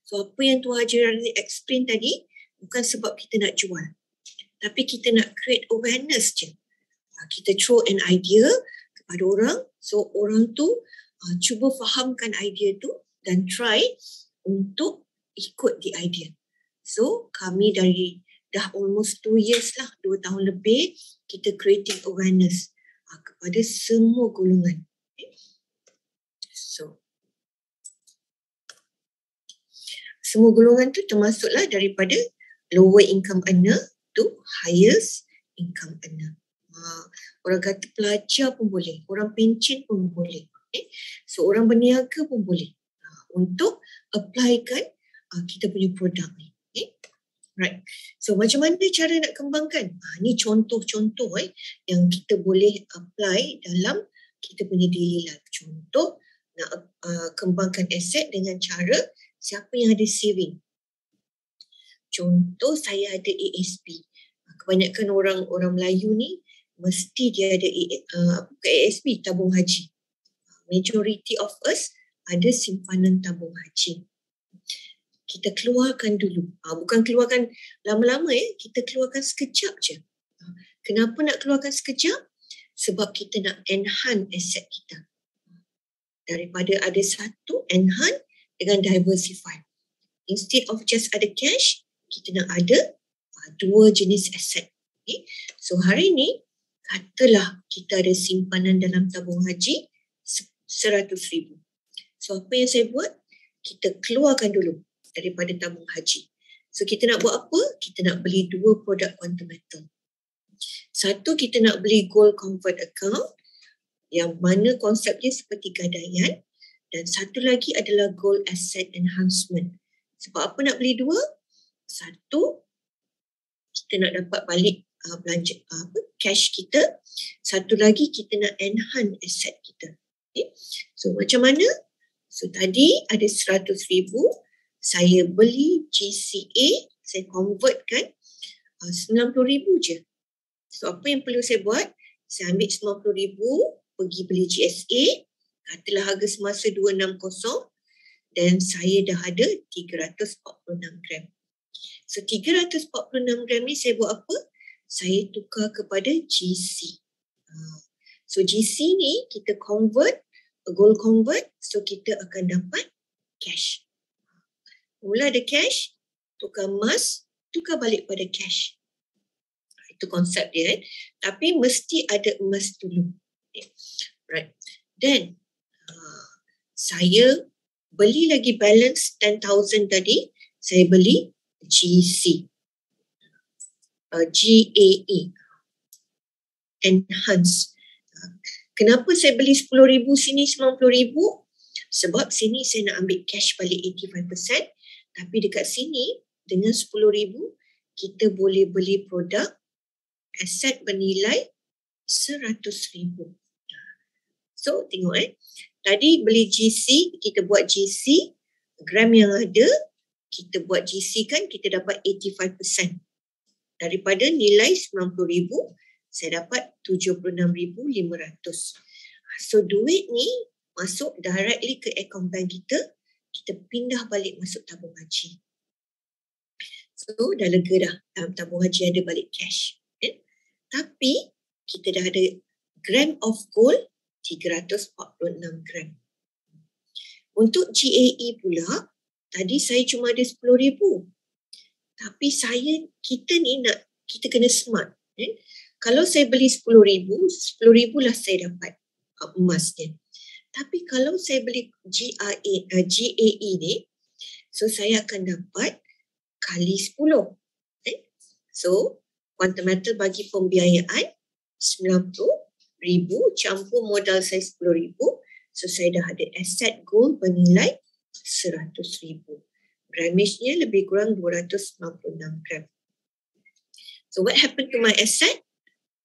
So, apa yang Tuan Haji Rani explain tadi, bukan sebab kita nak jual. Tapi kita nak create awareness je. Ah, kita throw an idea kepada orang. So orang tu uh, cuba fahamkan idea tu dan try untuk ikut the idea. So kami dari dah almost two years lah dua tahun lebih kita creating awareness uh, kepada semua golongan. Semua golongan tu termasuklah daripada lower income earner to highest income earner Ha, orang kata pelajar pun boleh, orang pencen pun boleh. Okay? So orang berniaga pun boleh uh, untuk applykan uh, kita punya produk ni. Okay? Right. So macam mana cara nak kembangkan? Ha, ni contoh-contoh eh, yang kita boleh apply dalam kita punya daily life. Contoh nak uh, kembangkan aset dengan cara siapa yang ada saving. Contoh saya ada ASP. Kebanyakan orang orang Melayu ni mesti dia ada uh, ASB tabung haji. Majority of us ada simpanan tabung haji. kita keluarkan dulu. Ha, bukan keluarkan lama-lama ya, kita keluarkan sekejap je. Ha, kenapa nak keluarkan sekejap? Sebab kita nak enhance aset kita. Daripada ada satu, enhance dengan diversify. Instead of just ada cash, kita nak ada uh, dua jenis aset. Okay. So hari ni, katalah kita ada simpanan dalam tabung haji seratus ribu. So apa yang saya buat? Kita keluarkan dulu daripada tabung haji. So kita nak buat apa? Kita nak beli dua produk quantum metal. Satu kita nak beli gold convert account yang mana konsepnya seperti gadaian dan satu lagi adalah gold asset enhancement. Sebab apa nak beli dua? Satu kita nak dapat balik uh, belanja uh, apa cash kita. Satu lagi kita nak enhance asset kita. Okay. So macam mana? So tadi ada seratus ribu saya beli GCA, saya convertkan uh, RM90,000 je. So apa yang perlu saya buat? Saya ambil RM90,000, pergi beli GSA, katalah harga semasa 260 dan saya dah ada 346 gram. So 346 gram ni saya buat apa? Saya tukar kepada GC. Uh, so GC ni kita convert, gold convert, so kita akan dapat cash. Mula ada cash, tukar emas, tukar balik pada cash itu konsep dia kan. Tapi mesti ada emas dulu. Okay. Right. Then uh, saya beli lagi balance 10,000 tadi. Saya beli GC. Uh, GAE. Enhance. Uh, kenapa saya beli 10,000 sini 90,000? Sebab sini saya nak ambil cash balik 85%. Tapi dekat sini dengan 10,000 kita boleh beli produk aset bernilai seratus ribu. So tengok eh. Tadi beli GC, kita buat GC, gram yang ada, kita buat GC kan kita dapat 85%. Daripada nilai RM90,000, saya dapat RM76,500. So duit ni masuk directly ke account bank kita, kita pindah balik masuk tabung haji. So dah lega dah dalam tabung haji ada balik cash. Tapi kita dah ada gram of gold 346 gram. Untuk GAE pula, tadi saya cuma ada 10,000. Tapi saya, kita ni nak, kita kena smart. Eh? Kalau saya beli 10,000, 10,000 lah saya dapat uh, emasnya. Tapi kalau saya beli GRA, uh, GAE ni, so saya akan dapat kali 10. Eh? So, quantum metal bagi pembiayaan RM90,000 campur modal saya RM10,000. So saya dah ada aset gold bernilai RM100,000. Gramage-nya lebih kurang 296 gram. So what happened to my asset?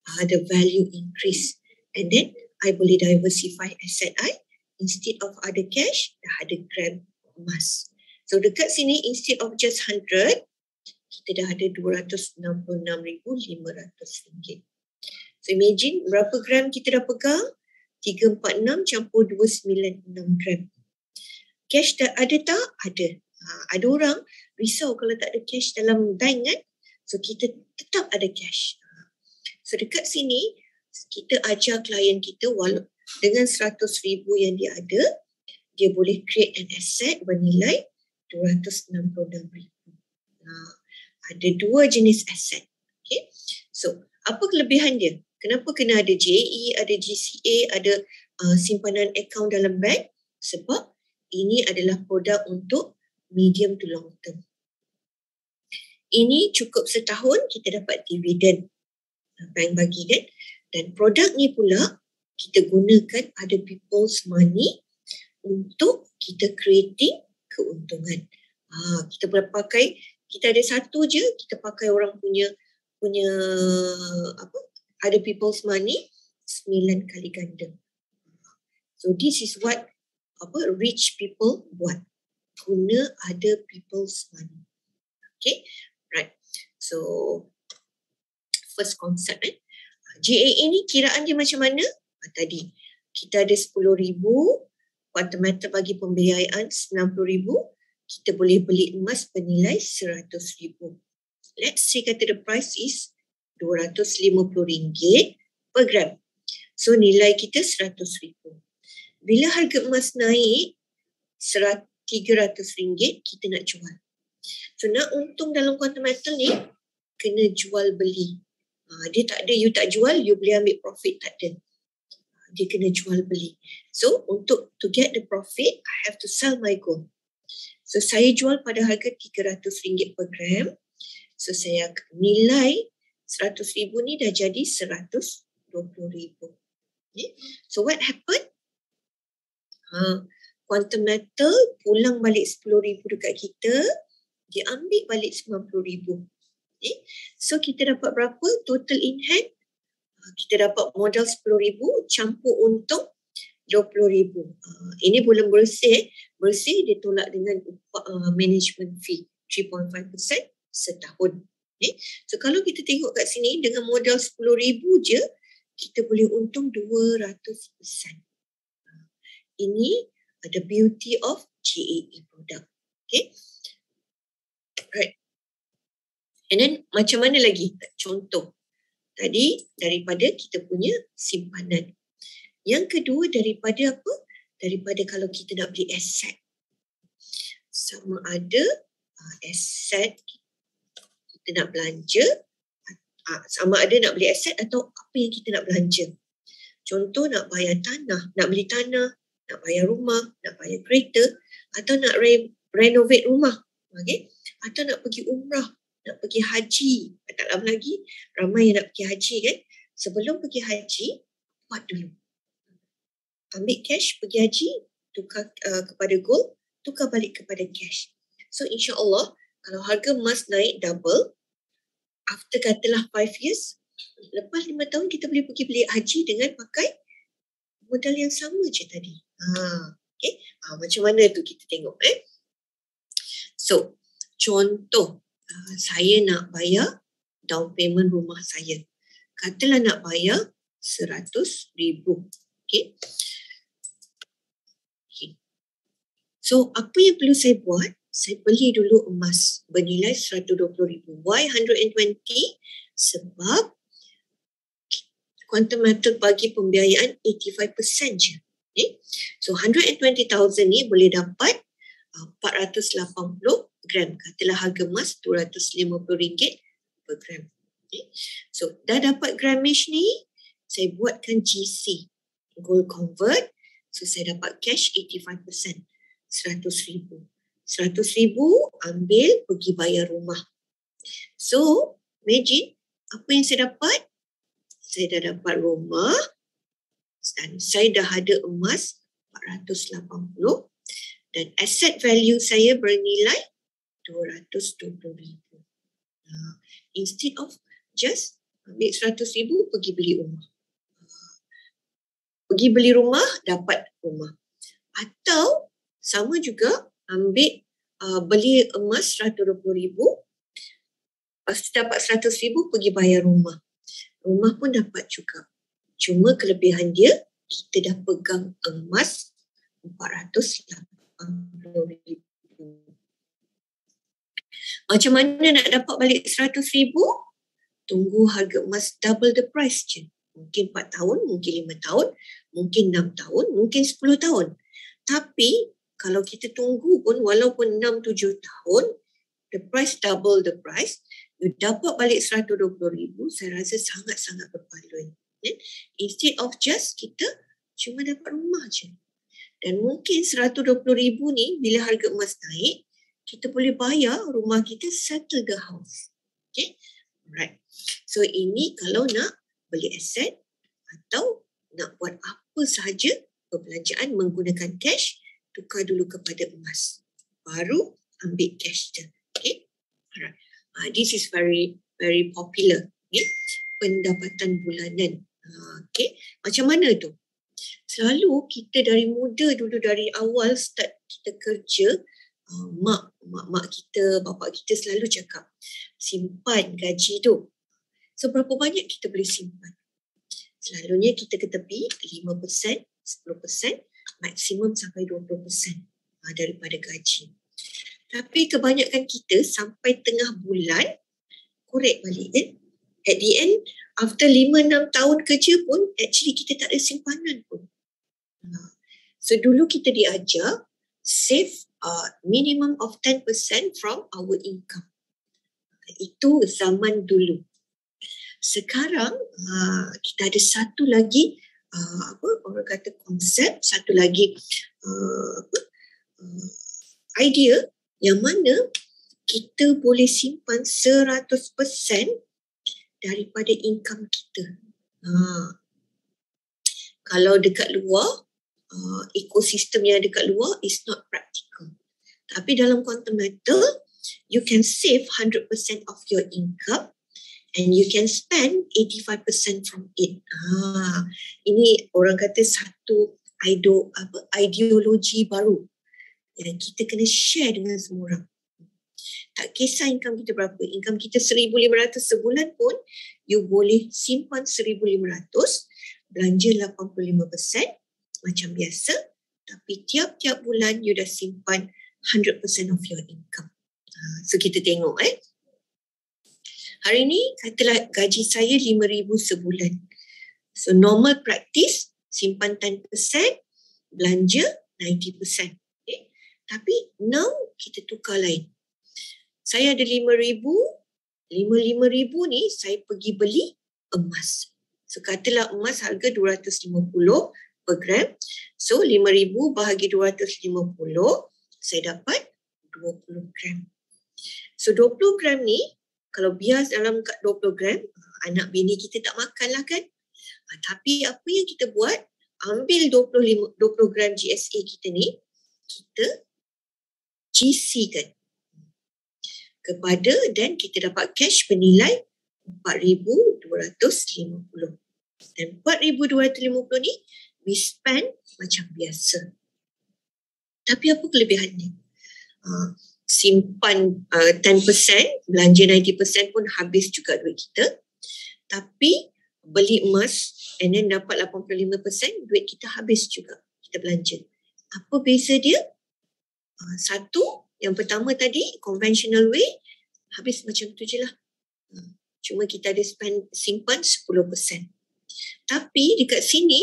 Uh, the value increase. And then I boleh diversify asset I. Instead of ada cash, dah ada gram emas. So dekat sini instead of just 100, kita dah ada RM266,500. So imagine berapa gram kita dah pegang? 346 campur 296 gram. Cash dah ada tak? Ada. Ha, ada orang risau kalau tak ada cash dalam bank kan? So kita tetap ada cash. Ha. So dekat sini kita ajar klien kita walau dengan 100 ribu yang dia ada, dia boleh create an asset bernilai 266 ribu. Ha ada dua jenis aset. Okay. So, apa kelebihan dia? Kenapa kena ada JE, ada GCA, ada uh, simpanan akaun dalam bank? Sebab ini adalah produk untuk medium to long term. Ini cukup setahun kita dapat dividen uh, bank bagi kan. Dan produk ni pula kita gunakan ada people's money untuk kita creating keuntungan. Ha, kita boleh pakai kita ada satu je kita pakai orang punya punya apa ada people's money sembilan kali ganda so this is what apa rich people buat guna ada people's money okay right so first concept eh GAA ni kiraan dia macam mana ha, tadi kita ada 10,000 quarter meter bagi pembiayaan 90,000 kita boleh beli emas bernilai RM100,000. Let's say kata the price is RM250 per gram. So nilai kita RM100,000. Bila harga emas naik RM300, kita nak jual. So nak untung dalam quantum metal ni, kena jual beli. Ha, dia tak ada, you tak jual, you boleh ambil profit, tak ada. Ha, dia kena jual beli. So untuk to get the profit, I have to sell my gold. So saya jual pada harga RM300 per gram. So saya nilai RM100,000 ni dah jadi RM120,000. Okay. So what happened? Ha, quantum metal pulang balik RM10,000 dekat kita, dia ambil balik RM90,000. Okay. So kita dapat berapa total in hand? Ha, kita dapat modal RM10,000 campur untung RM20,000. Uh, ini bulan bersih. Bersih dia tolak dengan uh, management fee 3.5% setahun. Okay. So kalau kita tengok kat sini dengan modal RM10,000 je, kita boleh untung 200%. Ini the beauty of GAE product. Okay. Right. And then macam mana lagi? Contoh. Tadi daripada kita punya simpanan. Yang kedua daripada apa? Daripada kalau kita nak beli aset. Sama ada aset kita nak belanja uh, sama ada nak beli aset atau apa yang kita nak belanja. Contoh nak bayar tanah, nak beli tanah, nak bayar rumah, nak bayar kereta atau nak re- renovate rumah. Okay? Atau nak pergi umrah, nak pergi haji. Tak lama lagi ramai yang nak pergi haji kan. Sebelum pergi haji, buat dulu. Ambil cash, pergi haji, tukar uh, kepada gold, tukar balik kepada cash. So insya Allah, kalau harga emas naik double, after katalah 5 years, lepas 5 tahun kita boleh pergi beli haji dengan pakai modal yang sama je tadi. Ha, okay. ha, macam mana tu kita tengok eh. So, contoh uh, saya nak bayar down payment rumah saya. Katalah nak bayar seratus ribu. Okay. okay. So, apa yang perlu saya buat? saya beli dulu emas bernilai RM120,000. Why 120? Sebab quantum metal bagi pembiayaan 85% je. Okay. So 120,000 ni boleh dapat uh, 480 gram. Katalah harga emas RM250 per gram. Okay. So dah dapat gramage ni, saya buatkan GC. Gold convert. So saya dapat cash 85%. RM100,000 seratus ribu ambil pergi bayar rumah. So, imagine apa yang saya dapat? Saya dah dapat rumah dan saya dah ada emas 480 dan asset value saya bernilai 220 ribu. Instead of just ambil 100 ribu pergi beli rumah. Pergi beli rumah, dapat rumah. Atau sama juga ambil uh, beli emas RM120,000 lepas tu dapat RM100,000 pergi bayar rumah. Rumah pun dapat juga. Cuma kelebihan dia kita dah pegang emas RM480,000. Macam mana nak dapat balik RM100,000? Tunggu harga emas double the price je. Mungkin 4 tahun, mungkin 5 tahun, mungkin 6 tahun, mungkin 10 tahun. Tapi kalau kita tunggu pun walaupun 6-7 tahun, the price double the price, you dapat balik RM120,000, saya rasa sangat-sangat berbaloi. Yeah? Instead of just kita cuma dapat rumah je. Dan mungkin RM120,000 ni bila harga emas naik, kita boleh bayar rumah kita settle the house. Okay? Alright. So ini kalau nak beli aset atau nak buat apa sahaja perbelanjaan menggunakan cash, tukar dulu kepada emas. Baru ambil cash je. Okay. Alright. Uh, this is very very popular. Okay. Pendapatan bulanan. Uh, okay. Macam mana tu? Selalu kita dari muda dulu dari awal start kita kerja, uh, mak, mak mak kita, bapa kita selalu cakap simpan gaji tu. So berapa banyak kita boleh simpan? Selalunya kita ke tepi 5%, 10%, maksimum sampai 20% uh, daripada gaji. Tapi kebanyakan kita sampai tengah bulan korek balik kan. At the end, after 5-6 tahun kerja pun, actually kita tak ada simpanan pun. Ha. So dulu kita diajar save uh, minimum of 10% from our income. Itu zaman dulu. Sekarang uh, kita ada satu lagi uh, apa orang kata konsep, satu lagi uh, uh, idea yang mana kita boleh simpan 100% daripada income kita. Ha. Kalau dekat luar, uh, ekosistem yang dekat luar is not practical. Tapi dalam quantum metal, you can save 100% of your income and you can spend 85% from it. Ha. Ini orang kata satu ideo, apa, ideologi baru yang kita kena share dengan semua orang. Tak kisah income kita berapa. Income kita 1,500 sebulan pun, you boleh simpan 1,500, belanja 85% macam biasa. Tapi tiap-tiap bulan you dah simpan 100% of your income. Ha, so kita tengok eh. Hari ni katalah gaji saya 5,000 sebulan. So normal practice simpan 10%, belanja 90%. Tapi now kita tukar lain. Saya ada lima ribu, lima lima ribu ni saya pergi beli emas. So katalah emas harga 250 per gram. So lima ribu bahagi 250, saya dapat 20 gram. So 20 gram ni, kalau bias dalam 20 gram, anak bini kita tak makan lah kan. Ha, tapi apa yang kita buat, ambil 25, 20 gram GSA kita ni, kita GC kan kepada dan kita dapat cash bernilai 4250 dan 4250 ni we spend macam biasa. Tapi apa kelebihannya? Uh, simpan uh, 10% belanja 90% pun habis juga duit kita. Tapi beli emas and then dapat 85% duit kita habis juga kita belanja. Apa beza dia? Ah, satu, yang pertama tadi, conventional way, habis macam tu je lah. Ah, cuma kita ada spend, simpan 10%. Tapi dekat sini,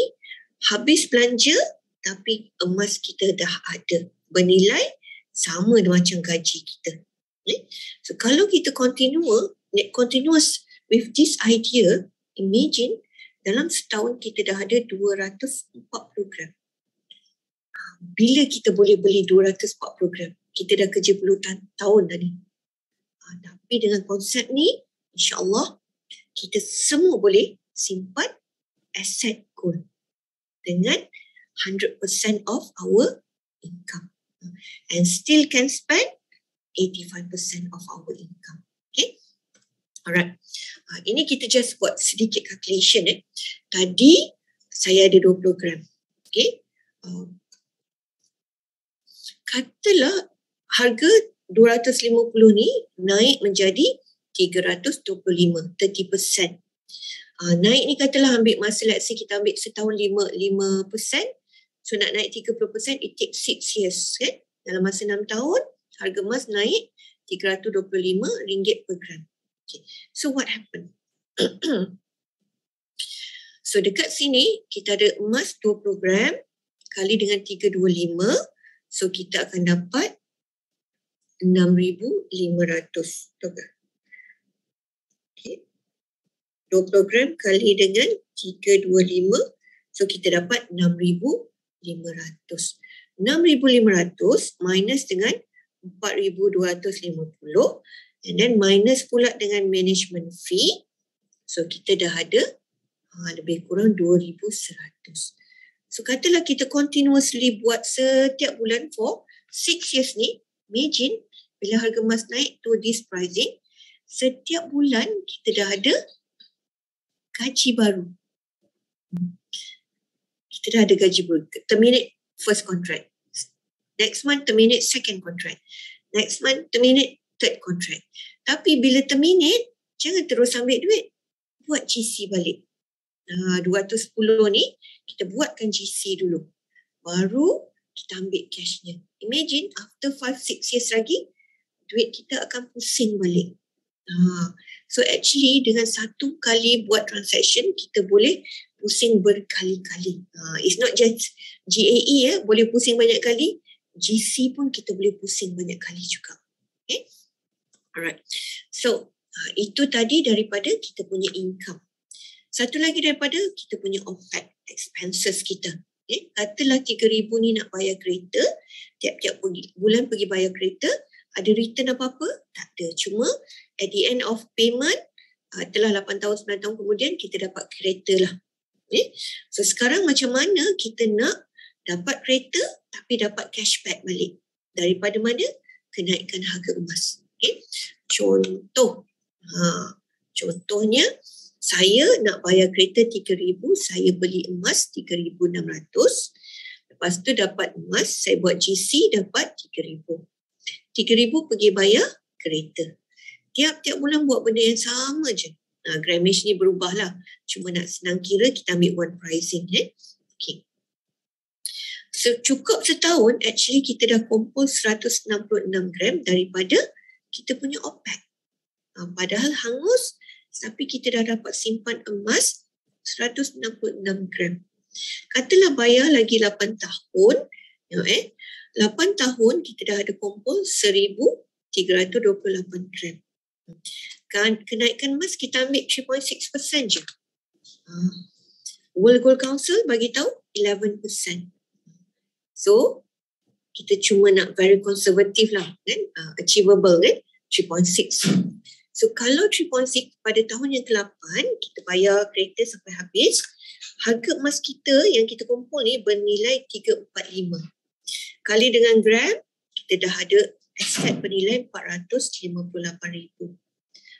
habis belanja, tapi emas kita dah ada. Bernilai sama macam gaji kita. Eh? So kalau kita continue, continuous with this idea, imagine dalam setahun kita dah ada 240 gram bila kita boleh beli 240 gram kita dah kerja puluhan tahun tadi ha, tapi dengan konsep ni insyaAllah kita semua boleh simpan aset gold dengan 100% of our income. And still can spend 85% of our income. Okay? Alright. Ha, ini kita just buat sedikit calculation eh. Tadi saya ada 20 gram. Okay? Uh, katalah harga 250 ni naik menjadi 325, 30%. Uh, naik ni katalah ambil masa let's say kita ambil setahun 5, 5%. So nak naik 30% it takes 6 years kan. Dalam masa 6 tahun harga emas naik 325 ringgit per gram. Okay. So what happened? so dekat sini kita ada emas 20 gram kali dengan 325 So kita akan dapat 6,500 token. Okay. 20 gram kali dengan 325. So kita dapat 6,500. 6,500 minus dengan 4,250. And then minus pula dengan management fee. So kita dah ada ha, lebih kurang 2,100. So katalah kita continuously buat setiap bulan for six years ni, imagine bila harga emas naik to this pricing, setiap bulan kita dah ada gaji baru. Kita dah ada gaji baru. Terminate first contract. Next month terminate second contract. Next month terminate third contract. Tapi bila terminate, jangan terus ambil duit. Buat GC balik. Uh, 210 ni kita buatkan GC dulu. Baru kita ambil cashnya. Imagine after 5-6 years lagi, duit kita akan pusing balik. Ha. So actually dengan satu kali buat transaction kita boleh pusing berkali-kali. Ha. It's not just GAE ya, boleh pusing banyak kali. GC pun kita boleh pusing banyak kali juga. Okay. Alright. So uh, itu tadi daripada kita punya income. Satu lagi daripada kita punya OPEX, expenses kita. Okay. Katalah RM3,000 ni nak bayar kereta, tiap-tiap bulan pergi bayar kereta, ada return apa-apa? Tak ada. Cuma at the end of payment, uh, telah 8 tahun, 9 tahun kemudian, kita dapat kereta lah. Okay. So sekarang macam mana kita nak dapat kereta tapi dapat cashback balik? Daripada mana? Kenaikan harga emas. Okay. Contoh, ha, contohnya saya nak bayar kereta RM3,000, saya beli emas RM3,600. Lepas tu dapat emas, saya buat GC dapat RM3,000. RM3,000 pergi bayar kereta. Tiap-tiap bulan buat benda yang sama je. Nah, grammage ni berubah lah. Cuma nak senang kira, kita ambil one pricing. Eh? Okay. So, cukup setahun, actually kita dah kumpul 166 gram daripada kita punya OPEC. Uh, padahal hangus, tapi kita dah dapat simpan emas 166 gram. Katalah bayar lagi 8 tahun, eh, 8 tahun kita dah ada kumpul 1328 gram. Kan kenaikan emas kita ambil 3.6% je. Uh, World Gold Council bagi tahu 11%. So kita cuma nak very conservative lah kan uh, achievable kan 3.6. So kalau 3.6 pada tahun yang ke-8 kita bayar kereta sampai habis harga emas kita yang kita kumpul ni bernilai 345. Kali dengan gram kita dah ada aset bernilai 458,000.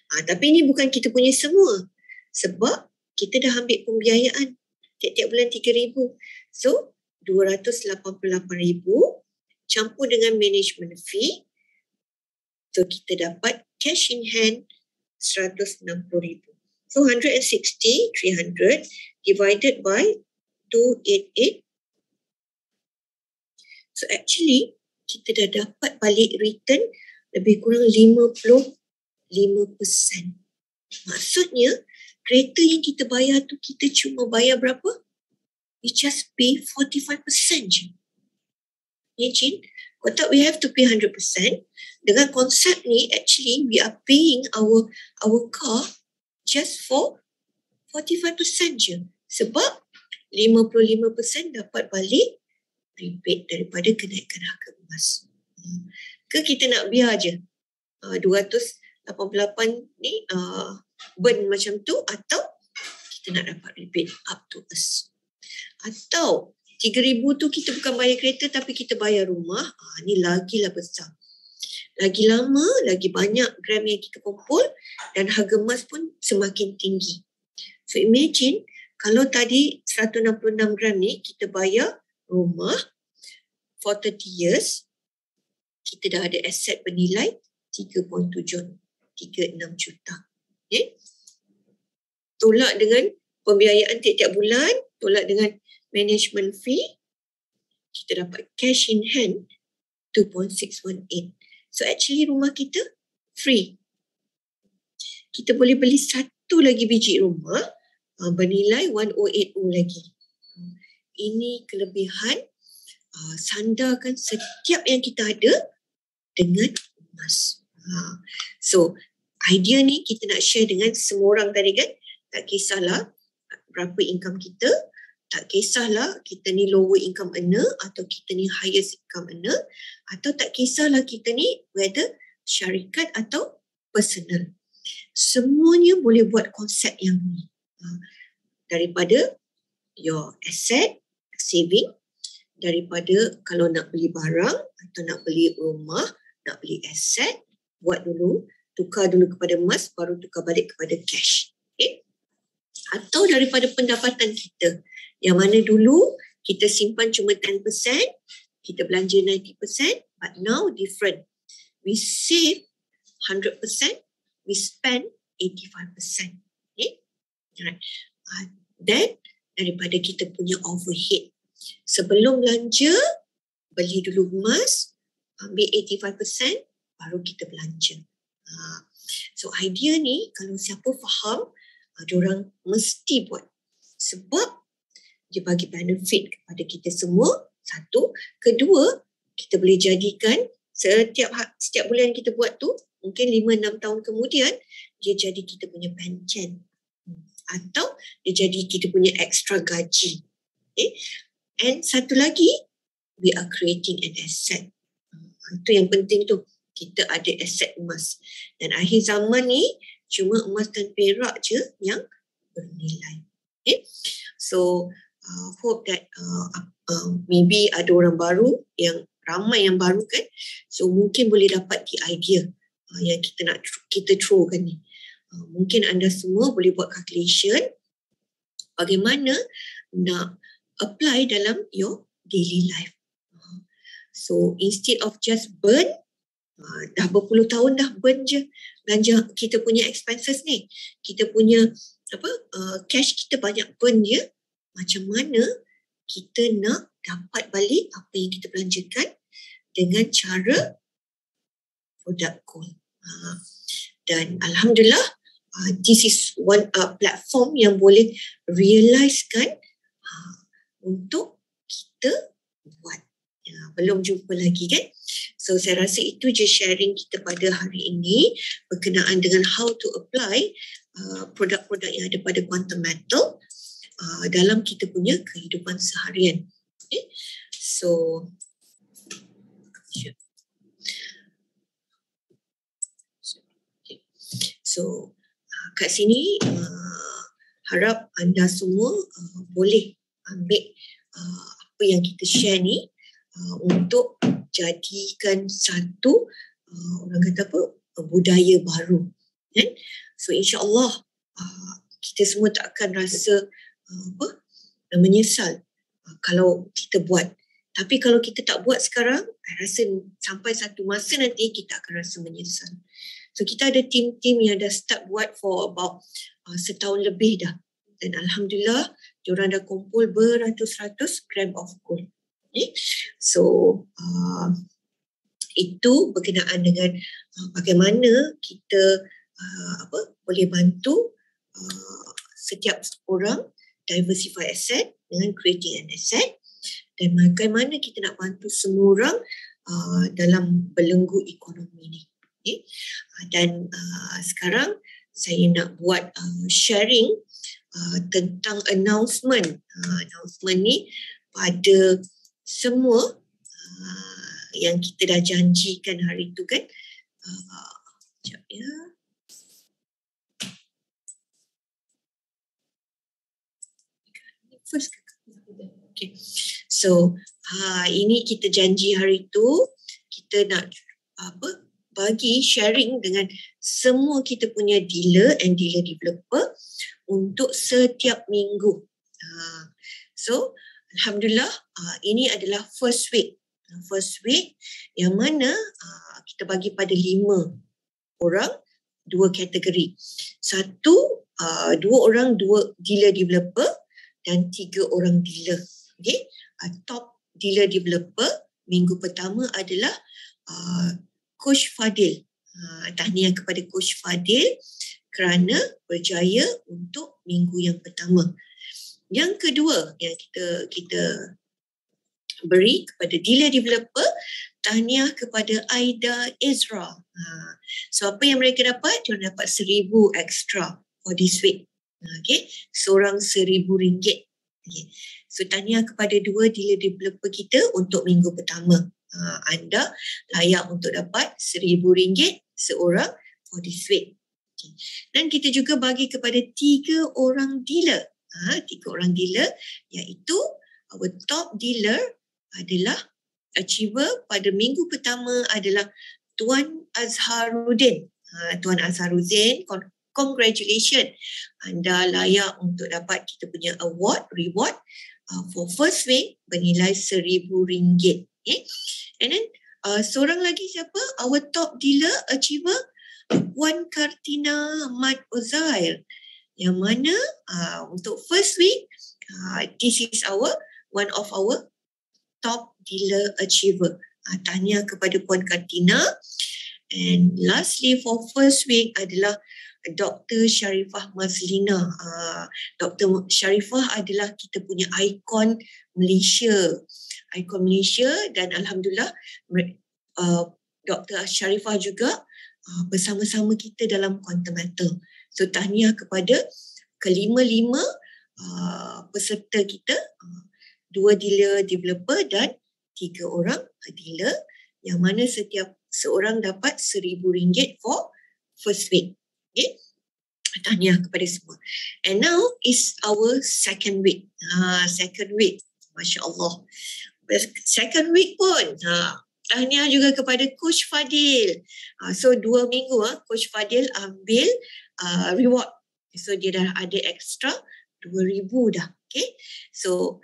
Ha, tapi ini bukan kita punya semua. Sebab kita dah ambil pembiayaan tiap-tiap bulan 3,000. So, 288,000 campur dengan management fee. So, kita dapat cash in hand 160,000. So, 160, 300 divided by 288. So, actually, kita dah dapat balik return lebih kurang 50 5%. Maksudnya, kereta yang kita bayar tu kita cuma bayar berapa? We just pay 45% je. Imagine, kau tak we have to pay 100%. Dengan konsep ni, actually we are paying our our car just for 45% je. Sebab 55% dapat balik rebate daripada kenaikan harga emas. Hmm. Ke kita nak biar je uh, 88 ni uh, burn macam tu atau kita nak dapat rebate up to us. Atau 3000 tu kita bukan bayar kereta tapi kita bayar rumah. Ah ni lagilah besar. Lagi lama, lagi banyak gram yang kita kumpul dan harga emas pun semakin tinggi. So imagine kalau tadi 166 gram ni kita bayar rumah for 30 years, kita dah ada aset bernilai 3.7 36 juta. Okay. Tolak dengan pembiayaan tiap-tiap bulan, tolak dengan management fee, kita dapat cash in hand 2.618. So actually rumah kita free. Kita boleh beli satu lagi biji rumah uh, bernilai 1080 lagi. Ini kelebihan uh, sandarkan setiap yang kita ada dengan emas. Uh, so idea ni kita nak share dengan semua orang tadi kan? Tak kisahlah berapa income kita tak kisahlah kita ni lower income earner atau kita ni highest income earner atau tak kisahlah kita ni whether syarikat atau personal. Semuanya boleh buat konsep yang ni. Ha, daripada your asset saving daripada kalau nak beli barang atau nak beli rumah nak beli aset buat dulu tukar dulu kepada emas baru tukar balik kepada cash. Okay? Atau daripada pendapatan kita yang mana dulu kita simpan cuma 10%, kita belanja 90%, but now different. We save 100%, we spend 85%. Okay? Right. Uh, then daripada kita punya overhead. Sebelum belanja, beli dulu emas, ambil 85%, baru kita belanja. Uh, so idea ni kalau siapa faham, uh, orang mesti buat. Sebab dia bagi benefit kepada kita semua. Satu. Kedua, kita boleh jadikan setiap ha, setiap bulan kita buat tu, mungkin 5-6 tahun kemudian, dia jadi kita punya pension. Atau dia jadi kita punya extra gaji. Okay. And satu lagi, we are creating an asset. Itu yang penting tu. Kita ada aset emas. Dan akhir zaman ni, cuma emas dan perak je yang bernilai. Okay. So, uh, hope that uh, uh, maybe ada orang baru yang ramai yang baru kan. So, mungkin boleh dapat the idea uh, yang kita nak kita throw kan ni. Uh, mungkin anda semua boleh buat calculation bagaimana nak apply dalam your daily life. So instead of just burn, uh, dah berpuluh tahun dah burn je belanja kita punya expenses ni. Kita punya apa uh, cash kita banyak burn je. Macam mana kita nak dapat balik apa yang kita belanjakan dengan cara product. Uh, dan Alhamdulillah, uh, this is one uh, platform yang boleh realizekan uh, untuk kita buat Ya, belum jumpa lagi kan. So saya rasa itu je sharing kita pada hari ini berkenaan dengan how to apply uh, produk-produk yang ada pada quantum metal uh, dalam kita punya kehidupan seharian. Okay. So So kat sini uh, harap anda semua uh, boleh ambil uh, apa yang kita share ni uh, untuk jadikan satu uh, orang kata apa budaya baru kan? So insyaallah uh, kita semua tak akan rasa uh, apa menyesal uh, kalau kita buat. Tapi kalau kita tak buat sekarang saya rasa sampai satu masa nanti kita akan rasa menyesal so kita ada tim-tim yang dah start buat for about uh, setahun lebih dah dan alhamdulillah diorang dah kumpul beratus-ratus gram of gold Okay. So uh, itu berkenaan dengan uh, bagaimana kita uh, apa boleh bantu uh, setiap orang diversify asset dengan creating an asset dan bagaimana kita nak bantu semua orang uh, dalam belenggu ekonomi ni. Okay. Uh, dan uh, sekarang saya nak buat uh, sharing uh, tentang announcement. Uh, announcement ni pada semua uh, yang kita dah janjikan hari tu kan. Uh, sekejap ya. First Okay. So, ha, ini kita janji hari tu kita nak apa bagi sharing dengan semua kita punya dealer and dealer developer untuk setiap minggu. Ha, so, Alhamdulillah uh, ini adalah first week. First week yang mana kita bagi pada lima orang dua kategori. Satu, dua orang dua dealer developer dan tiga orang dealer. Okay. Top dealer developer minggu pertama adalah Coach Fadil. Uh, tahniah kepada Coach Fadil kerana berjaya untuk minggu yang pertama. Yang kedua yang kita kita beri kepada dealer developer tahniah kepada Aida Ezra. Ha. So apa yang mereka dapat? Dia dapat seribu extra for this week. Okay. Seorang seribu ringgit. Okay. So tahniah kepada dua dealer developer kita untuk minggu pertama. Ha, anda layak untuk dapat seribu ringgit seorang for this week. Okay. Dan kita juga bagi kepada tiga orang dealer ha, tiga orang dealer iaitu our top dealer adalah achiever pada minggu pertama adalah Tuan Azharuddin. Ha, Tuan Azharuddin, congratulations. Anda layak untuk dapat kita punya award, reward uh, for first week bernilai seribu ringgit. Okay. And then uh, seorang lagi siapa? Our top dealer, achiever, Puan Kartina Mat Uzair yang mana uh, untuk first week uh, this is our one of our top dealer achiever uh, tanya kepada puan Kartina And lastly for first week adalah Dr. Sharifah Mazlina. Uh, Dr. Sharifah adalah kita punya ikon Malaysia. Ikon Malaysia dan Alhamdulillah uh, Dr. Sharifah juga uh, bersama-sama kita dalam Quantum Metal. So tahniah kepada kelima-lima uh, peserta kita, uh, dua dealer developer dan tiga orang dealer yang mana setiap seorang dapat seribu ringgit for first week. Okay. Tahniah kepada semua. And now is our second week. Ha, second week. Masya Allah. Second week pun. Ha, tahniah juga kepada Coach Fadil. Ha, so dua minggu ha, Coach Fadil ambil uh, reward. So dia dah ada extra dua ribu dah. Okay. So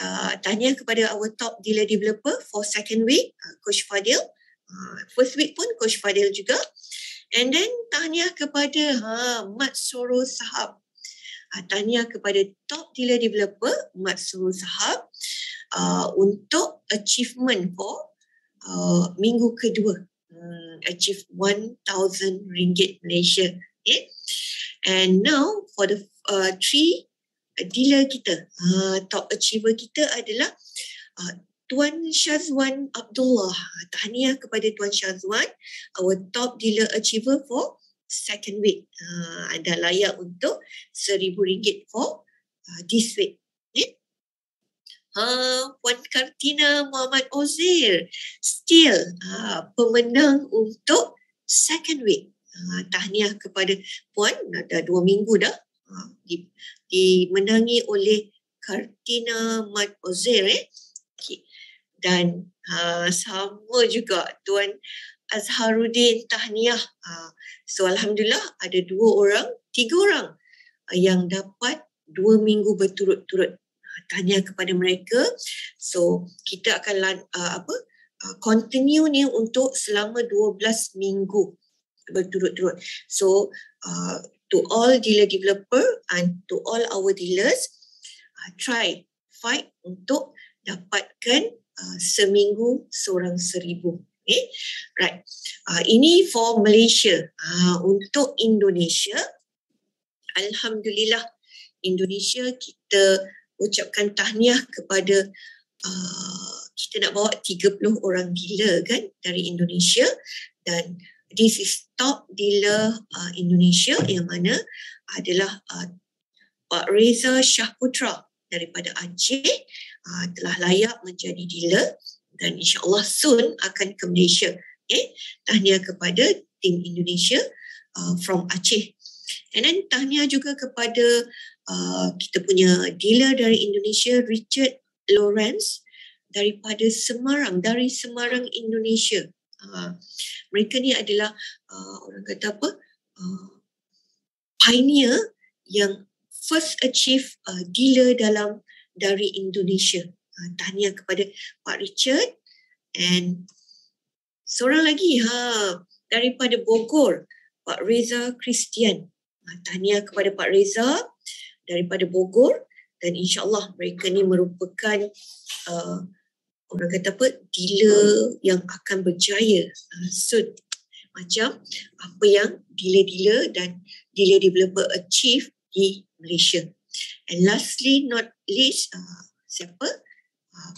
uh, tahniah kepada our top dealer developer for second week. Uh, Coach Fadil. Uh, first week pun Coach Fadil juga. And then tahniah kepada ha, Mat Soro Sahab. Ha, tahniah kepada top dealer developer Mat Soro Sahab uh, untuk achievement for uh, minggu kedua. Hmm, achieve RM1,000 Malaysia. Okay. And now for the uh, three dealer kita, uh, top achiever kita adalah uh, Tuan Syazwan Abdullah. Tahniah kepada Tuan Syazwan, our top dealer achiever for second week. Uh, anda layak untuk RM1,000 for uh, this week. Uh, Puan Kartina Muhammad Ozir, still uh, pemenang untuk second week. Uh, tahniah kepada Puan, dah dua minggu dah. Uh, di, dimenangi oleh Kartina Muhammad Ozir. Eh? Okay dan uh, sama juga Tuan Azharuddin Tahniah. Uh, so Alhamdulillah ada dua orang, tiga orang uh, yang dapat dua minggu berturut-turut. Uh, tanya kepada mereka. So kita akan uh, apa uh, continue ni untuk selama 12 minggu berturut-turut. So uh, to all dealer developer and to all our dealers, uh, try fight untuk dapatkan uh, seminggu seorang seribu. Okay. Right. Uh, ini for Malaysia. Uh, untuk Indonesia, Alhamdulillah Indonesia kita ucapkan tahniah kepada uh, kita nak bawa 30 orang dealer kan dari Indonesia dan this is top dealer uh, Indonesia yang mana adalah uh, Pak Reza Syahputra daripada Aceh uh, telah layak menjadi dealer dan insyaAllah soon akan ke Malaysia. Okay? Tahniah kepada tim Indonesia uh, from Aceh. And then tahniah juga kepada uh, kita punya dealer dari Indonesia, Richard Lawrence daripada Semarang, dari Semarang, Indonesia. Uh, mereka ni adalah uh, orang kata apa, uh, pioneer yang first achieve uh, dealer dalam dari Indonesia. Uh, tahniah kepada Pak Richard and seorang lagi ha daripada Bogor Pak Reza Christian. Uh, tahniah kepada Pak Reza daripada Bogor dan insyaallah mereka ni merupakan uh, orang kata apa dealer yang akan berjaya uh, soon macam apa yang dealer-dealer dan dealer developer achieve di Malaysia. And lastly, not least, uh, siapa? Uh,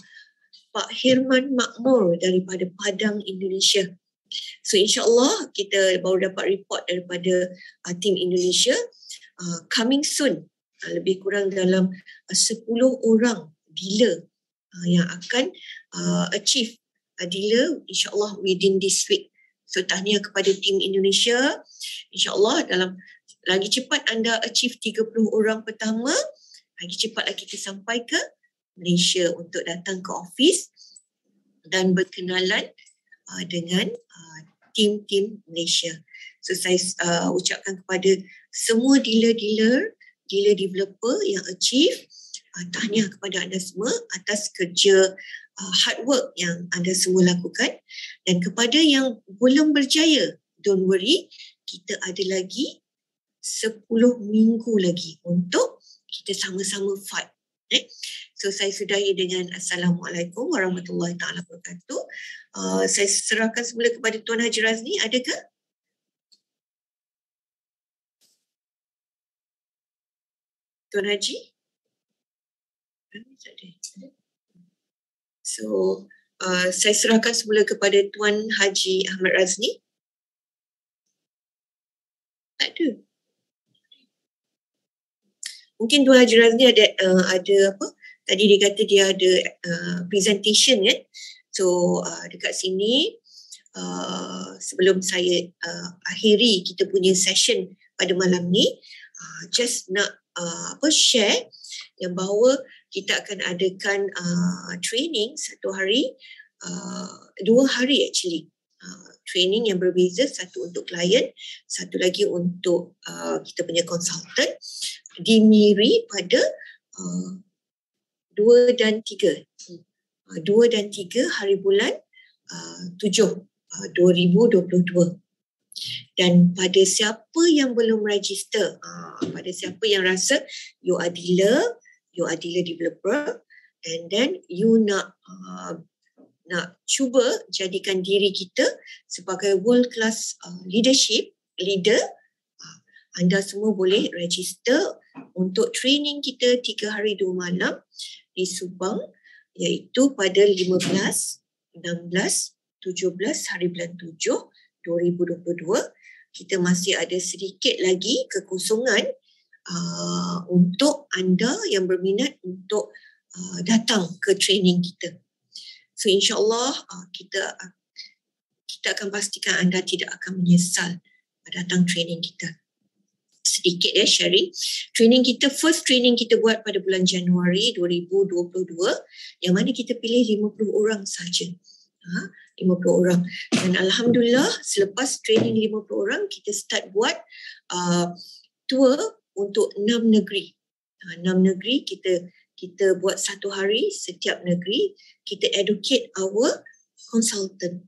Pak Hirman Makmur daripada Padang, Indonesia. So insyaAllah kita baru dapat report daripada uh, tim Indonesia. Uh, coming soon, uh, lebih kurang dalam uh, 10 orang dealer uh, yang akan uh, achieve uh, dealer insyaAllah within this week. So tahniah kepada tim Indonesia. InsyaAllah dalam lagi cepat anda achieve 30 orang pertama, lagi cepatlah kita sampai ke Malaysia untuk datang ke office dan berkenalan uh, dengan uh, tim-tim Malaysia. So saya uh, ucapkan kepada semua dealer-dealer, dealer developer yang achieve uh, tahniah kepada anda semua atas kerja uh, hard work yang anda semua lakukan dan kepada yang belum berjaya, don't worry, kita ada lagi 10 minggu lagi untuk kita sama-sama fight. Eh? So saya sudahi dengan Assalamualaikum warahmatullahi taala wabarakatuh. Uh, saya serahkan semula kepada Tuan Haji Razni. Ada ke? Tuan Haji? So, uh, saya serahkan semula kepada Tuan Haji Ahmad Razni. Tak ada. Mungkin Tuan Haji Razni ada uh, ada apa? Tadi dia kata dia ada uh, presentation kan. So uh, dekat sini uh, sebelum saya uh, akhiri kita punya session pada malam ni uh, just nak uh, apa share yang bahawa kita akan adakan uh, training satu hari uh, dua hari actually uh, training yang berbeza satu untuk klien satu lagi untuk uh, kita punya consultant dimiri pada uh, dua dan tiga. Uh, dua dan tiga hari bulan uh, tujuh uh, 2022 dan pada siapa yang belum register uh, pada siapa yang rasa you are dealer you are dealer developer and then you nak uh, nak cuba jadikan diri kita sebagai world class uh, leadership leader anda semua boleh register untuk training kita tiga hari dua malam di Subang iaitu pada 15, 16, 17 hari bulan 7 2022 kita masih ada sedikit lagi kekosongan uh, untuk anda yang berminat untuk uh, datang ke training kita. So insyaAllah uh, kita kita akan pastikan anda tidak akan menyesal datang training kita sedikit ya sharing. Training kita, first training kita buat pada bulan Januari 2022 yang mana kita pilih 50 orang saja. Ha, 50 orang. Dan Alhamdulillah selepas training 50 orang kita start buat uh, tour untuk 6 negeri. Ha, 6 negeri kita kita buat satu hari setiap negeri kita educate our consultant.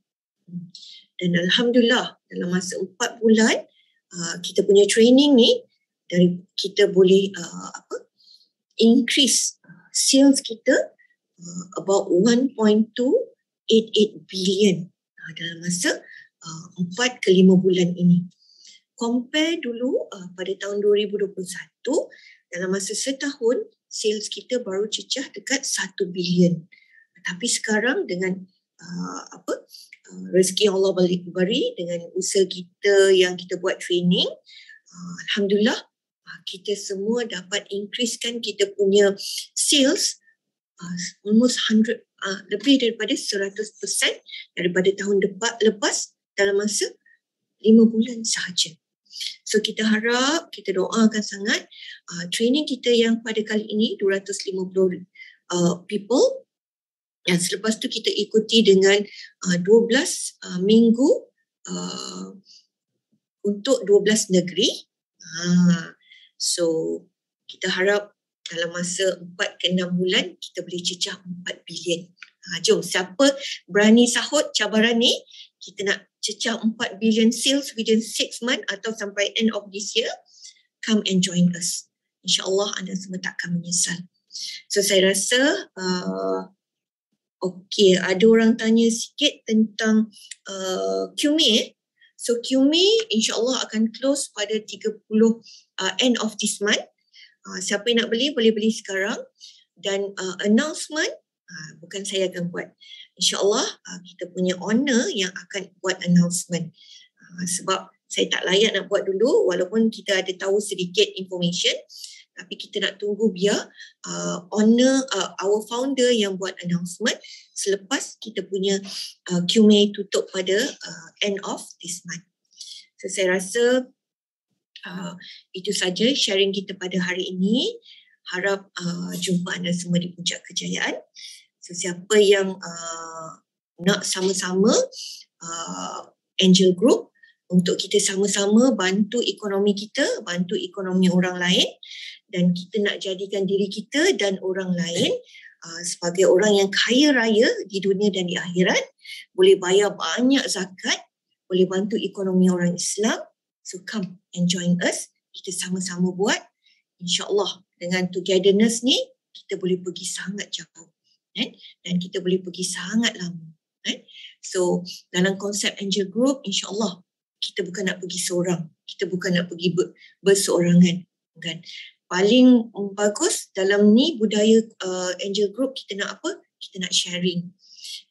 Dan Alhamdulillah dalam masa 4 bulan uh, kita punya training ni dari kita boleh uh, apa increase uh, sales kita uh, about 1.288 billion uh, dalam masa uh, 4 ke 5 bulan ini. Compare dulu uh, pada tahun 2021 dalam masa setahun sales kita baru cecah dekat 1 billion. Tapi sekarang dengan uh, apa uh, rezeki yang Allah beri dengan usaha kita yang kita buat training uh, alhamdulillah uh, kita semua dapat increasekan kita punya sales uh, almost 100 uh, lebih daripada 100% daripada tahun lepas dalam masa 5 bulan sahaja. So kita harap, kita doakan sangat uh, training kita yang pada kali ini 250 uh, people dan selepas tu kita ikuti dengan uh, 12 uh, minggu uh, untuk 12 negeri. Uh, so kita harap dalam masa 4 ke 6 bulan kita boleh cecah 4 bilion. Uh, jom siapa berani sahut cabaran ni kita nak cecah 4 bilion sales within 6 month atau sampai end of this year come and join us. InsyaAllah anda semua tak akan menyesal. So saya rasa uh, Okey, ada orang tanya sikit tentang uh. Eh. So QME insyaAllah akan close pada 30 uh, end of this month. Uh, siapa yang nak beli, boleh beli sekarang. Dan uh, announcement, uh, bukan saya akan buat. InsyaAllah uh, kita punya owner yang akan buat announcement. Uh, sebab saya tak layak nak buat dulu walaupun kita ada tahu sedikit information tapi kita nak tunggu biar uh, owner uh, our founder yang buat announcement selepas kita punya uh, QMA tutup pada uh, end of this month. So saya rasa uh, itu saja sharing kita pada hari ini. Harap uh, jumpa anda semua di puncak kejayaan. So siapa yang uh, nak sama-sama uh, Angel Group untuk kita sama-sama bantu ekonomi kita, bantu ekonomi orang lain dan kita nak jadikan diri kita dan orang lain uh, sebagai orang yang kaya raya di dunia dan di akhirat, boleh bayar banyak zakat, boleh bantu ekonomi orang Islam. So come and join us. Kita sama-sama buat. InsyaAllah dengan togetherness ni, kita boleh pergi sangat jauh. Kan? Dan kita boleh pergi sangat lama. Right? So dalam konsep angel group insyaAllah kita bukan nak pergi seorang. Kita bukan nak pergi ber, berseorangan. Kan? Paling bagus dalam ni budaya uh, angel group kita nak apa? Kita nak sharing.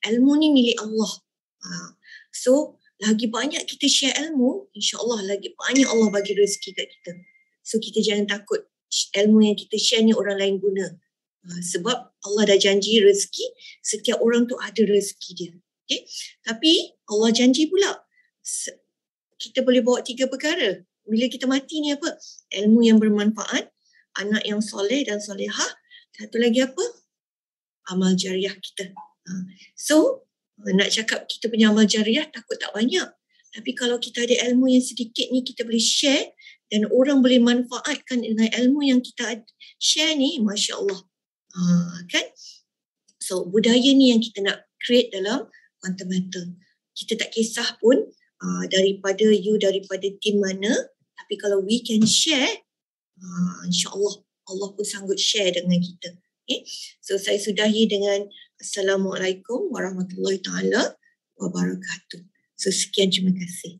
Ilmu ni milik Allah. Uh, so lagi banyak kita share ilmu, insyaAllah lagi banyak Allah bagi rezeki kat kita. So kita jangan takut ilmu yang kita share ni orang lain guna. Uh, sebab Allah dah janji rezeki, setiap orang tu ada rezeki dia. Okay? Tapi Allah janji pula, kita boleh bawa tiga perkara. Bila kita mati ni apa? Ilmu yang bermanfaat, anak yang soleh dan solehah. Satu lagi apa? Amal jariah kita. Ha. So, nak cakap kita punya amal jariah takut tak banyak. Tapi kalau kita ada ilmu yang sedikit ni kita boleh share dan orang boleh manfaatkan dengan ilmu yang kita share ni, Masya Allah. Ha, kan? So, budaya ni yang kita nak create dalam fundamental. Kita tak kisah pun uh, daripada you daripada tim mana tapi kalau we can share uh, insyaallah. Allah pun sanggup share dengan kita. Okay? So saya sudahi dengan assalamualaikum warahmatullahi taala wabarakatuh. So sekian terima kasih